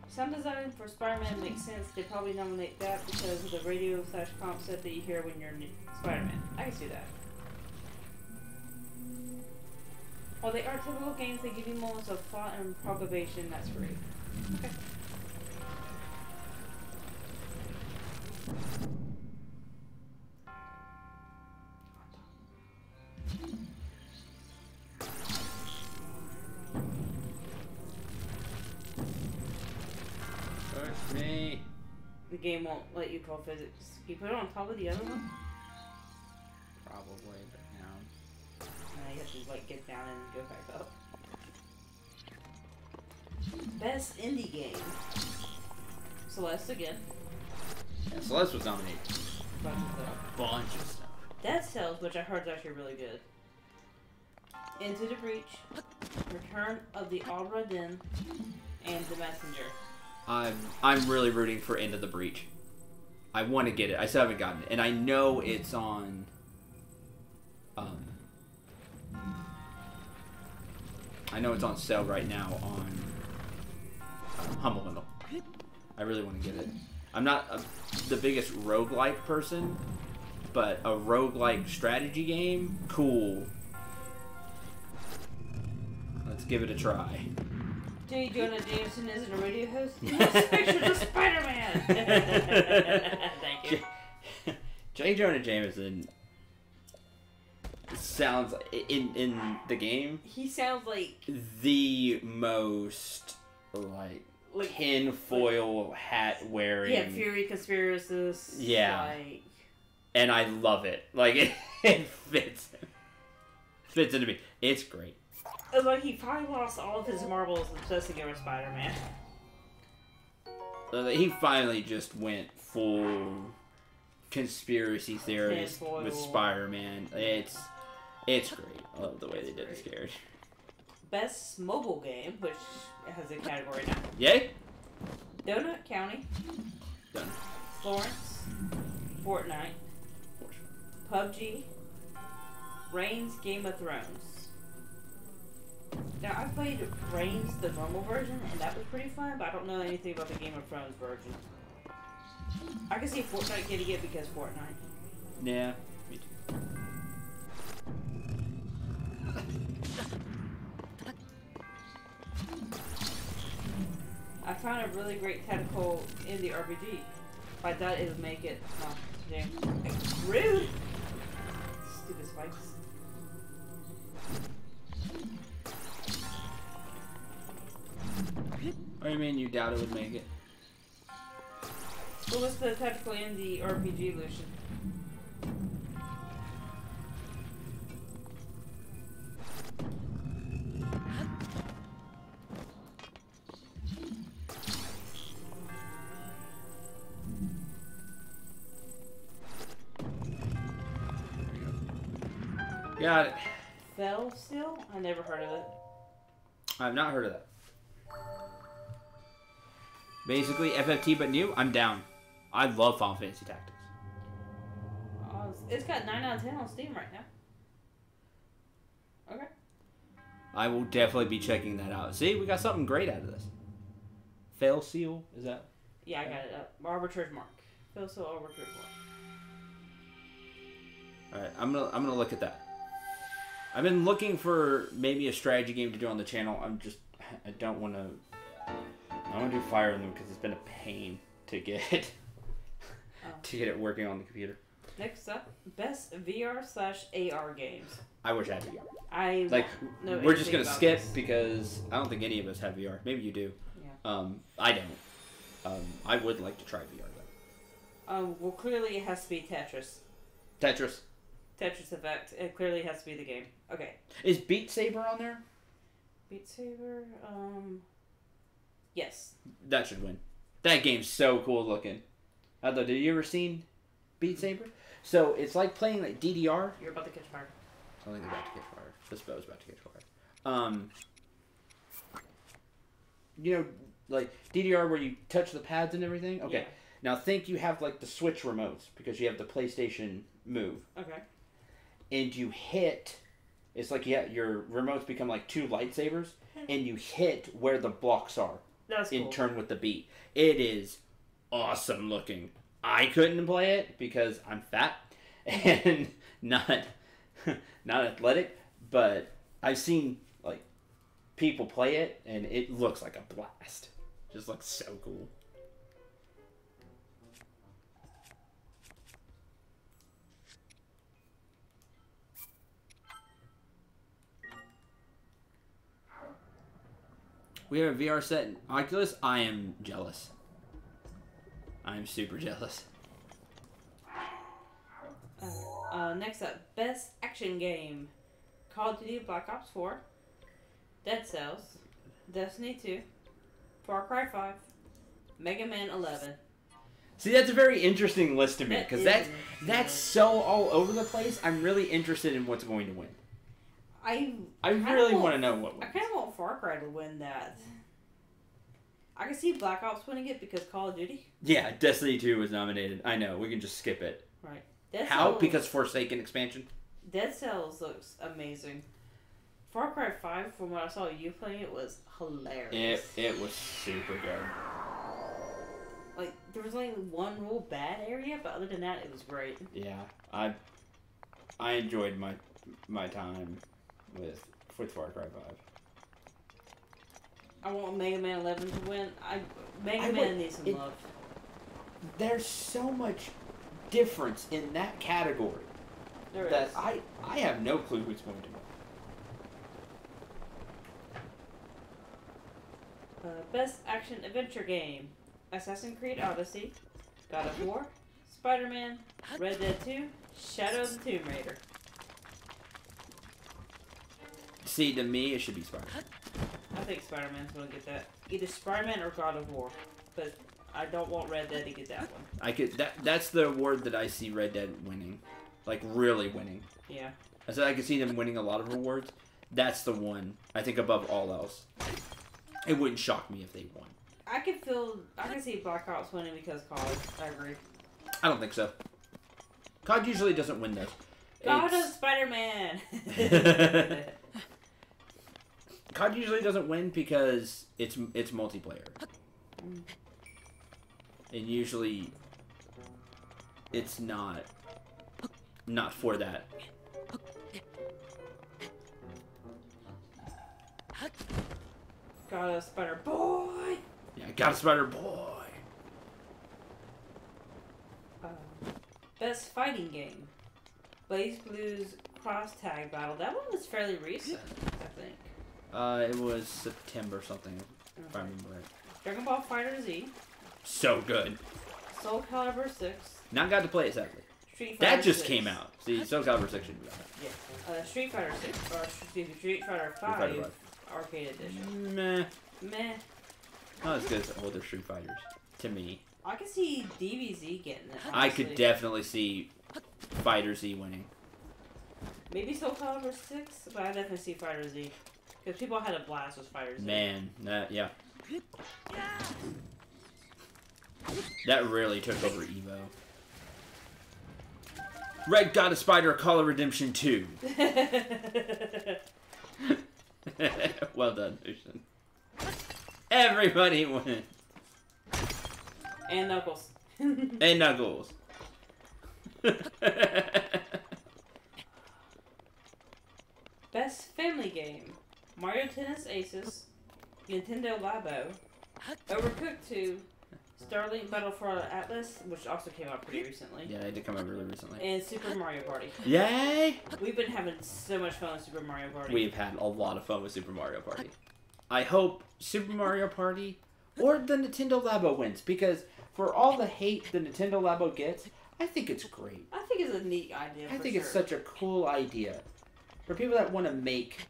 Sound design for Spider-Man makes sense. They probably nominate that because of the radio slash comp set that you hear when you're Spider-Man. I can see that. While they are typical games, they give you moments of thought and probation. That's great. Okay. Push me. The game won't let you call physics. Can you put it on top of the other one? Probably, but now. Uh, you have to like get down and go back up. Best indie game. Celeste again. Yeah, Celeste was nominated. Bunch of stuff. Bunch of stuff. Dead Cells, which I heard is actually really good. Into the Breach, Return of the Obra Dinn, and The Messenger. I'm I'm really rooting for Into the Breach. I want to get it. I still haven't gotten it, and I know it's on. Um, I know it's on sale right now on um, Humble Bundle. I really want to get it. I'm not a, the biggest roguelike person, but a roguelike strategy game, cool. Let's give it a try. J. Jonah Jameson isn't a radio host. He has pictures of Spider-Man. Thank you. J. J. Jonah Jameson sounds in in the game He sounds like the most like like tinfoil hat wearing, yeah, Fury conspiracist. Yeah. Like, and I love it. Like it, it fits fits into me. It's great. it's like he probably lost all of his marbles obsessing over Spider-Man. Uh, He finally just went full conspiracy theorist with Spider-Man. It's it's great. I love the way they did great. Scared. Best mobile game, which has a category now. Yay! Donut County, Done. Florence, Fortnite, PUBG, Reigns Game of Thrones. Now I played Reigns the normal version and that was pretty fun, but I don't know anything about the Game of Thrones version. I can see Fortnite getting it because Fortnite. Yeah. Me too. I found a really great tactical in the RPG. If I thought it would make it. Damn. Rude! Stupid spikes. What do you mean you doubt it would make it? What was the tactical in the RPG, Lucian? Got it. Fell Seal? I never heard of it. I've not heard of that. Basically, FFT but new, I'm down. I love Final Fantasy Tactics. Oh, it's- got 9 out of 10 on Steam right now. Okay. I will definitely be checking that out. See, we got something great out of this. Fell Seal, is that? Yeah, I got it up. Arbiter's Mark. Fell Seal Arbiter's Mark. All right, I'm gonna I'm gonna look at that. I've been looking for maybe a strategy game to do on the channel. I'm just I don't want to. I want to do Fire Emblem because it's been a pain to get Oh. to get it working on the computer. Next up, best VR slash AR games. I wish I had VR. I Like we're just gonna skip this. because I don't think any of us have VR. Maybe you do. Yeah. Um, I don't. Um, I would like to try VR though. Um, well, clearly it has to be Tetris. Tetris Tetris Effect. It clearly has to be the game. Okay. is Beat Saber on there. Beat Saber. Um. Yes. That should win. That game's so cool looking. Although, did you ever seen Beat Saber? So it's like playing like DDR. You're about to catch fire. I think they're about to catch fire. This bow's about to catch fire. Um, you know, like DDR where you touch the pads and everything. Okay. Yeah. Now think you have like the Switch remotes because you have the PlayStation Move, Okay. And you hit. It's like yeah, your remotes become like two lightsabers, hmm. and you hit where the blocks are That's in cool. turn with the beat. It is awesome looking. I couldn't play it because I'm fat and not not athletic, but I've seen like people play it and it looks like a blast. Just looks so cool. We have a VR set in Oculus. I am jealous. I am super jealous. Uh, next up, best action game: Call of Duty Black Ops 4, Dead Cells, Destiny 2, Far Cry 5, Mega Man 11. See, that's a very interesting list to me because is that's that's so all over the place. I'm really interested in what's going to win. I I really want- to know what I kind of want Far Cry to win that. I can see Black Ops winning it because Call of Duty. Yeah, Destiny 2 was nominated. I know. We can just skip it. Right. Dead How? Cells, Because Forsaken expansion. Dead Cells looks amazing. Far Cry 5, from what I saw you playing it, was hilarious. It it was super good. Like, there was only one real bad area, but other than that, it was great. Yeah, I I enjoyed my my time with with Far Cry 5. I want Mega Man 11 to win. I Mega I Man would- needs some it- love. There's so much difference in that category There is. that I I have no clue who's going to win. Uh, best action adventure game: Assassin's Creed Odyssey, God of War, Spider Man, Red Dead 2, Shadow of the Tomb Raider. See, to me, it should be Spider. Man. I think Spider Man's gonna get that. Either Spider Man or God of War, but I don't want Red Dead to get that one. I could that that's the award that I see Red Dead winning, like really winning. Yeah. I said I could see them winning a lot of awards. That's the one I think above all else. It wouldn't shock me if they won. I could feel. I can see Black Ops winning because college. I agree. I don't think so. COD usually doesn't win those. God of Spider Man. COD usually doesn't win because it's it's multiplayer, and usually it's not not for that. Got a Spider Boy. Yeah, got a spider boy. Uh, best fighting game. BlazBlue Cross Tag Battle. That one was fairly recent, I think. Uh, it was September something, if I remember right. Dragon Ball Fighter Z. So good. Soul Calibur 6. Not got to play it sadly. Street Fighter That just 6. came out. See, Soul Calibur 6 should be on Yeah. Uh, Street Fighter 6. Or excuse me, Street Fighter 5 Fighter five. Arcade Edition. Meh. Meh. Not as good as older Street Fighters, to me. I could see DBZ getting it. I could definitely see Fighter Z winning. Maybe Soul Calibur 6, but I definitely see Fighter Z. Because people had a blast with Z. Man, that yeah. That really took over Evo. Red God of Spider Call of Redemption 2. well done, Lucian. Everybody win. and Knuckles. And Knuckles. Best family game: Mario Tennis Aces, Nintendo Labo, Overcooked 2, Starlink Battle for Atlas, which also came out pretty recently, yeah, they did come out really recently. and Super Mario Party. Yay! We've been having so much fun with Super Mario Party. We've had a lot of fun with Super Mario Party. I hope Super Mario Party or the Nintendo Labo wins because for all the hate the Nintendo Labo gets, I think it's great. I think it's a neat idea. I think it's such a cool idea for people that want to make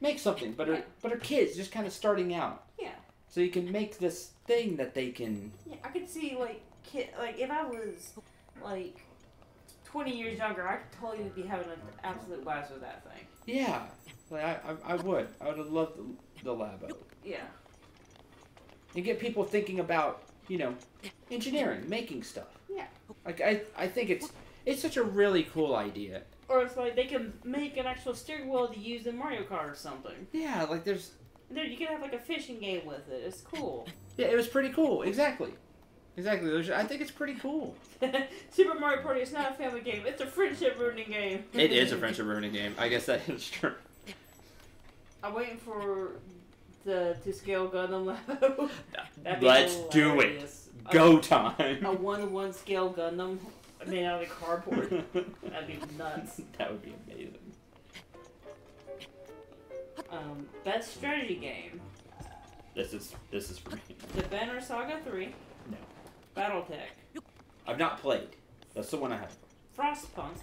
make something, but are but her kids just kind of starting out. Yeah. So you can make this thing that they can. Yeah, I could see like kid like if I was like twenty years younger, I could totally be having an absolute blast with that thing. Yeah, like I I, I would. I would have loved the, the Labo Yeah. and get people thinking about you know engineering, making stuff. Yeah. Like I I think it's it's such a really cool idea. Or it's like they can make an actual steering wheel to use in Mario Kart or something. Yeah, like there's There, you can have like a fishing game with it. It's cool. yeah, it was pretty cool. Exactly. Exactly. I think it's pretty cool. Super Mario Party is not a family game. It's a friendship ruining game. It is a friendship ruining game. I guess that is true. I'm waiting for the to scale Gundam level. Let's do it. hilarious. A- Go time. A one to one scale Gundam made out of cardboard. That'd be nuts. that would be amazing. Um, best strategy game: This is this is for me. The Banner Saga Three. No. BattleTech. I've not played. That's the one I have. Frostpunk.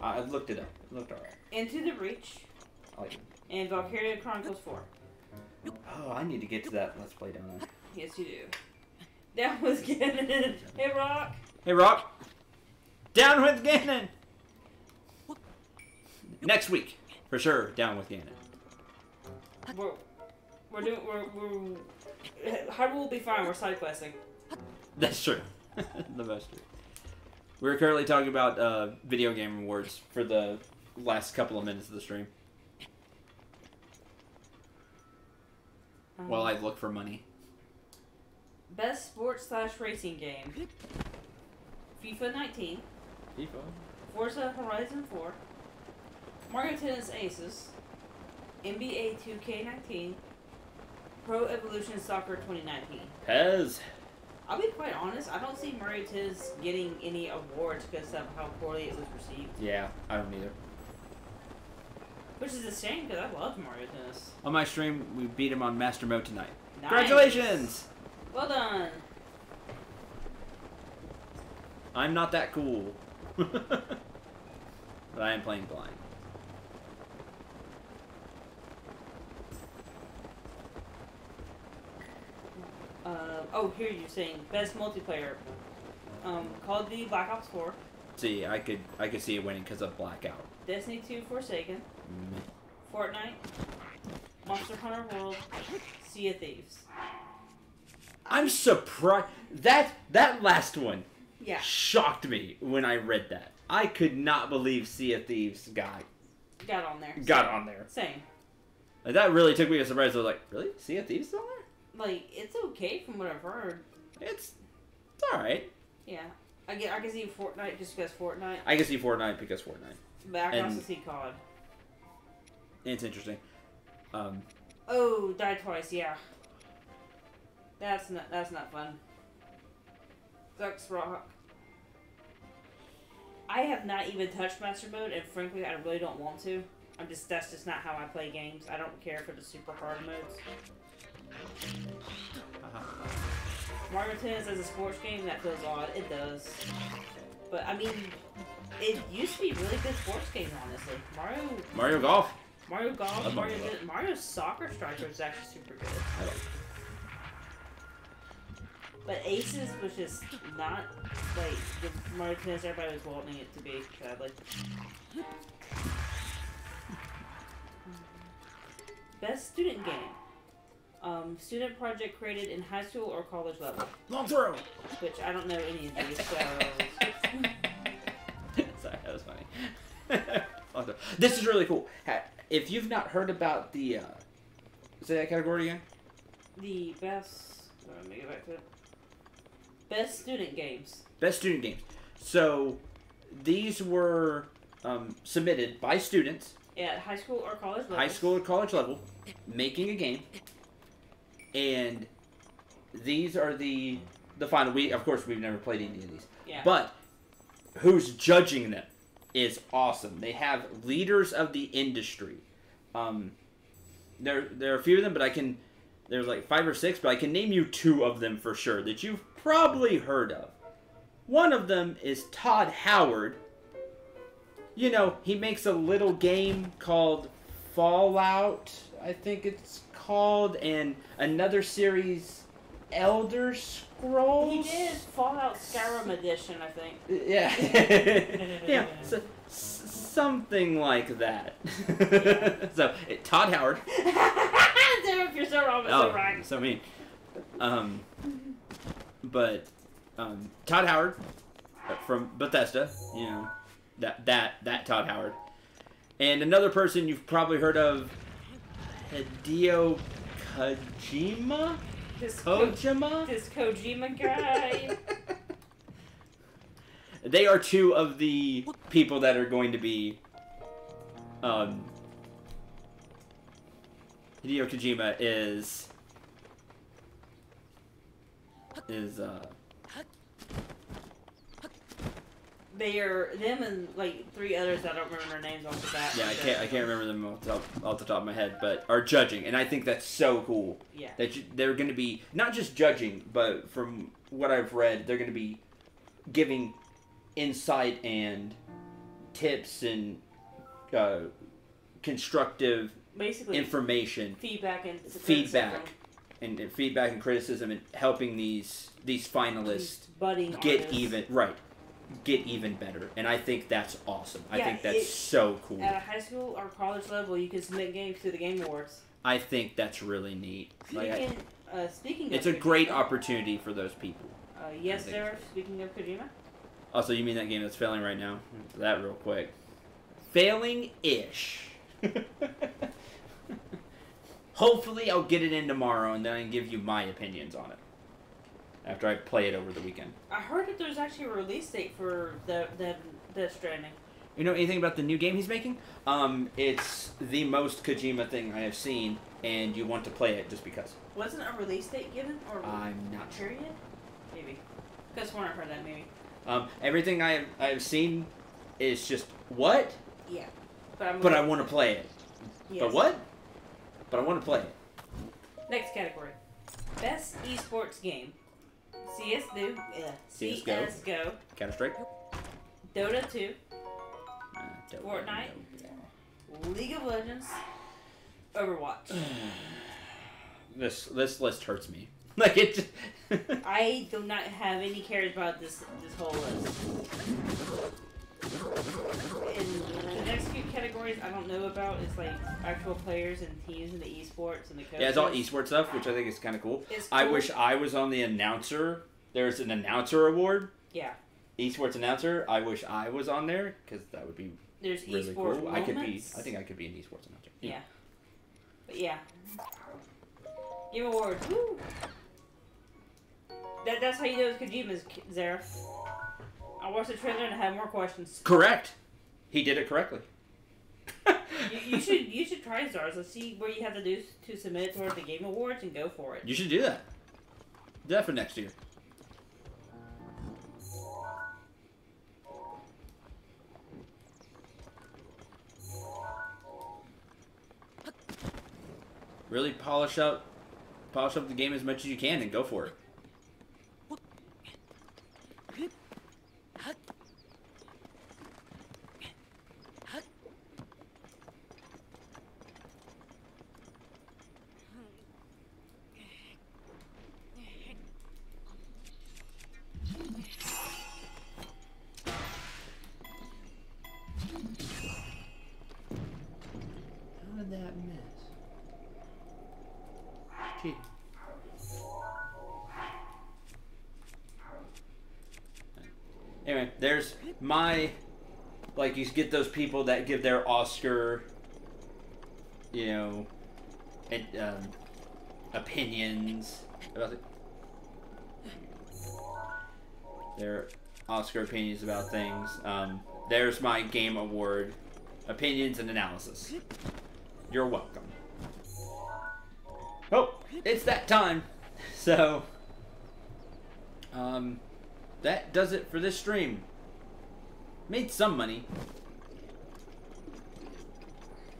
I I looked it up. It looked alright. Into the Breach. I like it. And Valkyria Chronicles Four. Oh, I need to get to that Let's Play, don't I? Yes, you do. That was Ganon. Hey, Rock. Hey, Rock. Down with Ganon. Next week, for sure. Down with Ganon. We're we're doing we're we're Hyrule will be fine. We're side questing. That's true. the most true. We're currently talking about uh, video game awards for the last couple of minutes of the stream. Um, While I look for money. best sports slash racing game: FIFA 19, FIFA. Forza Horizon 4, Mario Tennis Aces, NBA 2K19, Pro Evolution Soccer 2019. Pez. I'll be quite honest. I don't see Mario Tennis getting any awards because of how poorly it was received, Yeah, I don't either. which is a shame because I loved Mario Tennis. On my stream, we beat him on Master Mode tonight. Nice. Congratulations! Well done. I'm not that cool. but I am playing blind. Uh, oh, here you're saying best multiplayer. Um, Call of Duty Black Ops 4, See, I could I could see it winning because of blackout. Destiny 2 Forsaken, Meh. Fortnite, Monster Hunter World, Sea of Thieves. I'm surprised that that last one Yeah. shocked me when I read that. I could not believe Sea of Thieves guy Got on there. got on there. Same. Like, that really took me by surprise. I was like, really? Sea of Thieves is on there? Like it's okay from what I've heard. It's, it's all right. Yeah. I get. I can see Fortnite just because Fortnite, I can see Fortnite because Fortnite. but I can also see COD. It's interesting. Um, Oh, died twice. Yeah. That's not. That's not fun. Sucks rock. I have not even touched master mode, and frankly, I really don't want to. I'm just that's just not how I play games. I don't care for the super hard modes. Mario Tennis as a sports game that feels odd. It does, but I mean, it used to be a really good sports game. Honestly, Mario Mario Golf. Mario Golf, Mario, Mario Mario, Mario Soccer Striker is actually super good. I don't- But Aces was just not like the Mario Tennis everybody was wanting it to be, sadly. Best student game. Um, student project created in high school or college level, Long throw. which I don't know any of these. So Sorry, that was funny. Long throw. this is really cool. If you've not heard about the, uh, say that category again. the best. Let me get back to it. Best student games. Best student games. So these were um, submitted by students, At high school or college level. high school or college level, making a game, and these are the the final. We of course we've never played any of these, Yeah. but who's judging them is awesome. They have leaders of the industry. Um, there there are a few of them, but I can. There's like five or six, but I can name you two of them for sure that you've probably heard of. One of them is Todd Howard. You know, he makes a little game called Fallout, I think it's called, and another series, Elder Scrolls. He did Fallout Skyrim edition, I think. Yeah. yeah. So, something like that. so, it, Todd Howard. Damn, if you're so wrong, but so Oh, right. so mean. Um, but um, Todd Howard uh, from Bethesda, you know, that that that Todd Howard, and another person you've probably heard of, Hideo Kojima. This, Ko- Kojima. this Kojima guy. They are two of the people that are going to be. Um, Hideo Kojima is is uh they are them and like three others. I don't remember their names off the bat. yeah I can't I can't remember them off the top, off the top of my head but are judging and I think that's so cool Yeah. that you, they're going to be not just judging but from what I've read they're going to be giving insight and tips and uh, constructive Basically, information feedback and feedback and, and feedback and criticism and helping these these finalists budding get artists. even right get even better. And i think that's awesome. I think that's it- so cool. At a high school or college level, you can submit games to the Game Awards. i think that's really neat. Like I, Speaking, uh, speaking it's a great opportunity for those people Uh, yes, sir. Speaking of Kojima, also you mean that game that's failing right now? That real quick. Failing ish hopefully i'll get it in tomorrow and then i can give you my opinions on it after i play it over the weekend I heard that there's actually a release date for the the Death Stranding. You know anything about the new game he's making? Um, it's the most Kojima thing I have seen, and you want to play it just because. Wasn't a release date given or I'm not sure. yet. Maybe. Because I heard that, maybe. Um, everything I have, I have seen is just what, Yeah. But I'm. but I want to play it. Yes. But what? But I want to play it. Next category. Best esports game. CS2, uh, CS:GO. CS:GO, Counter Strike. Dota 2, Uh, don't- Fortnite. League of Legends, Overwatch. This this list hurts me. Like it. Just I do not have any cares about this this whole list. And the next few categories I don't know about is like actual players and teams in the esports and the coaches. yeah, it's all esports stuff, which I think is kind of cool. It's I wish I was on the announcer. There's an announcer award. Yeah. esports announcer, I wish I was on there because that would be There's really esports cool. I could be. I think I could be an esports announcer. Yeah. But yeah. Give Awards. Woo! That, that's how you know it's Kojima's, Zara. I watched the trailer and I had more questions. Correct. He did it correctly. You, you should you should try Zara. Let's see where you have to do to submit it toward the Game Awards and go for it. You should do that. Do that for next year. Really polish up, polish up the game as much as you can, and go for it. My like you get those people that give their Oscar, you know, and, um, opinions about it. Their Oscar opinions about things. Um, there's my game award opinions and analysis. You're welcome. Oh, it's that time. So, um, that does it for this stream. Made some money.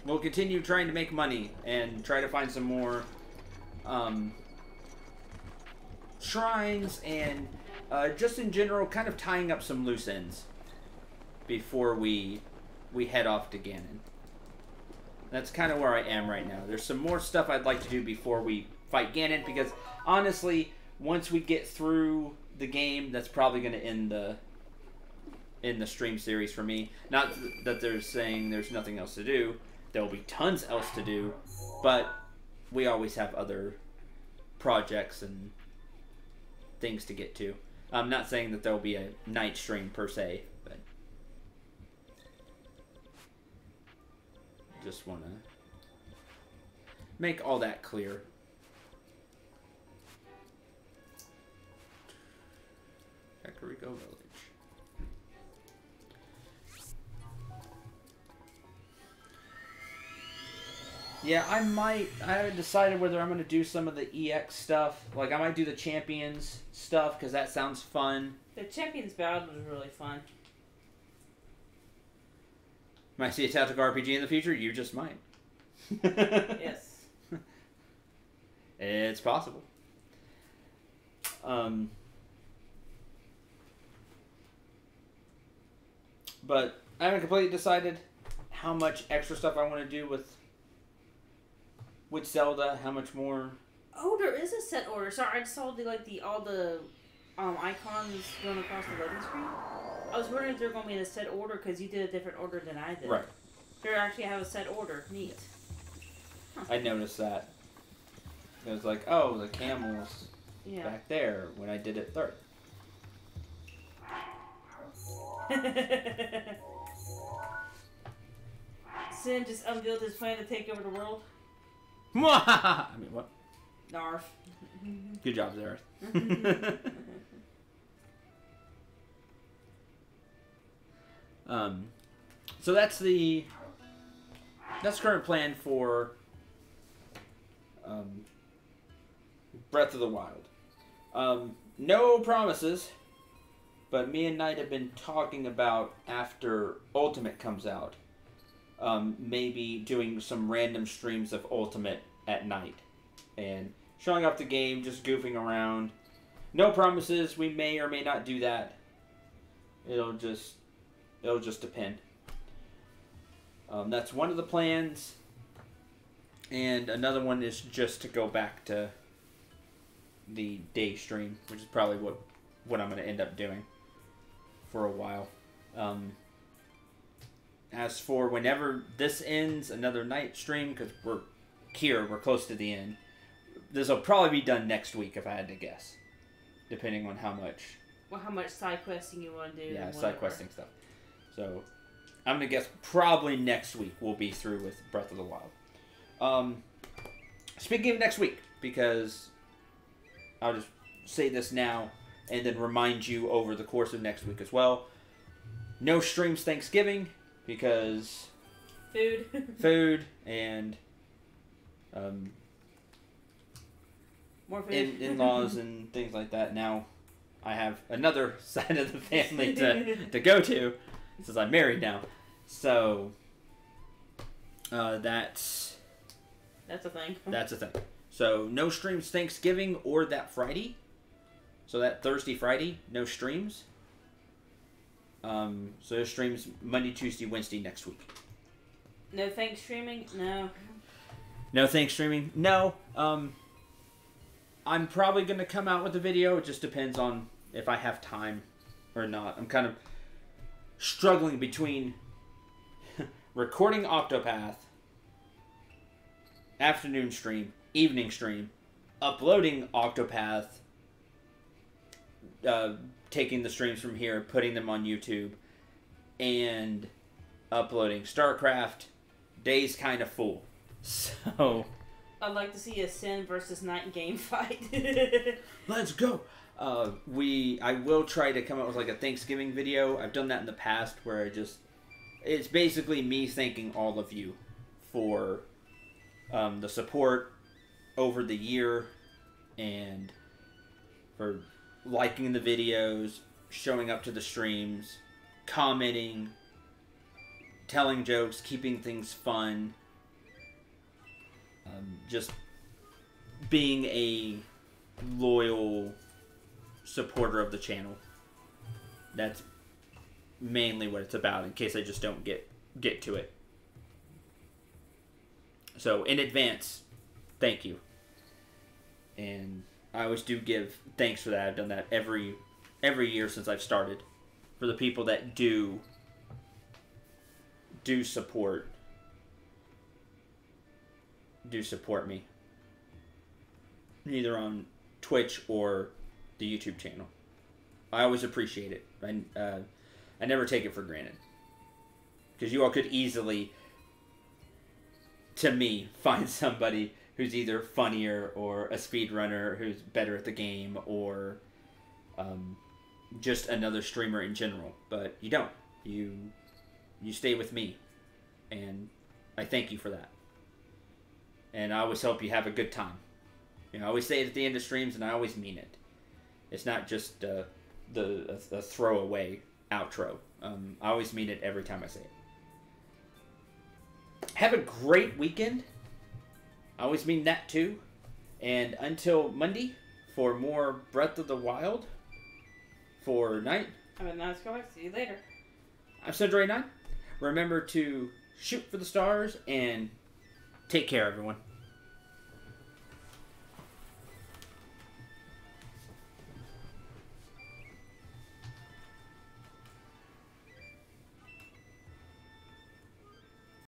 We'll continue trying to make money and try to find some more, um, shrines and uh, just in general, kind of tying up some loose ends before we we head off to Ganon. That's kind of where I am right now. There's some more stuff I'd like to do before we fight Ganon because honestly, once we get through the game, that's probably going to end the in the stream series for me. Not th- that they're saying there's nothing else to do. There will be tons else to do, but we always have other projects and things to get to. I'm not saying that there will be a night stream per se, but just want to make all that clear. Kakariko Village. Yeah, I might. I haven't decided whether I'm going to do some of the EX stuff. Like, I might do the Champions stuff because that sounds fun. The Champions Battle was really fun. Might see a tactical RPG in the future. You just might. Yes. It's possible. Um, but I haven't completely decided how much extra stuff I want to do with with Zelda. How much more? Oh, there is a set order. Sorry, I just saw the like the all the um icons going across the loading screen. I was wondering if they're going to be in a set order because you did a different order than I did. Right. They actually have a set order. Neat. I noticed that. It was like, oh, the camels Yeah. back there when I did it third. Sin just unveiled his plan to take over the world. I mean, what? Narf. Good job, Zareth. um, so that's the that's the current plan for um, Breath of the Wild. Um, no promises, but me and Knight have been talking about after Ultimate comes out, um, maybe doing some random streams of Ultimate at night and showing off the game, just goofing around. No promises. We may or may not do that. It'll just it'll just depend. Um, that's one of the plans, and another one is just to go back to the day stream, which is probably what what I'm going to end up doing for a while. Um, as for whenever this ends, another night stream because we're here, we're close to the end. This will probably be done next week if I had to guess, depending on how much Well, how much side questing you want to do? yeah, side questing stuff. So I'm gonna guess probably next week we'll be through with Breath of the Wild. Um, speaking of next week, because I'll just say this now and then remind you over the course of next week as well. No streams Thanksgiving because Food. food and um, More food. in in laws and things like that. Now I have another side of the family to to go to since I'm married now. So uh, that's That's a thing. that's a thing. So no streams Thanksgiving or that Friday. So that Thursday Friday no streams. Um, so there's streams Monday, Tuesday, Wednesday next week. No thanks streaming. No. No thanks streaming. No. Um I'm probably gonna come out with a video. It just depends on if I have time or not. I'm kind of struggling between recording Octopath, afternoon stream, evening stream, uploading Octopath, uh, taking the streams from here, putting them on YouTube, and uploading StarCraft. Days kind of full. So I'd like to see a Sin versus Night game fight. let's go. Uh, we I will try to come up with like a Thanksgiving video. I've done that in the past where I just it's basically me thanking all of you for um, the support over the year and for liking the videos, showing up to the streams, commenting, telling jokes, keeping things fun. Um, just being a loyal supporter of the channel. That's mainly what it's about in case I just don't get get to it. So in advance, thank you. And I always do give thanks for that. I've done that every every year since I've started. For the people that do do support do support me. Either on Twitch or the YouTube channel. I always appreciate it. I, uh, I never take it for granted. Because you all could easily, to me, find somebody who's either funnier or a speedrunner who's better at the game or um, just another streamer in general. But you don't. You you stay with me, and I thank you for that. And I always hope you have a good time. You know, I always say it at the end of streams, and I always mean it. It's not just uh, the a, a throwaway outro. Um, I always mean it every time I say it. Have a great weekend. I always mean that too. And until Monday for more Breath of the Wild for night, Have a nice go. See you later. I'm Cendril89. Remember to shoot for the stars and take care, everyone.